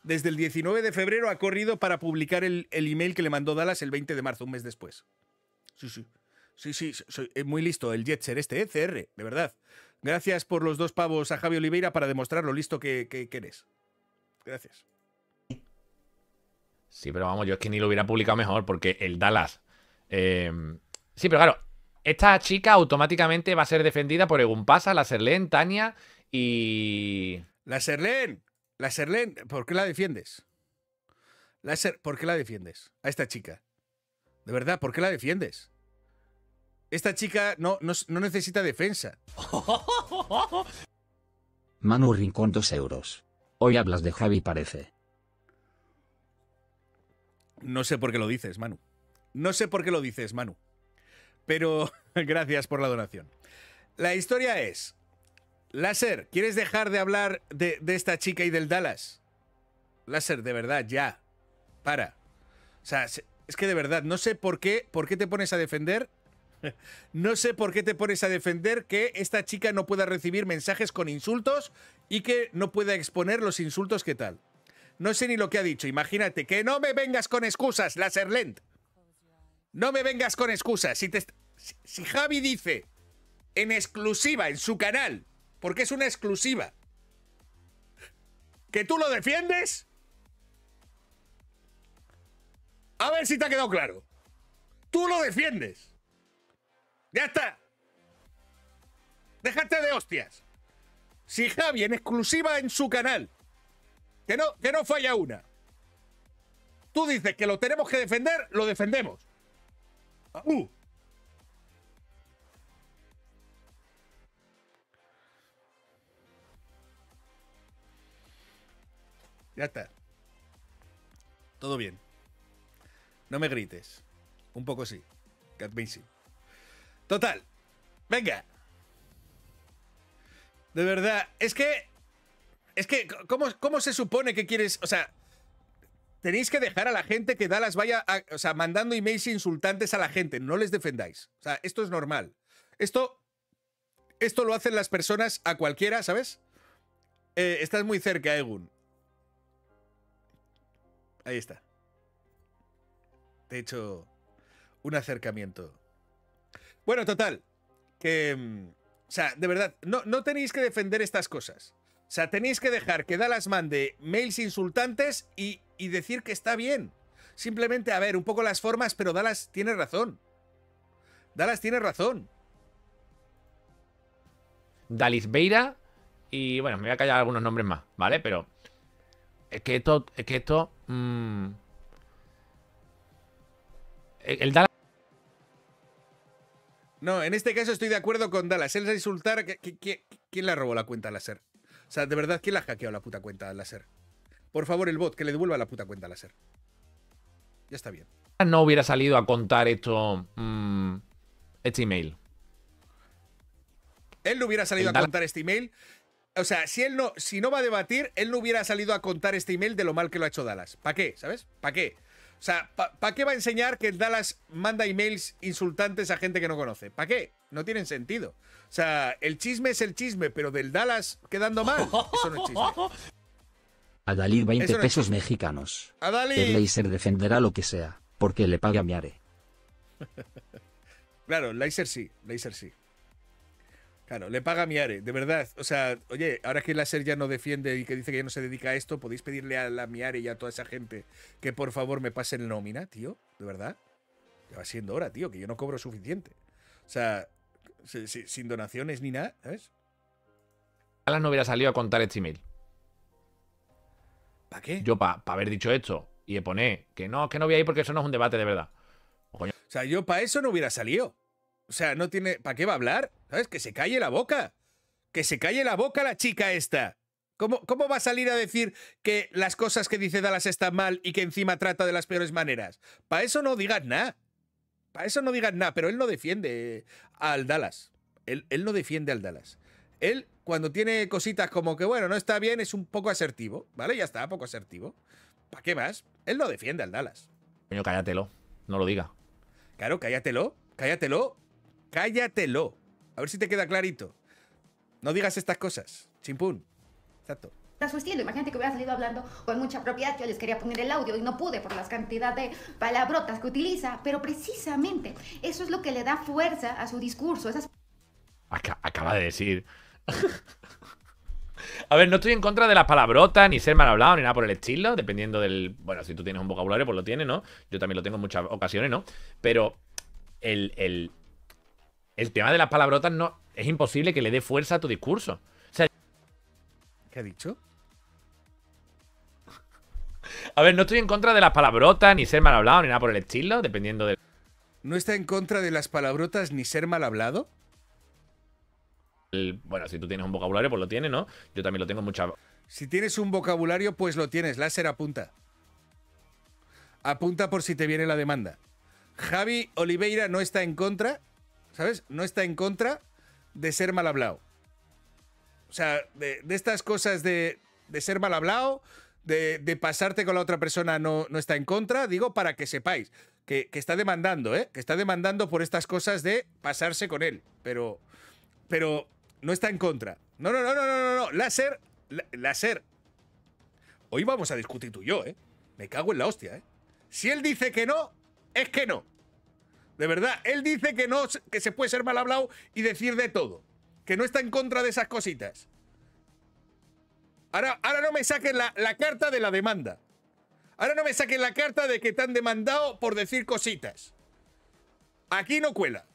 Desde el 19 de febrero ha corrido para publicar el, el email que le mandó Dallas el 20 de marzo, un mes después. Sí, sí. Sí, sí, soy eh, muy listo el Jetser este, ¿eh? CR, de verdad. Gracias por los dos pavos a Javi Oliveira para demostrar lo listo que, que- que eres. Gracias. Sí, pero vamos, yo es que ni lo hubiera publicado mejor porque el Dallas. eh, sí, pero claro, esta chica automáticamente va a ser defendida por Egun Pasa, la Serlen, Tania y. La Serlen, la Serlen, ¿por qué la defiendes? La Ser- ¿Por qué la defiendes? A esta chica. De verdad, ¿por qué la defiendes? Esta chica no, no, no necesita defensa. Manu Rincón 2 euros. Hoy hablas de Javi parece. No sé por qué lo dices, Manu. No sé por qué lo dices, Manu. Pero gracias por la donación. La historia es, Láser, ¿quieres dejar de hablar de, esta chica y del Dallas? Láser, de verdad, ya. Para. O sea, se- es que de verdad, no sé por qué, por qué te pones a defender. No sé por qué te pones a defender que esta chica no pueda recibir mensajes con insultos y que no pueda exponer los insultos que tal. No sé ni lo que ha dicho. Imagínate que no me vengas con excusas, Laserlent. No me vengas con excusas. Si, te si Javi dice en exclusiva en su canal, porque es una exclusiva, que tú lo defiendes, a ver si te ha quedado claro. Tú lo defiendes. Ya está. Déjate de hostias. Si Javi en exclusiva en su canal que no, que no falla una. Tú dices que lo tenemos que defender, lo defendemos. Uh. Ya está. Todo bien. No me grites. Un poco sí. Mason. Total. Venga. De verdad, es que es que, ¿cómo, ¿cómo se supone que quieres? O sea, tenéis que dejar a la gente que Dallas vaya, a- o sea, mandando emails insultantes a la gente. No les defendáis. O sea, esto es normal. Esto, esto lo hacen las personas a cualquiera, ¿sabes? Eh, estás muy cerca, Egun. Ahí está. Te he hecho un acercamiento. Bueno, total. Que. mm, O sea, de verdad, no, no tenéis que defender estas cosas. O sea, tenéis que dejar que Dallas mande mails insultantes y, y decir que está bien. Simplemente, a ver, un poco las formas, pero Dallas tiene razón. Dallas tiene razón. Dalis Beira y bueno, me voy a callar algunos nombres más, ¿vale? Pero es que esto, es que esto, mm, el el Dallas No, en este caso estoy de acuerdo con Dallas. Él insultar. ¿qui- qui- qui- ¿Quién le robó la cuenta a láser? O sea, de verdad, ¿quién le ha hackeado la puta cuenta a láser? Por favor, el bot, que le devuelva la puta cuenta a láser. Ya está bien. no hubiera salido a contar esto, mm, este email. Él no hubiera salido El a Dallas- contar este email. O sea, si él no, si no va a debatir, él no hubiera salido a contar este email de lo mal que lo ha hecho Dallas. ¿Para qué? ¿Sabes? ¿Para qué? O sea, ¿para qué va a enseñar que el Dallas manda emails insultantes a gente que no conoce? ¿Para qué? No tienen sentido. O sea, el chisme es el chisme, pero del Dallas quedando mal, eso no es chisme. A Dalí 20 Eso no es pesos chisme. mexicanos. A Dalí. El Laser defenderá lo que sea, porque le paga Miare. Claro, Laser sí, Laser sí. Claro, le paga a Miare, de verdad. O sea, oye, ahora que Laser ya no defiende y que dice que ya no se dedica a esto, podéis pedirle a la Miare y a toda esa gente que por favor me pasen nómina, tío, de verdad. Ya va siendo hora, tío, que yo no cobro suficiente. O sea, si- si- sin donaciones ni nada, ¿sabes? Dallas no hubiera salido a contar este email. ¿Para qué? Yo, para haber dicho esto y de poner que no, que no voy a ir porque eso no es un debate de verdad. O sea, yo para eso no hubiera salido. O sea, no tiene. ¿Para qué va a hablar? ¿Sabes? Que se calle la boca. Que se calle la boca la chica esta. ¿Cómo, ¿Cómo va a salir a decir que las cosas que dice Dallas están mal y que encima trata de las peores maneras? Para eso no digas nada. Para eso no digas nada, pero él no defiende al Dallas. Él, él no defiende al Dallas. Él, cuando tiene cositas como que, bueno, no está bien, es un poco asertivo, ¿vale? Ya está, poco asertivo. ¿Para qué más? Él no defiende al Dallas. Coño, cállatelo. No lo diga. Claro, cállatelo, cállatelo, cállatelo. A ver si te queda clarito. No digas estas cosas. Chimpún. Exacto. su estilo. Imagínate que hubiera salido hablando con mucha propiedad. Yo les quería poner el audio y no pude por las cantidad de palabrotas que utiliza. Pero precisamente eso es lo que le da fuerza a su discurso. Esas Aca- acaba de decir. A ver, no estoy en contra de las palabrotas, ni ser mal hablado, ni nada por el estilo, dependiendo del. Bueno, si tú tienes un vocabulario, pues lo tienes, ¿no? Yo también lo tengo en muchas ocasiones, ¿no? Pero el, el, el tema de las palabrotas no. Es imposible que le dé fuerza a tu discurso. O sea, ¿Qué ha dicho? a ver, no estoy en contra de las palabrotas, ni ser mal hablado, ni nada por el estilo, dependiendo del. ¿No está en contra de las palabrotas ni ser mal hablado? el- bueno, si tú tienes un vocabulario, pues lo tienes, ¿no? Yo también lo tengo en muchas. Si tienes un vocabulario, pues lo tienes. Láser apunta. Apunta por si te viene la demanda. Javi Oliveira no está en contra, ¿sabes? No está en contra de ser mal hablado. O sea, de, estas cosas de, de ser mal hablado, de, de pasarte con la otra persona no, no está en contra, digo para que sepáis que, que está demandando, ¿eh? Que está demandando por estas cosas de pasarse con él. Pero, pero no está en contra. No, no, no, no, no, no, no. Láser, lá- láser. Hoy vamos a discutir tú y yo, ¿eh? Me cago en la hostia, ¿eh? Si él dice que no, es que no. De verdad, él dice que no, que se puede ser mal hablado y decir de todo. Que no está en contra de esas cositas. Ahora, ahora no me saquen la, carta de la demanda. Ahora no me saquen la carta de que te han demandado por decir cositas. Aquí no cuela.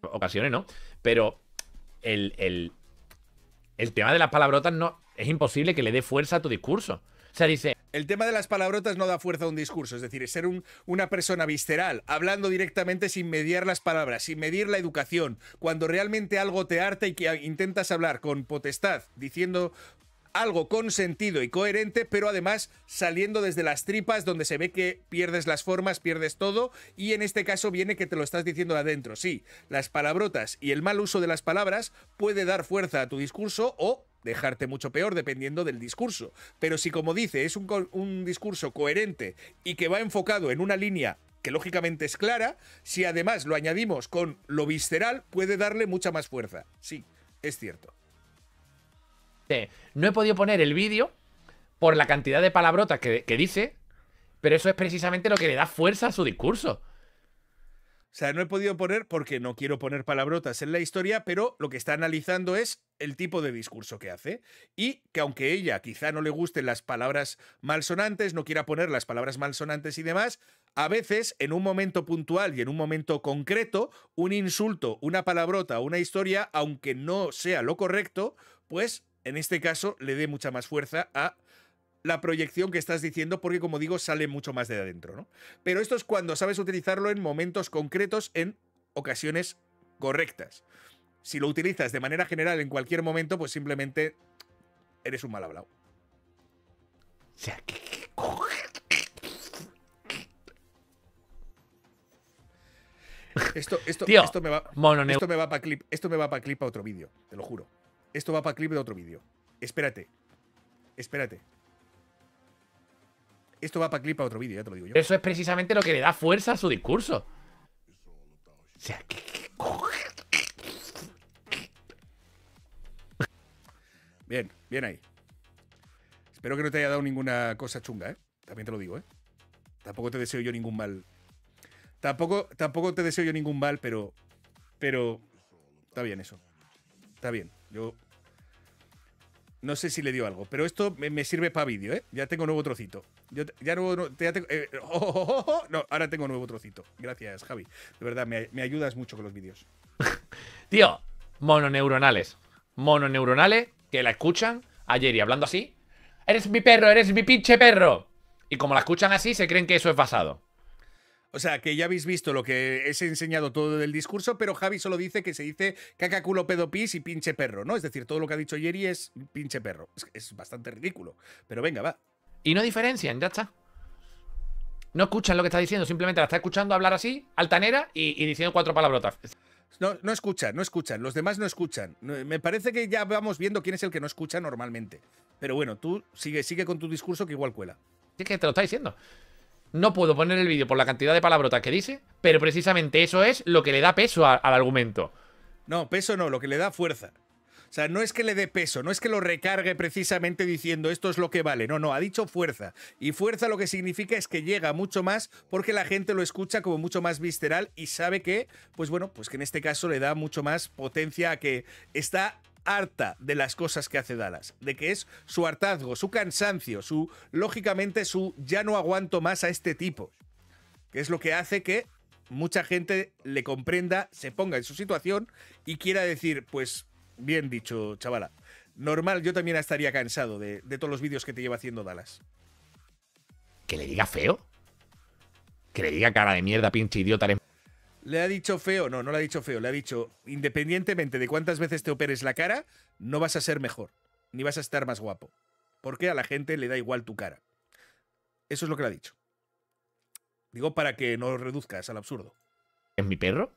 ocasiones, ¿no? Pero el, el, el tema de las palabrotas no. Es imposible que le dé fuerza a tu discurso. O sea, dice. El tema de las palabrotas no da fuerza a un discurso, es decir, es ser un- una persona visceral, hablando directamente sin mediar las palabras, sin medir la educación, cuando realmente algo te harta y que intentas hablar con potestad, diciendo algo con sentido y coherente, pero además saliendo desde las tripas donde se ve que pierdes las formas, pierdes todo, y en este caso viene que te lo estás diciendo de adentro. Sí, las palabrotas y el mal uso de las palabras puede dar fuerza a tu discurso o dejarte mucho peor dependiendo del discurso. Pero si, como dice, es un, un discurso coherente y que va enfocado en una línea que lógicamente es clara, si además lo añadimos con lo visceral, puede darle mucha más fuerza. Sí, es cierto. No he podido poner el vídeo por la cantidad de palabrotas que dice, pero eso es precisamente lo que le da fuerza a su discurso. Sea, no he podido poner porque no quiero poner palabrotas en la historia, pero lo que está analizando es el tipo de discurso que hace. Y que aunque ella quizá no le gusten las palabras malsonantes, no quiera poner las palabras malsonantes y demás, a veces en un momento puntual y en un momento concreto, un insulto, una palabrota, una historia, aunque no sea lo correcto, pues en este caso le dé mucha más fuerza a la proyección que estás diciendo, porque como digo, sale mucho más de adentro, ¿no? Pero esto es cuando sabes utilizarlo en momentos concretos, en ocasiones correctas. Si lo utilizas de manera general en cualquier momento, pues simplemente eres un mal hablado. O sea, que- Esto, esto, Tío, esto me va, mononeu- esto me va para clip, esto me va para clip a otro vídeo, te lo juro. Esto va para clip de otro vídeo. Espérate. Espérate. Esto va para clip a otro vídeo, ya te lo digo yo. Eso es precisamente lo que le da fuerza a su discurso. O sea, que- Bien, bien ahí. Espero que no te haya dado ninguna cosa chunga, ¿eh? También te lo digo, ¿eh? Tampoco te deseo yo ningún mal. Tampoco, tampoco te deseo yo ningún mal, pero. Pero. Está bien eso. Está bien. Yo. No sé si le dio algo, pero esto me, sirve para vídeo, ¿eh? Ya tengo nuevo trocito. Ya nuevo. tengo- eh, oh, oh, oh, no, ahora tengo nuevo trocito. Gracias, Javi. De verdad, me, me ayudas mucho con los vídeos. Tío, mononeuronales. Mononeuronales que la escuchan ayer y hablando así. Eres mi perro, eres mi pinche perro. Y como la escuchan así, se creen que eso es basado. O sea, que ya habéis visto lo que es enseñado todo del discurso, pero Javi solo dice que se dice caca, culo, pedo, pis y pinche perro, ¿no? Es decir, todo lo que ha dicho Jerry es pinche perro. Es, es bastante ridículo. Pero venga, va. Y no diferencian, ya está. No escuchan lo que está diciendo, simplemente la está escuchando hablar así, altanera y, y diciendo cuatro palabrotas. No, no escuchan, no escuchan. Los demás no escuchan. Me parece que ya vamos viendo quién es el que no escucha normalmente. Pero bueno, tú sigue, sigue con tu discurso que igual cuela. Es que te lo está diciendo. No puedo poner el vídeo por la cantidad de palabrotas que dice, pero precisamente eso es lo que le da peso al argumento. No, peso no, lo que le da fuerza. O sea, no es que le dé peso, no es que lo recargue precisamente diciendo esto es lo que vale. No, no, ha dicho fuerza. Y fuerza lo que significa es que llega mucho más porque la gente lo escucha como mucho más visceral y sabe que, pues bueno, pues que en este caso le da mucho más potencia a que está harta de las cosas que hace Dallas, de que es su hartazgo, su cansancio, su, lógicamente, su ya no aguanto más a este tipo, que es lo que hace que mucha gente le comprenda, se ponga en su situación y quiera decir, pues bien dicho, chavala. Normal, yo también estaría cansado de, de todos los vídeos que te lleva haciendo Dallas. ¿Que le diga feo? ¿Que le diga cara de mierda, pinche idiota? ¿Le ha dicho feo? No, no le ha dicho feo. Le ha dicho, independientemente de cuántas veces te operes la cara, no vas a ser mejor, ni vas a estar más guapo. Porque a la gente le da igual tu cara. Eso es lo que le ha dicho. Digo para que no reduzcas al absurdo. ¿Es mi perro?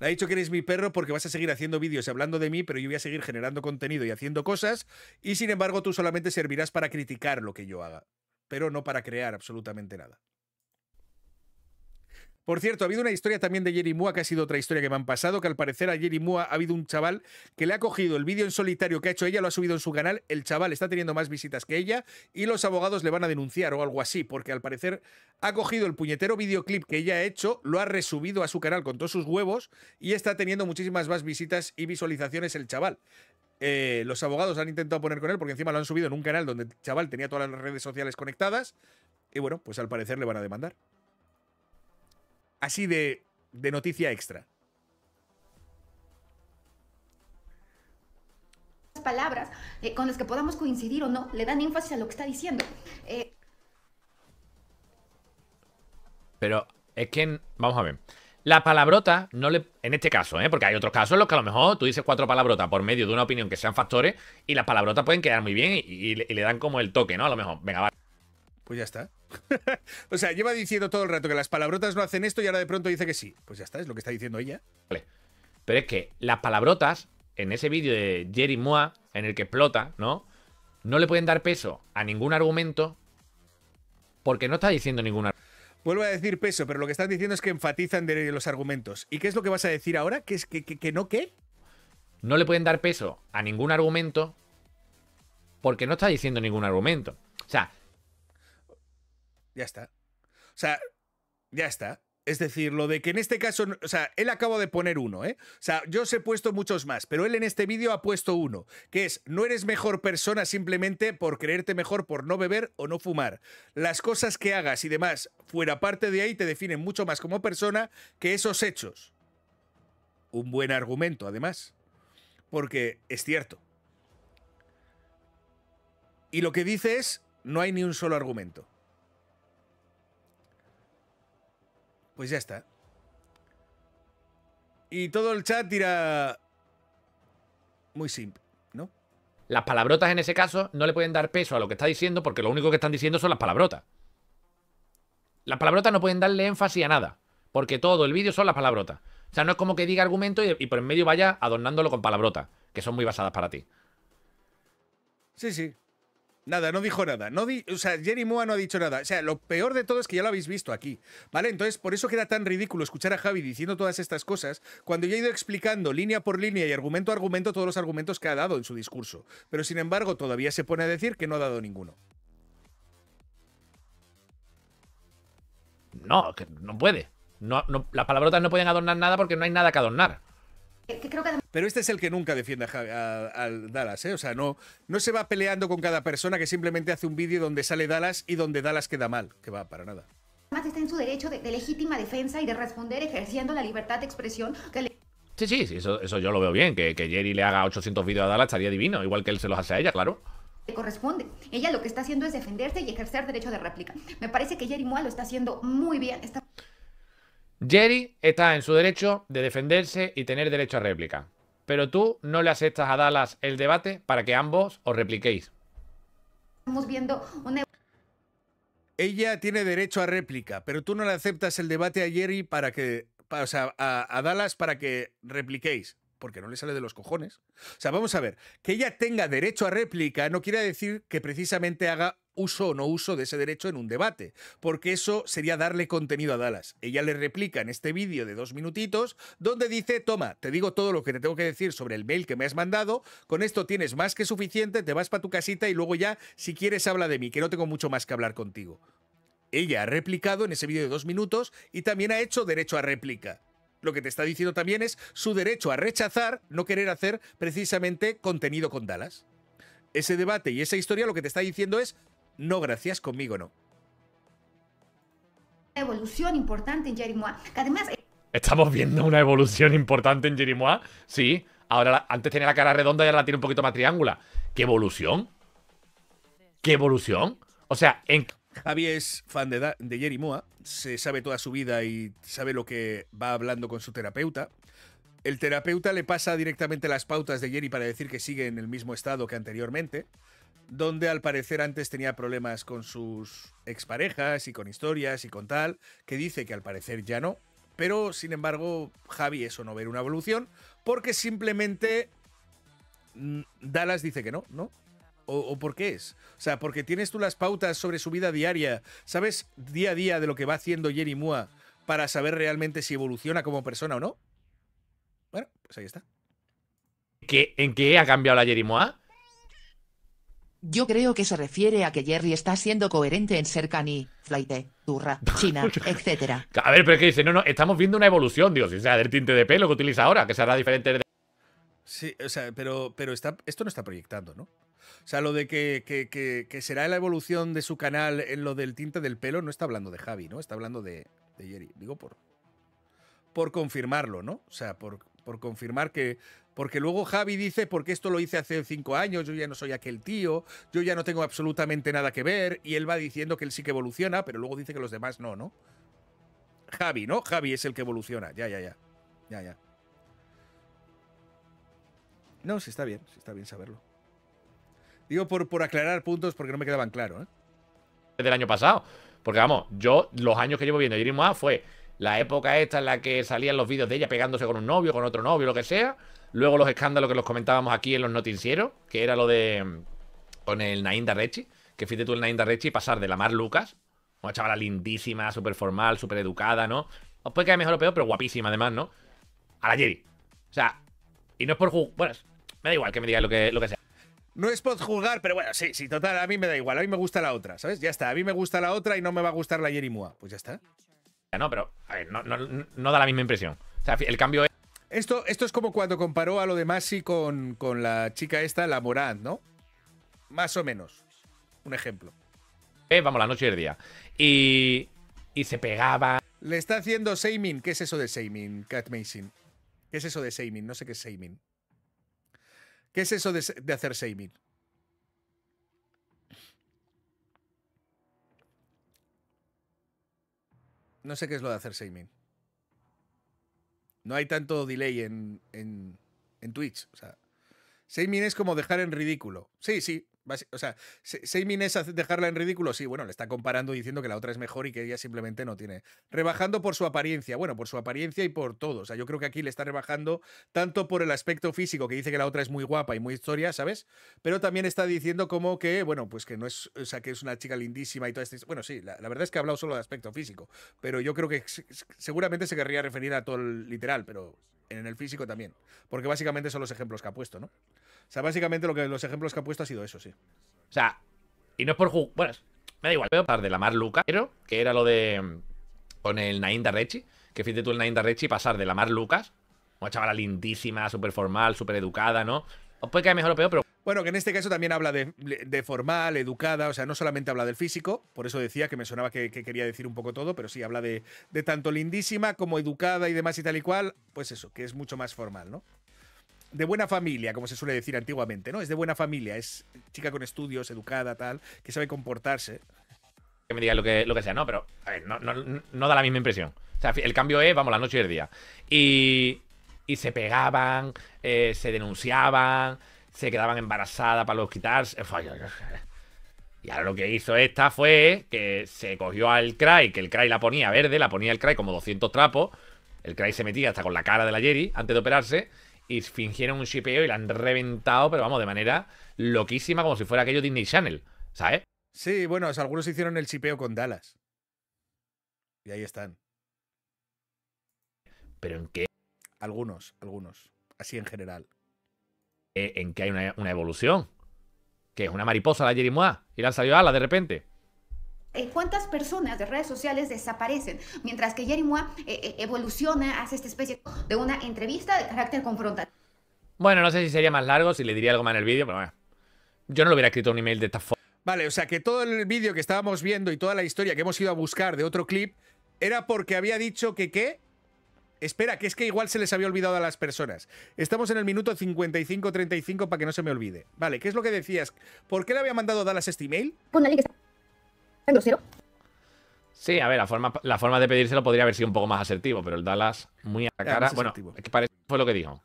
Le ha dicho que eres mi perro porque vas a seguir haciendo vídeos y hablando de mí, pero yo voy a seguir generando contenido y haciendo cosas, y sin embargo tú solamente servirás para criticar lo que yo haga, pero no para crear absolutamente nada. Por cierto, ha habido una historia también de Jerry Mua, que ha sido otra historia que me han pasado, que al parecer a Jerry Mua ha habido un chaval que le ha cogido el vídeo en solitario que ha hecho ella, lo ha subido en su canal, el chaval está teniendo más visitas que ella y los abogados le van a denunciar o algo así, porque al parecer ha cogido el puñetero videoclip que ella ha hecho, lo ha resubido a su canal con todos sus huevos y está teniendo muchísimas más visitas y visualizaciones el chaval. Eh, los abogados han intentado poner con él porque encima lo han subido en un canal donde el chaval tenía todas las redes sociales conectadas y bueno, pues al parecer le van a demandar. Así de, de noticia extra. palabras eh, con las que podamos coincidir o no le dan énfasis a lo que está diciendo. Eh, Pero es que, vamos a ver. La palabrota no le. En este caso, ¿eh? Porque hay otros casos en los que a lo mejor tú dices cuatro palabrotas por medio de una opinión que sean factores y las palabrotas pueden quedar muy bien y, y le- y le dan como el toque, ¿no? A lo mejor. Venga, va. Pues ya está. o sea, lleva diciendo todo el rato que las palabrotas no hacen esto y ahora de pronto dice que sí. Pues ya está, es lo que está diciendo ella. Pero es que las palabrotas, en ese vídeo de Jerry Moa, en el que explota, ¿no? No le pueden dar peso a ningún argumento porque no está diciendo ningún argumento. Vuelvo a decir peso, pero lo que están diciendo es que enfatizan de los argumentos. ¿Y qué es lo que vas a decir ahora? ¿Que, es, que, que, que no qué? No le pueden dar peso a ningún argumento porque no está diciendo ningún argumento. O sea, Ya está. O sea, ya está. Es decir, lo de que en este caso, o sea, él acaba de poner uno, ¿eh? O sea, yo os he puesto muchos más, pero él en este vídeo ha puesto uno, que es, no eres mejor persona simplemente por creerte mejor por no beber o no fumar. Las cosas que hagas y demás, fuera parte de ahí, te definen mucho más como persona que esos hechos. Un buen argumento, además. Porque es cierto. Y lo que dice es, no hay ni un solo argumento. Pues ya está. Y todo el chat dirá... Muy simple, ¿no? las palabrotas en ese caso no le pueden dar peso a lo que está diciendo porque lo único que están diciendo son las palabrotas. Las palabrotas no pueden darle énfasis a nada porque todo el vídeo son las palabrotas. O sea, no es como que diga argumento y, y por en medio vaya adornándolo con palabrotas, que son muy basadas para ti. Sí, sí. Nada, no dijo nada. No di- o sea, Jerry Moa no ha dicho nada. O sea, lo peor de todo es que ya lo habéis visto aquí. ¿Vale? Entonces, por eso queda tan ridículo escuchar a Javi diciendo todas estas cosas cuando ya he ido explicando línea por línea y argumento a argumento todos los argumentos que ha dado en su discurso. Pero sin embargo, todavía se pone a decir que no ha dado ninguno. No, que no puede. No, no- las palabrotas no pueden adornar nada porque no hay nada que adornar. Que creo que además Pero este es el que nunca defiende a, al Dallas, ¿eh? O sea, no, no se va peleando con cada persona que simplemente hace un vídeo donde sale Dallas y donde Dallas queda mal. Que va, para nada. está en su derecho de, de legítima defensa y de responder ejerciendo la libertad de expresión que le Sí, sí, sí, eso, eso yo lo veo bien. Que, que Jerry le haga 800 vídeos a Dallas estaría divino, igual que él se los hace a ella, claro. le corresponde. Ella lo que está haciendo es defenderse y ejercer derecho de réplica. Me parece que Jerry Moa lo está haciendo muy bien. Está Jerry está en su derecho de defenderse y tener derecho a réplica. Pero tú no le aceptas a Dallas el debate para que ambos os repliquéis. Estamos viendo una Ella tiene derecho a réplica, pero tú no le aceptas el debate a Jerry para que. o sea, a, a Dallas para que repliquéis. Porque no le sale de los cojones. O sea, vamos a ver. Que ella tenga derecho a réplica no quiere decir que precisamente haga uso o no uso de ese derecho en un debate. Porque eso sería darle contenido a Dallas. Ella le replica en este vídeo de dos minutitos, donde dice: Toma, te digo todo lo que te tengo que decir sobre el mail que me has mandado. Con esto tienes más que suficiente, te vas para tu casita y luego ya, si quieres, habla de mí, que no tengo mucho más que hablar contigo. Ella ha replicado en ese vídeo de dos minutos y también ha hecho derecho a réplica. Lo que te está diciendo también es su derecho a rechazar, no querer hacer precisamente contenido con Dallas. Ese debate y esa historia lo que te está diciendo es, no gracias, conmigo no. evolución importante en Jerry Moa, que además ¿Estamos viendo una evolución importante en Jerry Moa? Sí. Ahora antes tenía la cara redonda y ahora la tiene un poquito más triángulo. ¿Qué evolución? ¿Qué evolución? O sea, en, Javi es fan de, Da- de Jerry Moa, se sabe toda su vida y sabe lo que va hablando con su terapeuta. El terapeuta le pasa directamente las pautas de Jerry para decir que sigue en el mismo estado que anteriormente, donde al parecer antes tenía problemas con sus exparejas y con historias y con tal, que dice que al parecer ya no. Pero, sin embargo, Javi eso no ver una evolución, porque simplemente mm, Dallas dice que no, ¿no? ¿O, o por qué es? O sea, porque tienes tú las pautas sobre su vida diaria, sabes día a día de lo que va haciendo Jerry Moa para saber realmente si evoluciona como persona o no. Bueno, pues ahí está. ¿qué, ¿en qué ha cambiado la Jerry Moa? Yo creo que se refiere a que Jerry está siendo coherente en ser cani, flaite, turra, china, etc. A ver, pero es que dice, no, no, estamos viendo una evolución, dios, o sea, del tinte de pelo que utiliza ahora, que será diferente de... Sí, o sea, pero, pero está, esto no está proyectando, ¿no? O sea, lo de que, que- que- será la evolución de su canal en lo del tinte del pelo no está hablando de Javi, ¿no? Está hablando de, de Jerry. Digo por, por confirmarlo, ¿no? O sea, por, por confirmar que... Porque luego Javi dice, porque esto lo hice hace cinco años, yo ya no soy aquel tío, yo ya no tengo absolutamente nada que ver, y él va diciendo que él sí que evoluciona, pero luego dice que los demás no, ¿no? Javi, ¿no? Javi es el que evoluciona. Ya, ya, ya. Ya, ya. No, sí está bien, sí está bien saberlo. Digo por, por aclarar puntos porque no me quedaban claros, ¿eh? del año pasado. Porque vamos, yo los años que llevo viendo Jerry Moa fue la época esta en la que salían los vídeos de ella pegándose con un novio, con otro novio, lo que sea. Luego los escándalos que los comentábamos aquí en los noticieros, que era lo de mm, con el Nainda Rechi, que fíjate tú el Nainda Rechi pasar de la Mar Lucas, una chavala lindísima, súper formal, súper educada, ¿no? Os puede caer mejor o peor, pero guapísima además, ¿no? A la Jerry. O sea, y no es por jugar. Bueno, me da igual que me digáis lo que, lo que sea. No es por jugar, pero bueno, sí, sí, total, a mí me da igual. A mí me gusta la otra, ¿sabes? Ya está, a mí me gusta la otra y no me va a gustar la Yerimua. Pues ya está. Ya no, pero a ver, no, no, no da la misma impresión. O sea, el cambio es. Esto, esto es como cuando comparó a lo de Masi con, con la chica esta, la Morant, ¿no? Más o menos. Un ejemplo. eh, vamos, la noche y el día. Y. Y se pegaba. Le está haciendo Seimin. ¿Qué es eso de Seimin, Cat Mason? ¿Qué es eso de Seimin? No sé qué es Seimin. ¿Qué es eso de, de hacer Seimin? No sé qué es lo de hacer Seimin. No hay tanto delay en, en, en Twitch. O sea, es como dejar en ridículo. Sí, sí. O sea, Se- Seimin es dejarla en ridículo. Sí, bueno, le está comparando diciendo que la otra es mejor y que ella simplemente no tiene. Rebajando por su apariencia. Bueno, por su apariencia y por todo. O sea, yo creo que aquí le está rebajando tanto por el aspecto físico, que dice que la otra es muy guapa y muy historia, ¿sabes? Pero también está diciendo como que, bueno, pues que no es, o sea, que es una chica lindísima y todo esto. Bueno, sí, la, la verdad es que ha hablado solo de aspecto físico. Pero yo creo que se- seguramente se querría referir a todo el literal, pero en el físico también. Porque básicamente son los ejemplos que ha puesto, ¿no? O sea, básicamente lo que los ejemplos que ha puesto ha sido eso, sí. O sea, y no es por jugar. Bueno, me da igual. Pero pasar de la Mar Lucas, pero que era lo de. mm, Con el Nainda Rechi. Que fíjate tú el Nainda Rechi pasar de la Mar Lucas. Una chavala lindísima, súper formal, súper educada, ¿no? Os puede caer mejor o peor, pero Bueno, que en este caso también habla de, de formal, educada, o sea, no solamente habla del físico, por eso decía que me sonaba que, que quería decir un poco todo, pero sí habla de, de tanto lindísima como educada y demás y tal y cual, pues eso, que es mucho más formal, ¿no? De buena familia, como se suele decir antiguamente, ¿no? Es de buena familia, es chica con estudios, educada, tal, que sabe comportarse. que me diga lo que, lo que sea, no, pero a ver, no, no- no da la misma impresión. O sea, el cambio es, vamos, la noche y el día. Y, y se pegaban, eh, se denunciaban, se quedaban embarazadas para los quitarse. Y ahora lo que hizo esta fue que se cogió al Cry, que el Cry la ponía verde, la ponía el Cry como 200 trapos. El Cry se metía hasta con la cara de la Jerry antes de operarse. Y fingieron un shipeo y la han reventado, pero vamos, de manera loquísima, como si fuera aquello Disney Channel, ¿sabes? Sí, bueno, o sea, algunos hicieron el chipeo con Dallas. Y ahí están. Pero en qué Algunos, algunos. Así en general. en que hay una, una evolución. Que es una mariposa la Jerry Moa y le han salido alas de repente. Eh, ¿Cuántas personas de redes sociales desaparecen? Mientras que Jerry Moa eh, eh, evoluciona, hace esta especie de una entrevista de carácter confrontativo. Bueno, no sé si sería más largo, si le diría algo más en el vídeo, pero bueno. Yo no le hubiera escrito un email de esta forma. Vale, o sea que todo el vídeo que estábamos viendo y toda la historia que hemos ido a buscar de otro clip era porque había dicho que qué. Espera, que es que igual se les había olvidado a las personas. Estamos en el minuto 55-35 para que no se me olvide. Vale, ¿qué es lo que decías? ¿Por qué le había mandado Dallas este email? Con alguien que grosero. Sí, a ver, la forma, la forma de pedírselo podría haber sido un poco más asertivo, pero el Dallas muy a la Ya, cara. Bueno, es que parece fue lo que dijo.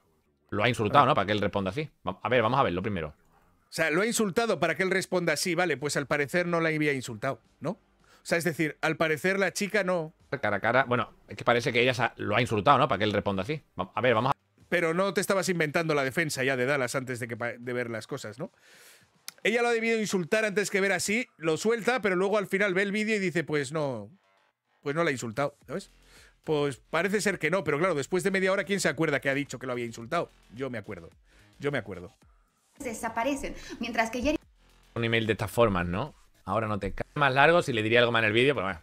Lo ha insultado, ¿no? Para que él responda así. A ver, vamos a verlo primero. O sea, lo ha insultado para que él responda así, vale, pues al parecer no la había insultado, ¿no? O sea, es decir, al parecer la chica no. Cara a cara. Bueno, es que parece que ella lo ha insultado, ¿no? Para que él responda así. A ver, vamos a. Pero no te estabas inventando la defensa ya de Dallas antes de, que, de ver las cosas, ¿no? Ella lo ha debido insultar antes que ver así, lo suelta, pero luego al final ve el vídeo y dice, pues no, pues no la ha insultado, ¿sabes? Pues parece ser que no, pero claro, después de media hora, ¿quién se acuerda que ha dicho que lo había insultado? Yo me acuerdo, yo me acuerdo. Desaparecen. Mientras que Jerry un email de estas formas, ¿no? Ahora no te cae más largo si le diría algo más en el vídeo, pero bueno.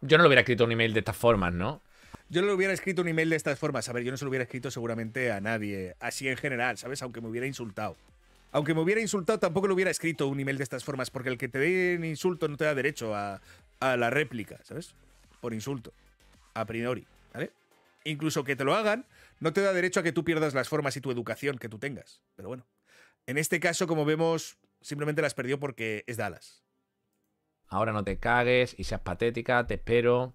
Yo no le hubiera escrito un email de estas formas, ¿no? Yo no le hubiera escrito un email de estas formas. A ver, yo no se lo hubiera escrito seguramente a nadie, así en general, ¿sabes? Aunque me hubiera insultado. Aunque me hubiera insultado, tampoco le hubiera escrito un email de estas formas, porque el que te dé un insulto no te da derecho a, a la réplica, ¿sabes? Por insulto. A priori, ¿vale? Incluso que te lo hagan, no te da derecho a que tú pierdas las formas y tu educación que tú tengas. Pero bueno. En este caso, como vemos, simplemente las perdió porque es Dallas. Ahora no te cagues y seas patética, te espero.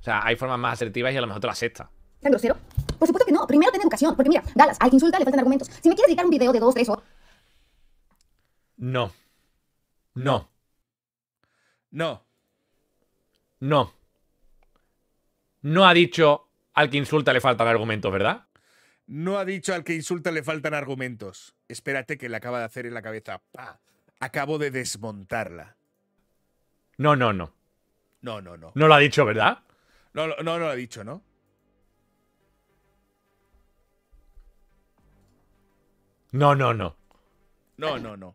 sea, hay formas más asertivas y a lo mejor te lo acepta. ¿Tan grosero? Por supuesto que no. Primero ten educación. Porque mira, Dallas, al que insulta le faltan argumentos. Si me quieres dedicar un video de dos, tres horas. No. No. No. No. No ha dicho al que insulta le faltan argumentos, ¿verdad? No ha dicho al que insulta le faltan argumentos. Espérate que le acaba de hacer en la cabeza. Acabo de desmontarla. No, no, no. No, no, no. No lo ha dicho, ¿verdad? No, no, no lo ha dicho, ¿no? No, no, no. No, no, no.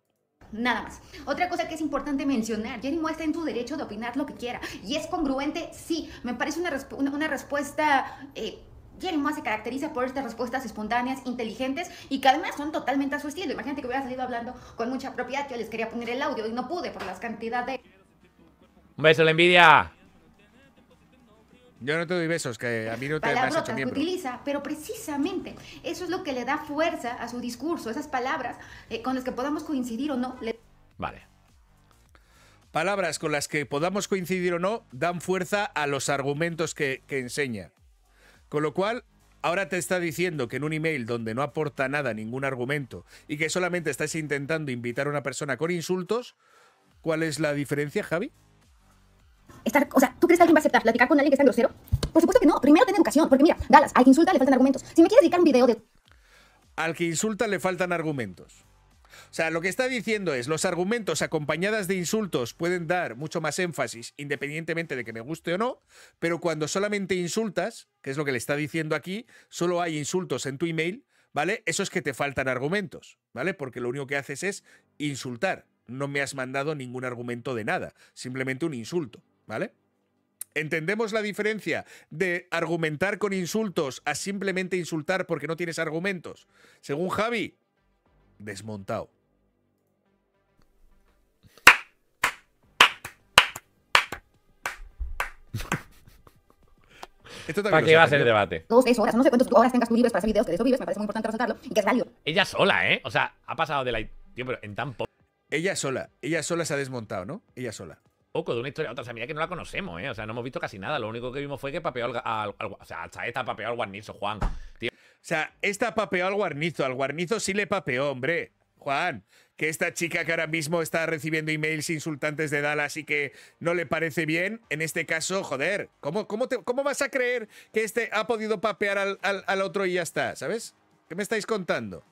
Nada más. Otra cosa que es importante mencionar, Jenny muestra en tu derecho de opinar lo que quiera. Y es congruente, sí. Me parece una, resp- una, una respuesta... Eh, Jenny Moore se caracteriza por estas respuestas espontáneas, inteligentes y que además son totalmente a su estilo. Imagínate que hubiera salido hablando con mucha propiedad. Yo les quería poner el audio y no pude por las cantidades de Un beso, la envidia. Yo no te doy besos, que a mí no te has palabrotas hecho que miembro. utiliza, pero precisamente eso es lo que le da fuerza a su discurso, esas palabras eh, con las que podamos coincidir o no, le Vale. Palabras con las que podamos coincidir o no dan fuerza a los argumentos que, que enseña. Con lo cual, ahora te está diciendo que en un email donde no aporta nada, ningún argumento, y que solamente estás intentando invitar a una persona con insultos, ¿cuál es la diferencia, Javi? Estar, o sea, ¿tú crees que alguien va a aceptar platicar con alguien que es tan grosero? Por supuesto que no. Primero ten educación, porque mira, Dallas, al que insulta le faltan argumentos. Si me quieres dedicar un video de Al que insulta le faltan argumentos. O sea, lo que está diciendo es, los argumentos acompañadas de insultos pueden dar mucho más énfasis, independientemente de que me guste o no, pero cuando solamente insultas, que es lo que le está diciendo aquí, solo hay insultos en tu email, ¿vale? Eso es que te faltan argumentos, ¿vale? Porque lo único que haces es insultar. No me has mandado ningún argumento de nada, simplemente un insulto, ¿vale? ¿Entendemos la diferencia de argumentar con insultos a simplemente insultar porque no tienes argumentos? Según Javi, desmontado. Esto ¿Para qué va a ser yo. debate? dos, tres horas, no sé cuántas horas tengas tú libres para hacer videos, que de eso vives, me parece muy importante resaltarlo y que es válido. Ella sola, ¿eh? O sea, ha pasado de la. Tío, pero en tan poco Ella sola, ella sola se ha desmontado, ¿no? Ella sola. De una historia a otra. O sea, mira que no la conocemos, ¿eh? O sea, no hemos visto casi nada. Lo único que vimos fue que papeó al. al- o sea, esta papeó al guarnizo, Juan. O sea, esta papeó al guarnizo, al guarnizo sí le papeó, hombre. Juan, que esta chica que ahora mismo está recibiendo emails insultantes de Dallas y que no le parece bien, en este caso, joder, ¿cómo, cómo, te- cómo vas a creer que este ha podido papear al, al- al otro y ya está? ¿Sabes? ¿Qué me estáis contando?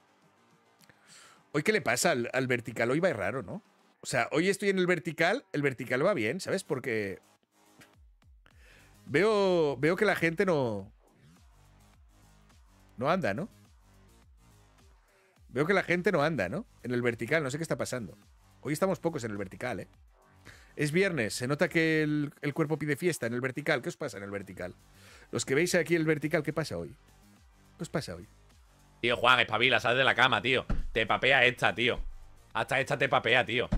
Hoy, ¿qué le pasa al, al vertical? Hoy va raro, ¿no? O sea, hoy estoy en el vertical, el vertical va bien, ¿sabes? Porque veo, veo que la gente no, no anda, ¿no? Veo que la gente no anda, ¿no? En el vertical, no sé qué está pasando. Hoy estamos pocos en el vertical, ¿eh? Es viernes, se nota que el, el cuerpo pide fiesta en el vertical. ¿Qué os pasa en el vertical? Los que veis aquí el vertical, ¿qué pasa hoy? ¿Qué os pasa hoy? Tío, Juan, espabila, sal de la cama, tío. Te papea esta, tío. Hasta esta te papea, tío.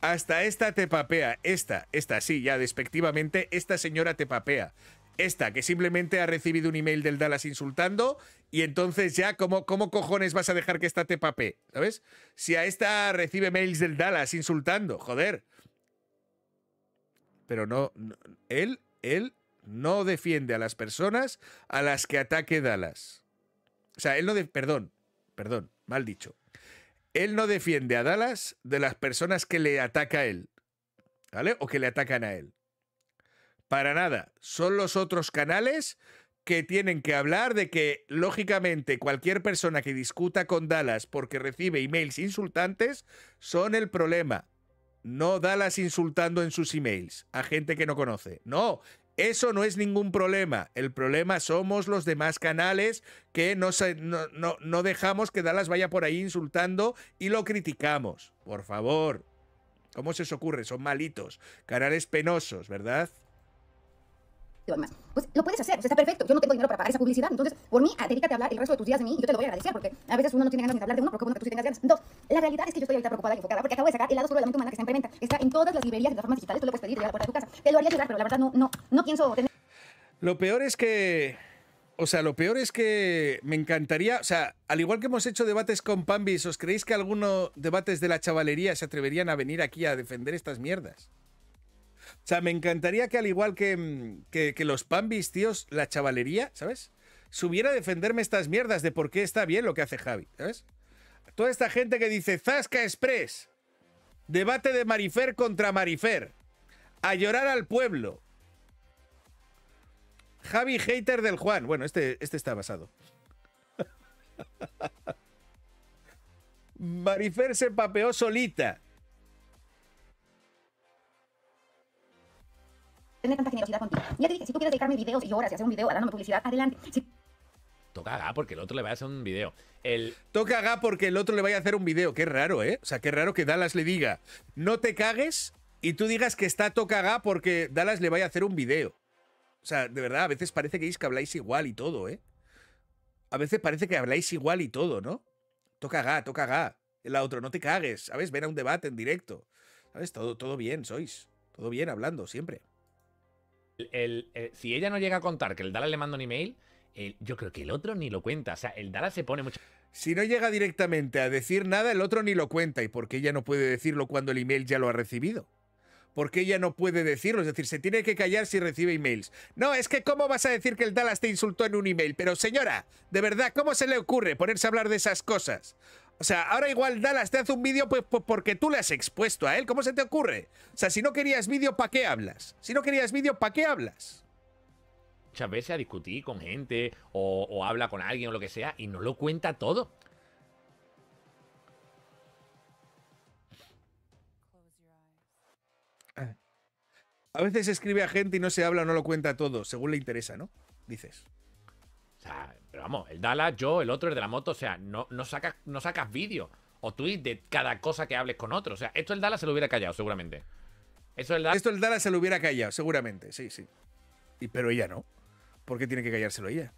Hasta esta te papea. Esta, esta, sí, ya despectivamente, esta señora te papea. Esta, que simplemente ha recibido un email del Dallas insultando, y entonces ya, ¿cómo, cómo cojones vas a dejar que esta te papee? ¿Sabes? Si a esta recibe mails del Dallas insultando, joder. Pero no, no- él, él no defiende a las personas a las que ataque Dallas. O sea, él no de, perdón, perdón, mal dicho. Él no defiende a Dallas de las personas que le ataca a él, ¿vale? O que le atacan a él. Para nada. Son los otros canales que tienen que hablar de que, lógicamente, cualquier persona que discuta con Dallas porque recibe emails insultantes son el problema. No Dallas insultando en sus emails a gente que no conoce. No, eso no es ningún problema. El problema somos los demás canales que no, no- no dejamos que Dallas vaya por ahí insultando y lo criticamos. Por favor. ¿Cómo se os ocurre? Son malitos. Canales penosos, ¿verdad? Demás. Pues lo puedes hacer, o sea, está perfecto. Yo no tengo dinero para pagar esa publicidad, entonces por mí, dedícate a hablar el resto de tus días de mí y yo te lo voy a agradecer porque a veces uno no tiene ganas de hablar de uno, porque bueno que tú sí tengas ganas. Dos, la realidad es que yo estoy ahorita preocupada y enfocada porque acabo de sacar el lado solo de la mente humana que está en preventa. Está en todas las librerías y plataformas digitales, tú lo puedes pedir, llega a la puerta de tu casa. Te lo haría llegar, pero la verdad no, no, no pienso tener Lo peor es que. O sea, lo peor es que me encantaría. O sea, al igual que hemos hecho debates con Pambis, ¿os creéis que algunos debates de la chavalería se atreverían a venir aquí a defender estas mierdas? Sea, me encantaría que al igual que, mm, que, que los pambis, tíos, la chavalería, ¿sabes? Subiera a defenderme estas mierdas de por qué está bien lo que hace Javi, ¿sabes? Toda esta gente que dice Zasca Express, debate de Marifer contra Marifer, a llorar al pueblo. Javi hater del Juan. Bueno, este, este está basado. Marifer se papeó solita. Tener tanta generosidad contigo. Ya te dije, si tú quieres dedicarme videos y horas y hacer un video dándome publicidad, adelante. Si Toca Ga porque el otro le va a hacer un video. El, Toca Ga porque el otro le vaya a hacer un video. Qué raro, ¿eh? O sea, qué raro que Dallas le diga, no te cagues y tú digas que está Toca Ga porque Dallas le vaya a hacer un video. O sea, de verdad, a veces parece que, es que habláis igual y todo, ¿eh? A veces parece que habláis igual y todo, ¿no? Toca Ga, toca Ga. El otro, no te cagues, ¿sabes? Ven a un debate en directo. ¿Sabes? Todo, todo bien, sois. Todo bien hablando, siempre. Si ella no llega a contar que el Dallas le manda un email, yo creo que el otro ni lo cuenta. O sea, el Dallas se pone mucho. Si no llega directamente a decir nada, el otro ni lo cuenta. ¿Y por qué ella no puede decirlo cuando el email ya lo ha recibido? ¿Por qué ella no puede decirlo? Es decir, se tiene que callar si recibe emails. No, es que ¿cómo vas a decir que el Dallas te insultó en un email? Pero señora, de verdad, ¿cómo se le ocurre ponerse a hablar de esas cosas? O sea, ahora igual Dallas te hace un vídeo pues, pues, porque tú le has expuesto a él. ¿Cómo se te ocurre? O sea, si no querías vídeo, ¿para qué hablas? Si no querías vídeo, ¿para qué hablas? muchas veces a discutir con gente o, o habla con alguien o lo que sea y no lo cuenta todo. Eyes. A veces escribe a gente y no se habla o no lo cuenta todo, según le interesa, ¿no? Dices. Sea, pero vamos, el Dallas, yo, el otro, el de la moto, o sea, no, no sacas, no sacas vídeo o tweet de cada cosa que hables con otro. O sea, esto el Dallas se lo hubiera callado, seguramente. Eso el. Esto el Dallas se lo hubiera callado, seguramente, sí, sí. Y, pero ella no. ¿Por qué tiene que callárselo ella?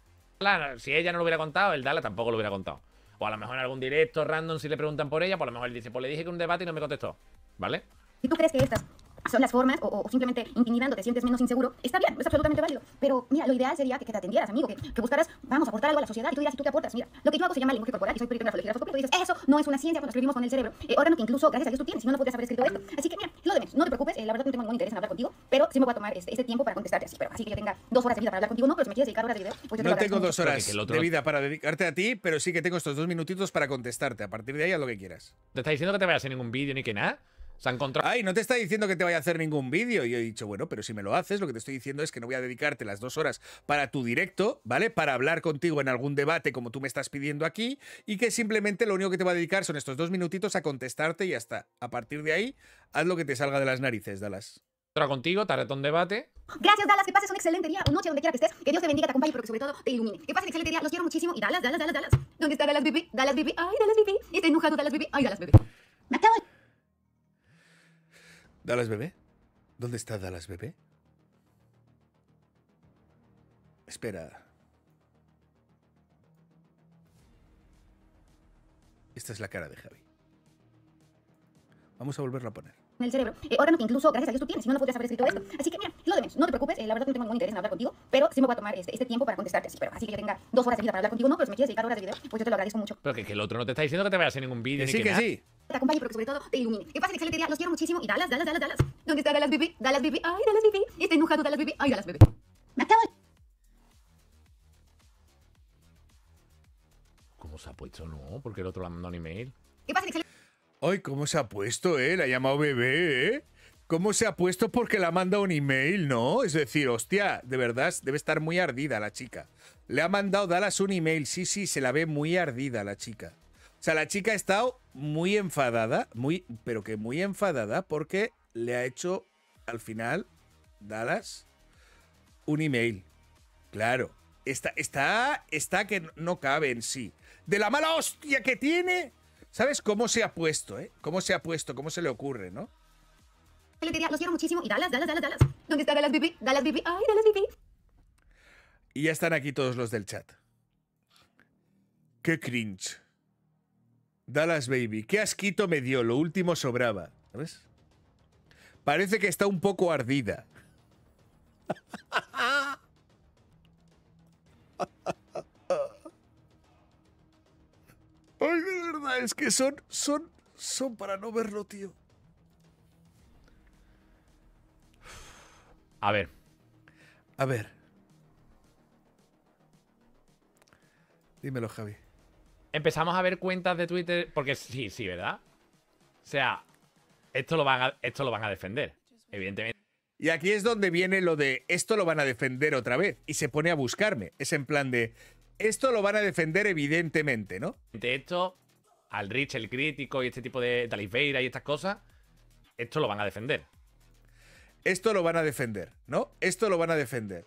Si ella no lo hubiera contado, el Dallas tampoco lo hubiera contado. O a lo mejor en algún directo random, si le preguntan por ella, pues a lo mejor él dice, pues le dije que un debate y no me contestó. ¿Vale? Si tú crees que estas son las formas o, o simplemente intimidando te sientes menos inseguro, está bien, es absolutamente válido. Pero mira, lo ideal sería que, que te atendieras, amigo, que, que buscaras, vamos a aportar algo a la sociedad y tú dirás, ¿y tú qué aportas? Mira, lo que yo hago se llama lenguaje corporal y soy perito en grafología y dices, eso no es una ciencia, lo escribimos con el cerebro. Eh, órgano que incluso, gracias a Dios, tú tienes, si no, no podrías haber escrito esto. Así que mira, es lo de menos, no te preocupes, eh, la verdad no tengo ningún interés en hablar contigo, pero sí me voy a tomar este, este tiempo para contestarte así. Pero así que yo tenga dos horas de vida para hablar contigo, no, pero si me quieres dedicar horas de video, pues yo te No tengo dos horas que el otro de vida para dedicarte a ti, pero sí que tengo estos dos minutitos para contestarte. A partir de ahí, haz lo que quieras. ¿Te está diciendo que te vaya a hacer ningún vídeo ni que nada? Se ha encontrado. Ay, no te está diciendo que te vaya a hacer ningún vídeo. Y he dicho, bueno, pero si me lo haces, lo que te estoy diciendo es que no voy a dedicarte las dos horas para tu directo, ¿vale? Para hablar contigo en algún debate como tú me estás pidiendo aquí. Y que simplemente lo único que te va a dedicar son estos dos minutitos a contestarte y ya está. A partir de ahí, haz lo que te salga de las narices, Dallas. contigo, te reto un debate. Gracias, Dallas. Que pases un excelente día o noche donde quiera que estés. Que Dios te bendiga, te acompañe, pero que sobre todo te ilumine. Que pases un excelente día. Los quiero muchísimo. Y Dallas, Dallas, Dallas, Dallas. ¿Dónde está Dallas, bebé? Dallas, bebé. Ay, Dallas, bebé. Está enojado, Dallas, bebé. Ay, Dallas, bebé. Me acabo de... ¿Dallas bebé? ¿Dónde está Dallas bebé? Espera. Esta es la cara de Javi. Vamos a volverlo a poner. En el cerebro. Eh, órgano que incluso, gracias a Dios, tú tienes. Si no, no podrías haber escrito esto. Así que mira, es lo de menos. No te preocupes. eh, la verdad no tengo ningún interés en hablar contigo. Pero sí me voy a tomar este, este tiempo para contestarte así. Pero así que yo tenga dos horas de vida para hablar contigo. No, pero si me quieres dedicar horas de video, pues yo te lo agradezco mucho. Pero que, que el otro no te está diciendo que te vaya a hacer ningún vídeo Que ni sí, que, que nada. sí. Te acompañe, pero que sobre todo te ilumine. Que pasen excelente día. Los quiero muchísimo. Y Dallas, Dallas, Dallas, Dallas. ¿Dónde está Dallas, bebé? Dallas, bebé. Ay, Dallas, bebé. Está enojado, Dallas, bebé. Ay, Dallas, bebé. Me acabo de... ¿Cómo se ha puesto? No, porque el otro le ha mandado un email. Que pasen excelente... Ay, ¿cómo se ha puesto, eh? La ha llamado bebé, ¿eh? ¿Cómo se ha puesto porque le ha mandado un email, no? Es decir, hostia, de verdad, debe estar muy ardida la chica. Le ha mandado Dallas un email, sí, sí, se la ve muy ardida la chica. O sea, la chica ha estado muy enfadada, muy, pero que muy enfadada porque le ha hecho al final Dallas un email. Claro, está, está, está que no cabe en sí. De la mala hostia que tiene, ¿sabes cómo se ha puesto, eh? ¿Cómo se ha puesto? ¿Cómo se le ocurre, no? día. Los quiero muchísimo. Y Dallas, Dallas, Dallas, Dallas. ¿Dónde está Dallas, bebé? Dallas, bebé. Ay, Dallas, bebé. Y ya están aquí todos los del chat. Qué cringe. Dallas Baby, qué asquito me dio, lo último sobraba. ¿Sabes? Parece que está un poco ardida. es que son, son, son para no verlo, tío. A ver. A ver. Dímelo, Javi. Empezamos a ver cuentas de Twitter. Porque sí, sí, ¿verdad? O sea, esto lo van a, esto lo van a defender. Evidentemente. Y aquí es donde viene lo de esto lo van a defender otra vez. Y se pone a buscarme. Es en plan de esto lo van a defender evidentemente, ¿no? Esto, al Rich, el crítico y este tipo de Talisbeira y estas cosas, esto lo van a defender. Esto lo van a defender, ¿no? Esto lo van a defender.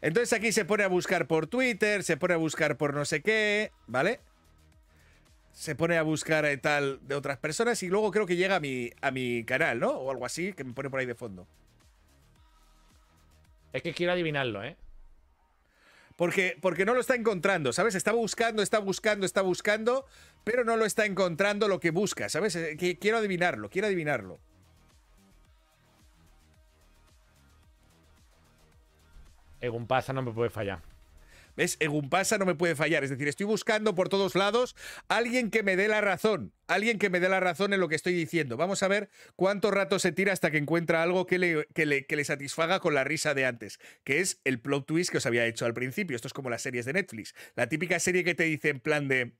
Entonces aquí se pone a buscar por Twitter, se pone a buscar por no sé qué, ¿vale? Se pone a buscar eh, tal de otras personas y luego creo que llega a mi, a mi canal, ¿no? O algo así, que me pone por ahí de fondo. Es que quiero adivinarlo, ¿eh? Porque, porque no lo está encontrando, ¿sabes? Está buscando, está buscando, está buscando, pero no lo está encontrando lo que busca, ¿sabes? Eh, Quiero adivinarlo, quiero adivinarlo. Egun pasa, no me puede fallar. ¿Ves? Egumpasa no me puede fallar. Es decir, estoy buscando por todos lados alguien que me dé la razón. Alguien que me dé la razón en lo que estoy diciendo. Vamos a ver cuánto rato se tira hasta que encuentra algo que le, que le, que le satisfaga con la risa de antes. Que es el plot twist que os había hecho al principio. Esto es como las series de Netflix. La típica serie que te dice en plan de.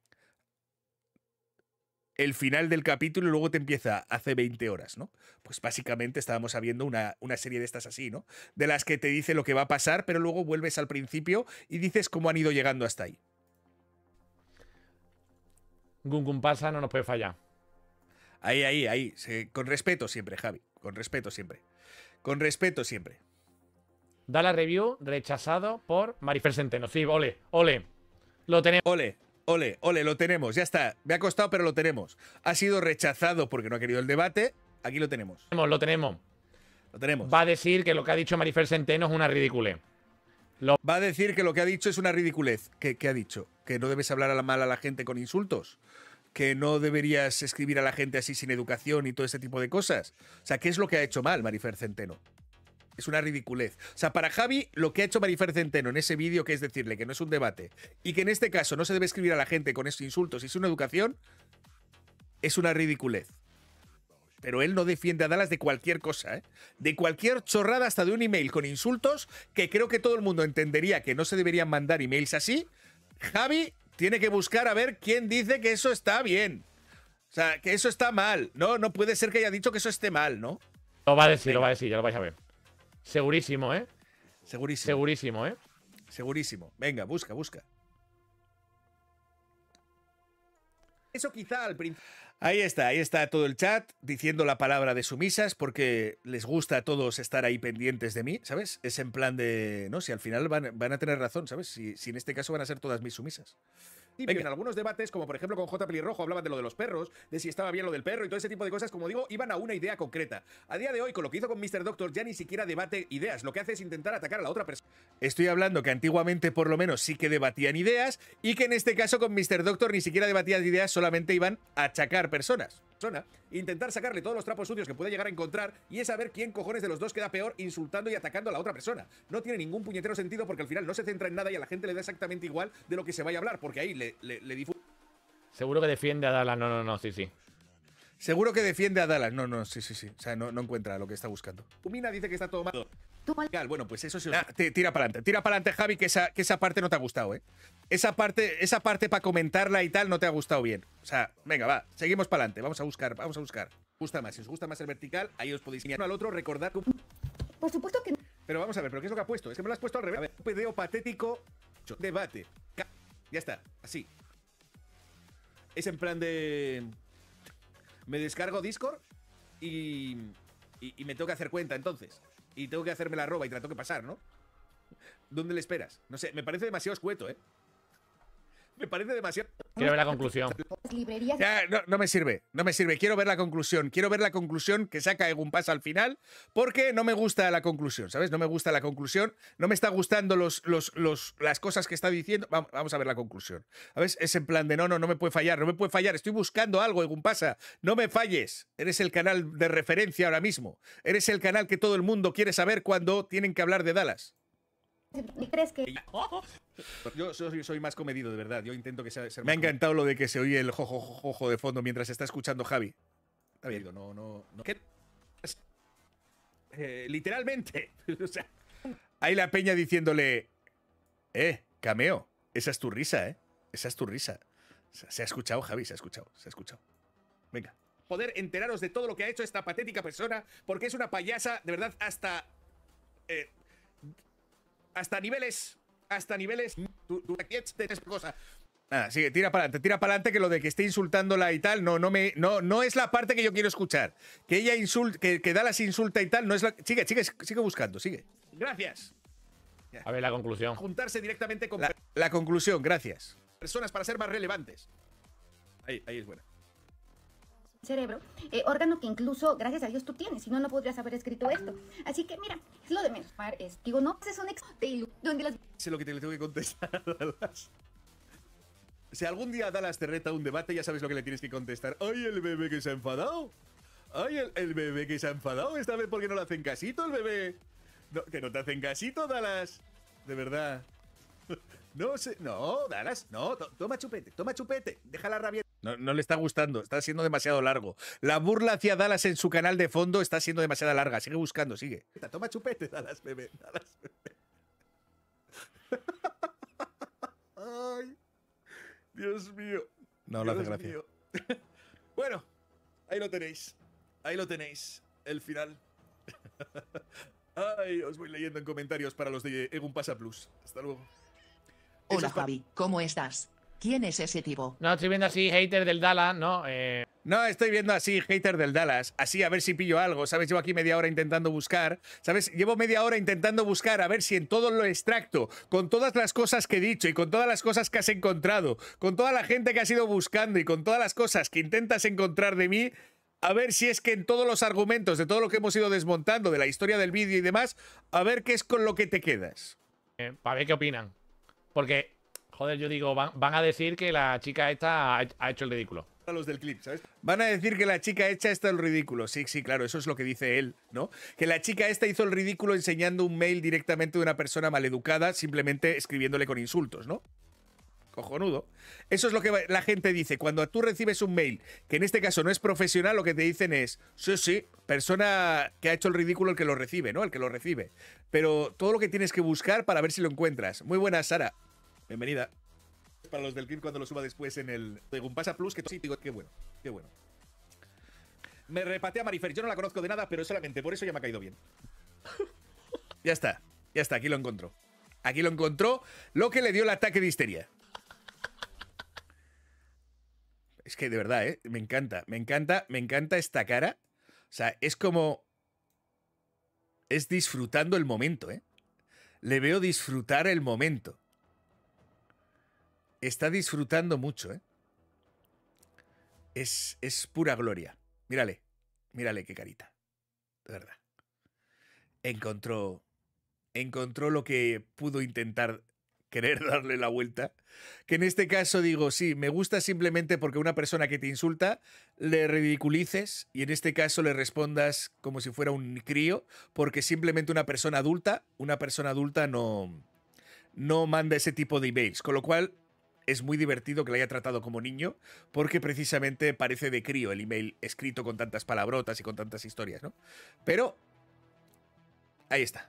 El final del capítulo y luego te empieza hace 20 horas, ¿no? Pues básicamente estábamos viendo una, una serie de estas así, ¿no? De las que te dice lo que va a pasar, pero luego vuelves al principio y dices cómo han ido llegando hasta ahí. Gungun pasa, no nos puede fallar. Ahí, ahí, ahí. Con respeto siempre, Javi. Con respeto siempre. Con respeto siempre. Da la review rechazado por Marifer Centeno. Sí, ole, ole. Lo tenemos. Ole, ole, ole, lo tenemos. Ya está. Me ha costado, pero lo tenemos. Ha sido rechazado porque no ha querido el debate. Aquí lo tenemos. Lo tenemos. Lo tenemos. Va a decir que lo que ha dicho Marifer Centeno es una ridícula. Va a decir que lo que ha dicho es una ridiculez. ¿Qué, qué ha dicho? ¿Que no debes hablar a la mal a la gente con insultos? ¿Que no deberías escribir a la gente así sin educación y todo ese tipo de cosas? O sea, ¿qué es lo que ha hecho mal Marifer Centeno? Es una ridiculez. O sea, para Javi, lo que ha hecho Marifer Centeno en ese vídeo, que es decirle que no es un debate y que en este caso no se debe escribir a la gente con esos insultos y sin educación, es una ridiculez. Pero él no defiende a Dallas de cualquier cosa, ¿eh? De cualquier chorrada, hasta de un email con insultos, que creo que todo el mundo entendería que no se deberían mandar emails así. Javi tiene que buscar a ver quién dice que eso está bien. O sea, que eso está mal. No, no puede ser que haya dicho que eso esté mal, ¿no? Lo va a decir, lo va a decir, ya lo vais a ver. Segurísimo, ¿eh? Segurísimo. Segurísimo, ¿eh? Segurísimo. Venga, busca, busca. Eso quizá al principio. Ahí está, ahí está todo el chat diciendo la palabra de sumisas porque les gusta a todos estar ahí pendientes de mí, ¿sabes? Es en plan de, no, si al final van, van a tener razón, ¿sabes? Si, si en este caso van a ser todas mis sumisas. En algunos debates, como por ejemplo con J. Pelirrojo, hablaban de lo de los perros, de si estaba bien lo del perro y todo ese tipo de cosas, como digo, iban a una idea concreta. A día de hoy, con lo que hizo con Mr. Doctor, ya ni siquiera debate ideas, lo que hace es intentar atacar a la otra persona. Estoy hablando que antiguamente por lo menos sí que debatían ideas y que en este caso con Mr. Doctor ni siquiera debatían ideas, solamente iban a achacar personas. Persona, intentar sacarle todos los trapos sucios que puede llegar a encontrar y es saber quién cojones de los dos queda peor insultando y atacando a la otra persona. No tiene ningún puñetero sentido porque al final no se centra en nada y a la gente le da exactamente igual de lo que se vaya a hablar, porque ahí le, le, le difu- Seguro que defiende a Dallas. No, no, no, sí, sí. Seguro que defiende a Dallas. No, no, sí, sí, sí. O sea, no, no encuentra lo que está buscando. Umina dice que está todo mal. Bueno, pues eso sí. Ah, ti- tira para adelante, tira para adelante, Javi, que esa, que esa parte no te ha gustado, ¿eh? Esa parte, esa parte para comentarla y tal no te ha gustado bien. O sea, venga, va, seguimos para adelante, vamos a buscar, vamos a buscar. gusta más. Si os gusta más el vertical, ahí os podéis uno al otro, recordad que... Por supuesto que no. Pero vamos a ver, ¿pero qué es lo que ha puesto? Es que me lo has puesto al revés. A ver, un video patético, debate. Ya está, así. Es en plan de... Me descargo Discord y, y, y me tengo que hacer cuenta entonces. Y tengo que hacerme la roba y te la tengo que pasar, ¿no? ¿Dónde le esperas? No sé, me parece demasiado escueto, ¿eh? Me parece demasiado... Quiero ver la conclusión. Librerías. Ya, no, no me sirve, no me sirve. Quiero ver la conclusión. Quiero ver la conclusión que saca Egun Pass al final, porque no me gusta la conclusión, ¿sabes? No me gusta la conclusión. No me está gustando los, los, los, las cosas que está diciendo. Vamos, vamos a ver la conclusión. ¿Sabes? Es en plan de no, no, no me puede fallar, no me puede fallar. Estoy buscando algo, Egun Pasa. No me falles. Eres el canal de referencia ahora mismo. Eres el canal que todo el mundo quiere saber cuando tienen que hablar de Dallas. ¿Crees que Yo soy, soy más comedido, de verdad. Yo intento que sea... ser Me ha encantado lo de que se oye el jojo jojo de fondo mientras está escuchando Javi. Está bien, no, no, no. ¿Qué? eh, literalmente. o sea, Ahí la peña diciéndole, eh, cameo, esa es tu risa, ¿eh? Esa es tu risa. Se, se ha escuchado, Javi, se ha escuchado, se ha escuchado. Venga. poder enteraros de todo lo que ha hecho esta patética persona, porque es una payasa, de verdad, hasta. eh, hasta niveles. Hasta niveles. Tú, de esta cosa. Nada, sigue, tira para adelante, tira para adelante que lo de que esté insultándola y tal, no, no me, no, no es la parte que yo quiero escuchar. Que ella insulta, que, que Dallas insulta y tal, no es la. Sigue, sigue, sigue buscando, sigue. Gracias. A ver la conclusión. Juntarse directamente con La, la conclusión, gracias. personas para ser más relevantes. Ahí, ahí es buena. Cerebro, eh, órgano que incluso, gracias a Dios, tú tienes, si no, no podrías haber escrito esto. Así que, mira, es lo de menos. Es- digo, no, es un ex de donde las Sé lo que te, le tengo que contestar Dallas. Si algún día Dallas te reta un debate, ya sabes lo que le tienes que contestar. ¡Ay, el bebé que se ha enfadado! ¡Ay, el, el bebé que se ha enfadado! Esta vez porque no le hacen casito el bebé. No, que no te hacen casito, Dallas. De verdad. No sé. No, Dallas, no. to- toma chupete, toma chupete. Deja la rabia. No, no le está gustando, está siendo demasiado largo. La burla hacia Dallas en su canal de fondo está siendo demasiado larga. Sigue buscando, sigue. Toma chupete, Dallas, bebé. Dallas, bebé. Ay. Dios mío. No le hace gracia. mío. bueno, ahí lo tenéis. Ahí lo tenéis. El final. Ay, os voy leyendo en comentarios para los de Egun Pasa Plus. Hasta luego. Hola Javi, ¿cómo estás? ¿Quién es ese tipo? No, estoy viendo así, hater del Dallas, ¿no? Eh, No, estoy viendo así, hater del Dallas, así a ver si pillo algo, ¿sabes? Llevo aquí media hora intentando buscar, ¿sabes? Llevo media hora intentando buscar a ver si en todo lo extracto, con todas las cosas que he dicho y con todas las cosas que has encontrado, con toda la gente que has ido buscando y con todas las cosas que intentas encontrar de mí, a ver si es que en todos los argumentos de todo lo que hemos ido desmontando, de la historia del vídeo y demás, a ver qué es con lo que te quedas. para ver qué opinan. Porque, joder, yo digo, van, van a decir que la chica esta ha, hecho el ridículo. Para los del clip, ¿sabes? Van a decir que la chica hecha está el ridículo. Sí, sí, claro, eso es lo que dice él, ¿no? Que la chica esta hizo el ridículo enseñando un mail directamente de una persona maleducada, simplemente escribiéndole con insultos, ¿no? Cojonudo. Eso es lo que la gente dice. Cuando tú recibes un mail, que en este caso no es profesional, lo que te dicen es, sí, sí, persona que ha hecho el ridículo el que lo recibe, ¿no? El que lo recibe. Pero todo lo que tienes que buscar para ver si lo encuentras. Muy buena, Sara. Bienvenida. Para los del clip cuando lo suba después en el Egun Pasa Plus, que sí, digo, qué bueno, qué bueno. Me repatea Marifer. Yo no la conozco de nada, pero solamente por eso ya me ha caído bien. Ya está, ya está, aquí lo encontró. Aquí lo encontró, lo que le dio el ataque de histeria. Es que de verdad, ¿eh? Me encanta, me encanta, me encanta esta cara. O sea, es como... Es disfrutando el momento, ¿eh? Le veo disfrutar el momento. Está disfrutando mucho, ¿eh? Es, es pura gloria. Mírale, mírale qué carita. De verdad encontró encontró lo que pudo intentar querer darle la vuelta. Que en este caso digo, sí, me gusta simplemente porque una persona que te insulta le ridiculices y en este caso le respondas como si fuera un crío, porque simplemente una persona adulta, una persona adulta no no manda ese tipo de emails, con lo cual es muy divertido que le haya tratado como niño, porque precisamente parece de crío el email escrito con tantas palabrotas y con tantas historias, ¿no? Pero Ahí está.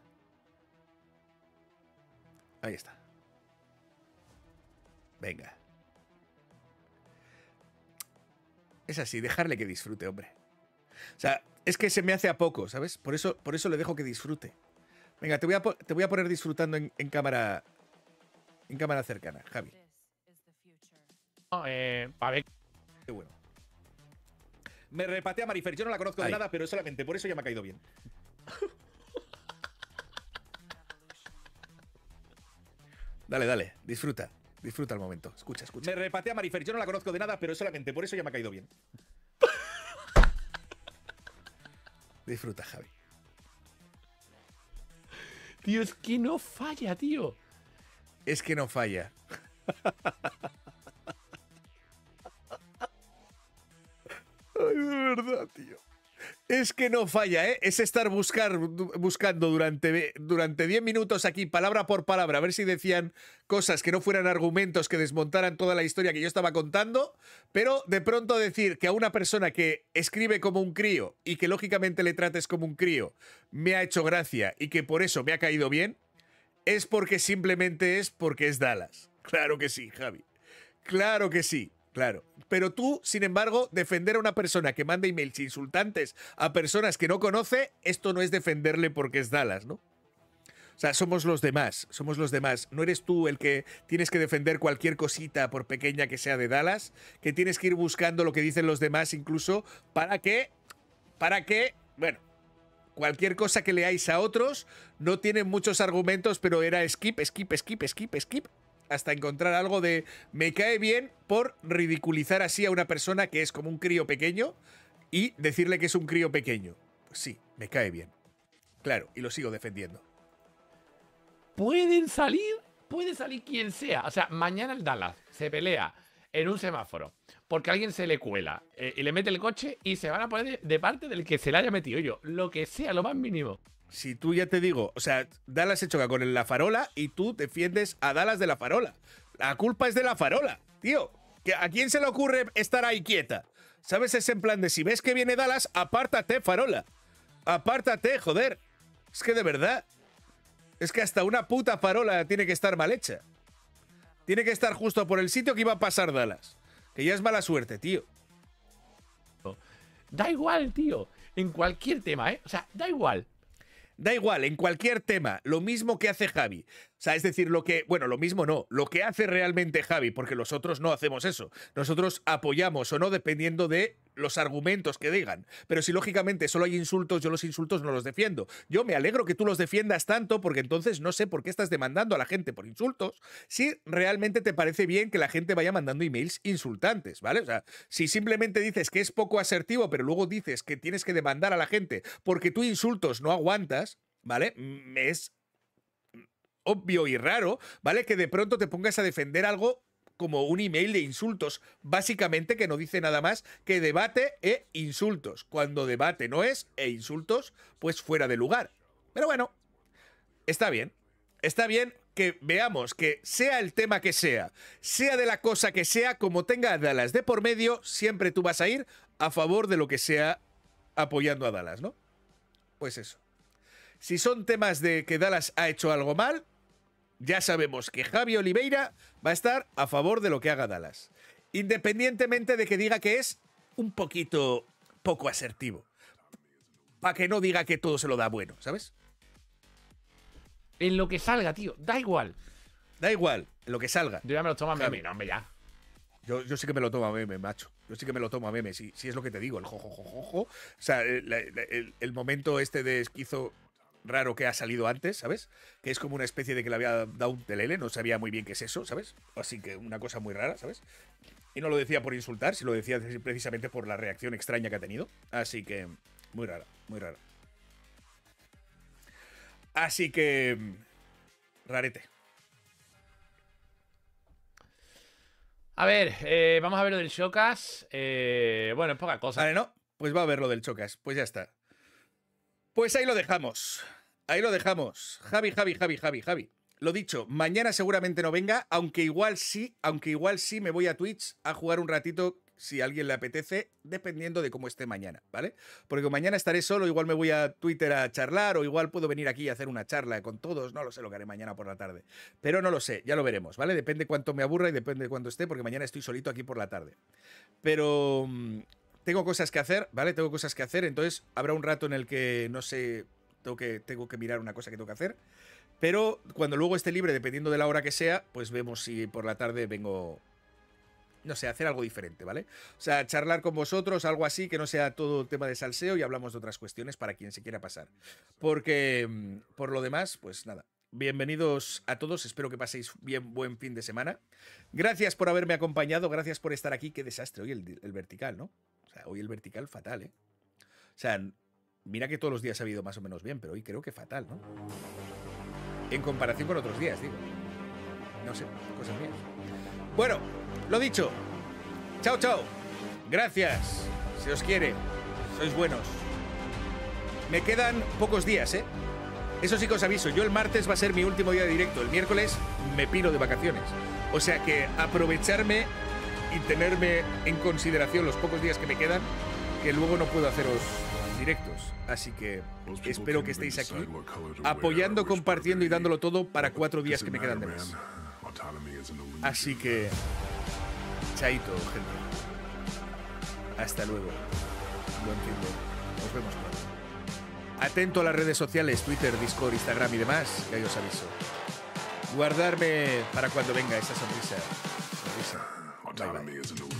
Ahí está. Venga. Es así, dejarle que disfrute, hombre. O sea, es que se me hace a poco, ¿sabes? Por eso, por eso le dejo que disfrute. Venga, te voy a, te voy a poner disfrutando en, en cámara. En cámara cercana, Javi. Eh, para ver Qué bueno. Me repatea Marifer. Yo no la conozco de nada, pero solamente por eso ya me ha caído bien. Dale, dale, disfruta. Disfruta el momento. Escucha, escucha. Me repatea Marifer. Yo no la conozco de nada, pero solamente por eso ya me ha caído bien. Disfruta, Javi. Tío, es que no falla, tío. Es que no falla. Ay, de verdad, tío. Es que no falla, ¿eh? Es estar buscar, buscando durante, durante 10 minutos aquí, palabra por palabra, a ver si decían cosas que no fueran argumentos que desmontaran toda la historia que yo estaba contando, pero de pronto decir que a una persona que escribe como un crío y que lógicamente le trates como un crío me ha hecho gracia y que por eso me ha caído bien, es porque simplemente es porque es Dallas. Claro que sí, Javi. Claro que sí, claro. Pero tú, sin embargo, defender a una persona que manda emails insultantes a personas que no conoce, esto no es defenderle porque es Dallas, ¿no? O sea, somos los demás, somos los demás. No eres tú el que tienes que defender cualquier cosita, por pequeña que sea de Dallas, que tienes que ir buscando lo que dicen los demás incluso para que, para que, bueno, cualquier cosa que leáis a otros no tiene muchos argumentos, pero era skip, skip, skip, skip, skip, hasta encontrar algo de me cae bien por ridiculizar así a una persona que es como un crío pequeño y decirle que es un crío pequeño. Pues sí, me cae bien. Claro, y lo sigo defendiendo. Pueden salir, puede salir quien sea. O sea, mañana el Dallas se pelea en un semáforo porque alguien se le cuela eh, y le mete el coche y se van a poner de, de parte del que se le haya metido yo. Lo que sea, lo más mínimo. Si tú ya te digo, o sea, Dallas se choca con la farola y tú defiendes a Dallas de la farola. La culpa es de la farola, tío. ¿Que ¿A quién se le ocurre estar ahí quieta? ¿Sabes? Es en plan de si ves que viene Dallas, apártate, farola. Apártate, joder. Es que de verdad. Es que hasta una puta farola tiene que estar mal hecha. Tiene que estar justo por el sitio que iba a pasar Dallas. Que ya es mala suerte, tío. Da igual, tío. En cualquier tema, ¿eh? O sea, da igual. Da igual, en cualquier tema, lo mismo que hace Javi. O sea, es decir, lo que, bueno, lo mismo no, lo que hace realmente Javi, porque los otros no hacemos eso. Nosotros apoyamos o no dependiendo de los argumentos que digan. Pero si lógicamente solo hay insultos, yo los insultos no los defiendo. Yo me alegro que tú los defiendas tanto, porque entonces no sé por qué estás demandando a la gente por insultos, si realmente te parece bien que la gente vaya mandando emails insultantes, ¿vale? O sea, si simplemente dices que es poco asertivo, pero luego dices que tienes que demandar a la gente porque tú insultos no aguantas, ¿vale? Es obvio y raro, ¿vale? Que de pronto te pongas a defender algo como un email de insultos, básicamente que no dice nada más que debate e insultos. Cuando debate no es e insultos, pues fuera de lugar. Pero bueno, está bien. Está bien que veamos que sea el tema que sea, sea de la cosa que sea, como tenga a Dallas de por medio, siempre tú vas a ir a favor de lo que sea apoyando a Dallas, ¿no? Pues eso. Si son temas de que Dallas ha hecho algo mal, ya sabemos que Javi Oliveira va a estar a favor de lo que haga Dallas. Independientemente de que diga que es un poquito poco asertivo. Para que no diga que todo se lo da bueno, ¿sabes? En lo que salga, tío. Da igual. Da igual, en lo que salga. Yo ya me lo tomo a meme. No, hombre, ya. Yo, yo sí que me lo tomo a meme, macho. Yo sí que me lo tomo a meme, si, si es lo que te digo, el jojojojojo. O sea, el, el- el momento este de esquizo raro que ha salido antes, ¿sabes? Que es como una especie de que le había dado un telele, no sabía muy bien qué es eso, ¿sabes? Así que una cosa muy rara, ¿sabes? Y no lo decía por insultar, sino lo decía precisamente por la reacción extraña que ha tenido. Así que, muy rara, muy rara. Así que, rarete. A ver, eh, vamos a ver lo del Shocas. Eh, bueno, es poca cosa. Vale, ¿no? Pues va a ver lo del Chocas. Pues ya está. Pues ahí lo dejamos. Ahí lo dejamos. Javi, Javi, Javi, Javi, Javi. Lo dicho, mañana seguramente no venga, aunque igual sí, aunque igual sí me voy a Twitch a jugar un ratito si alguien le apetece, dependiendo de cómo esté mañana, ¿vale? Porque mañana estaré solo, igual me voy a Twitter a charlar o igual puedo venir aquí a hacer una charla con todos, no lo sé lo que haré mañana por la tarde. Pero no lo sé, ya lo veremos, ¿vale? Depende cuánto me aburra y depende de cuánto esté, porque mañana estoy solito aquí por la tarde. Pero mm, tengo cosas que hacer, ¿vale? Tengo cosas que hacer, entonces habrá un rato en el que, no sé, tengo que, tengo que mirar una cosa que tengo que hacer. Pero cuando luego esté libre, dependiendo de la hora que sea, pues vemos si por la tarde vengo, no sé, hacer algo diferente, ¿vale? O sea, charlar con vosotros, algo así, que no sea todo tema de salseo y hablamos de otras cuestiones para quien se quiera pasar. Porque, mm, por lo demás, pues nada. Bienvenidos a todos, espero que paséis bien buen fin de semana. Gracias por haberme acompañado, gracias por estar aquí. Qué desastre hoy el, el vertical, ¿no? O sea, hoy el vertical fatal, ¿eh? O sea, mira que todos los días ha habido más o menos bien, pero hoy creo que fatal, ¿no? En comparación con otros días, digo. No sé, cosas mías. Bueno, lo dicho. Chao, chao. Gracias. Se os quiere. Sois buenos. Me quedan pocos días, ¿eh? Eso sí que os aviso, yo el martes va a ser mi último día de directo, el miércoles me piro de vacaciones. O sea que aprovecharme y tenerme en consideración los pocos días que me quedan, que luego no puedo haceros directos. Así que espero que estéis aquí apoyando, compartiendo y dándolo todo para cuatro días que me quedan de mes. Así que, chaito, gente. Hasta luego. Buen fin de- Nos vemos pronto. Atento a las redes sociales, Twitter, Discord, Instagram y demás, que ahí os aviso. Guardarme para cuando venga esa sonrisa. Sonrisa. Bye, bye.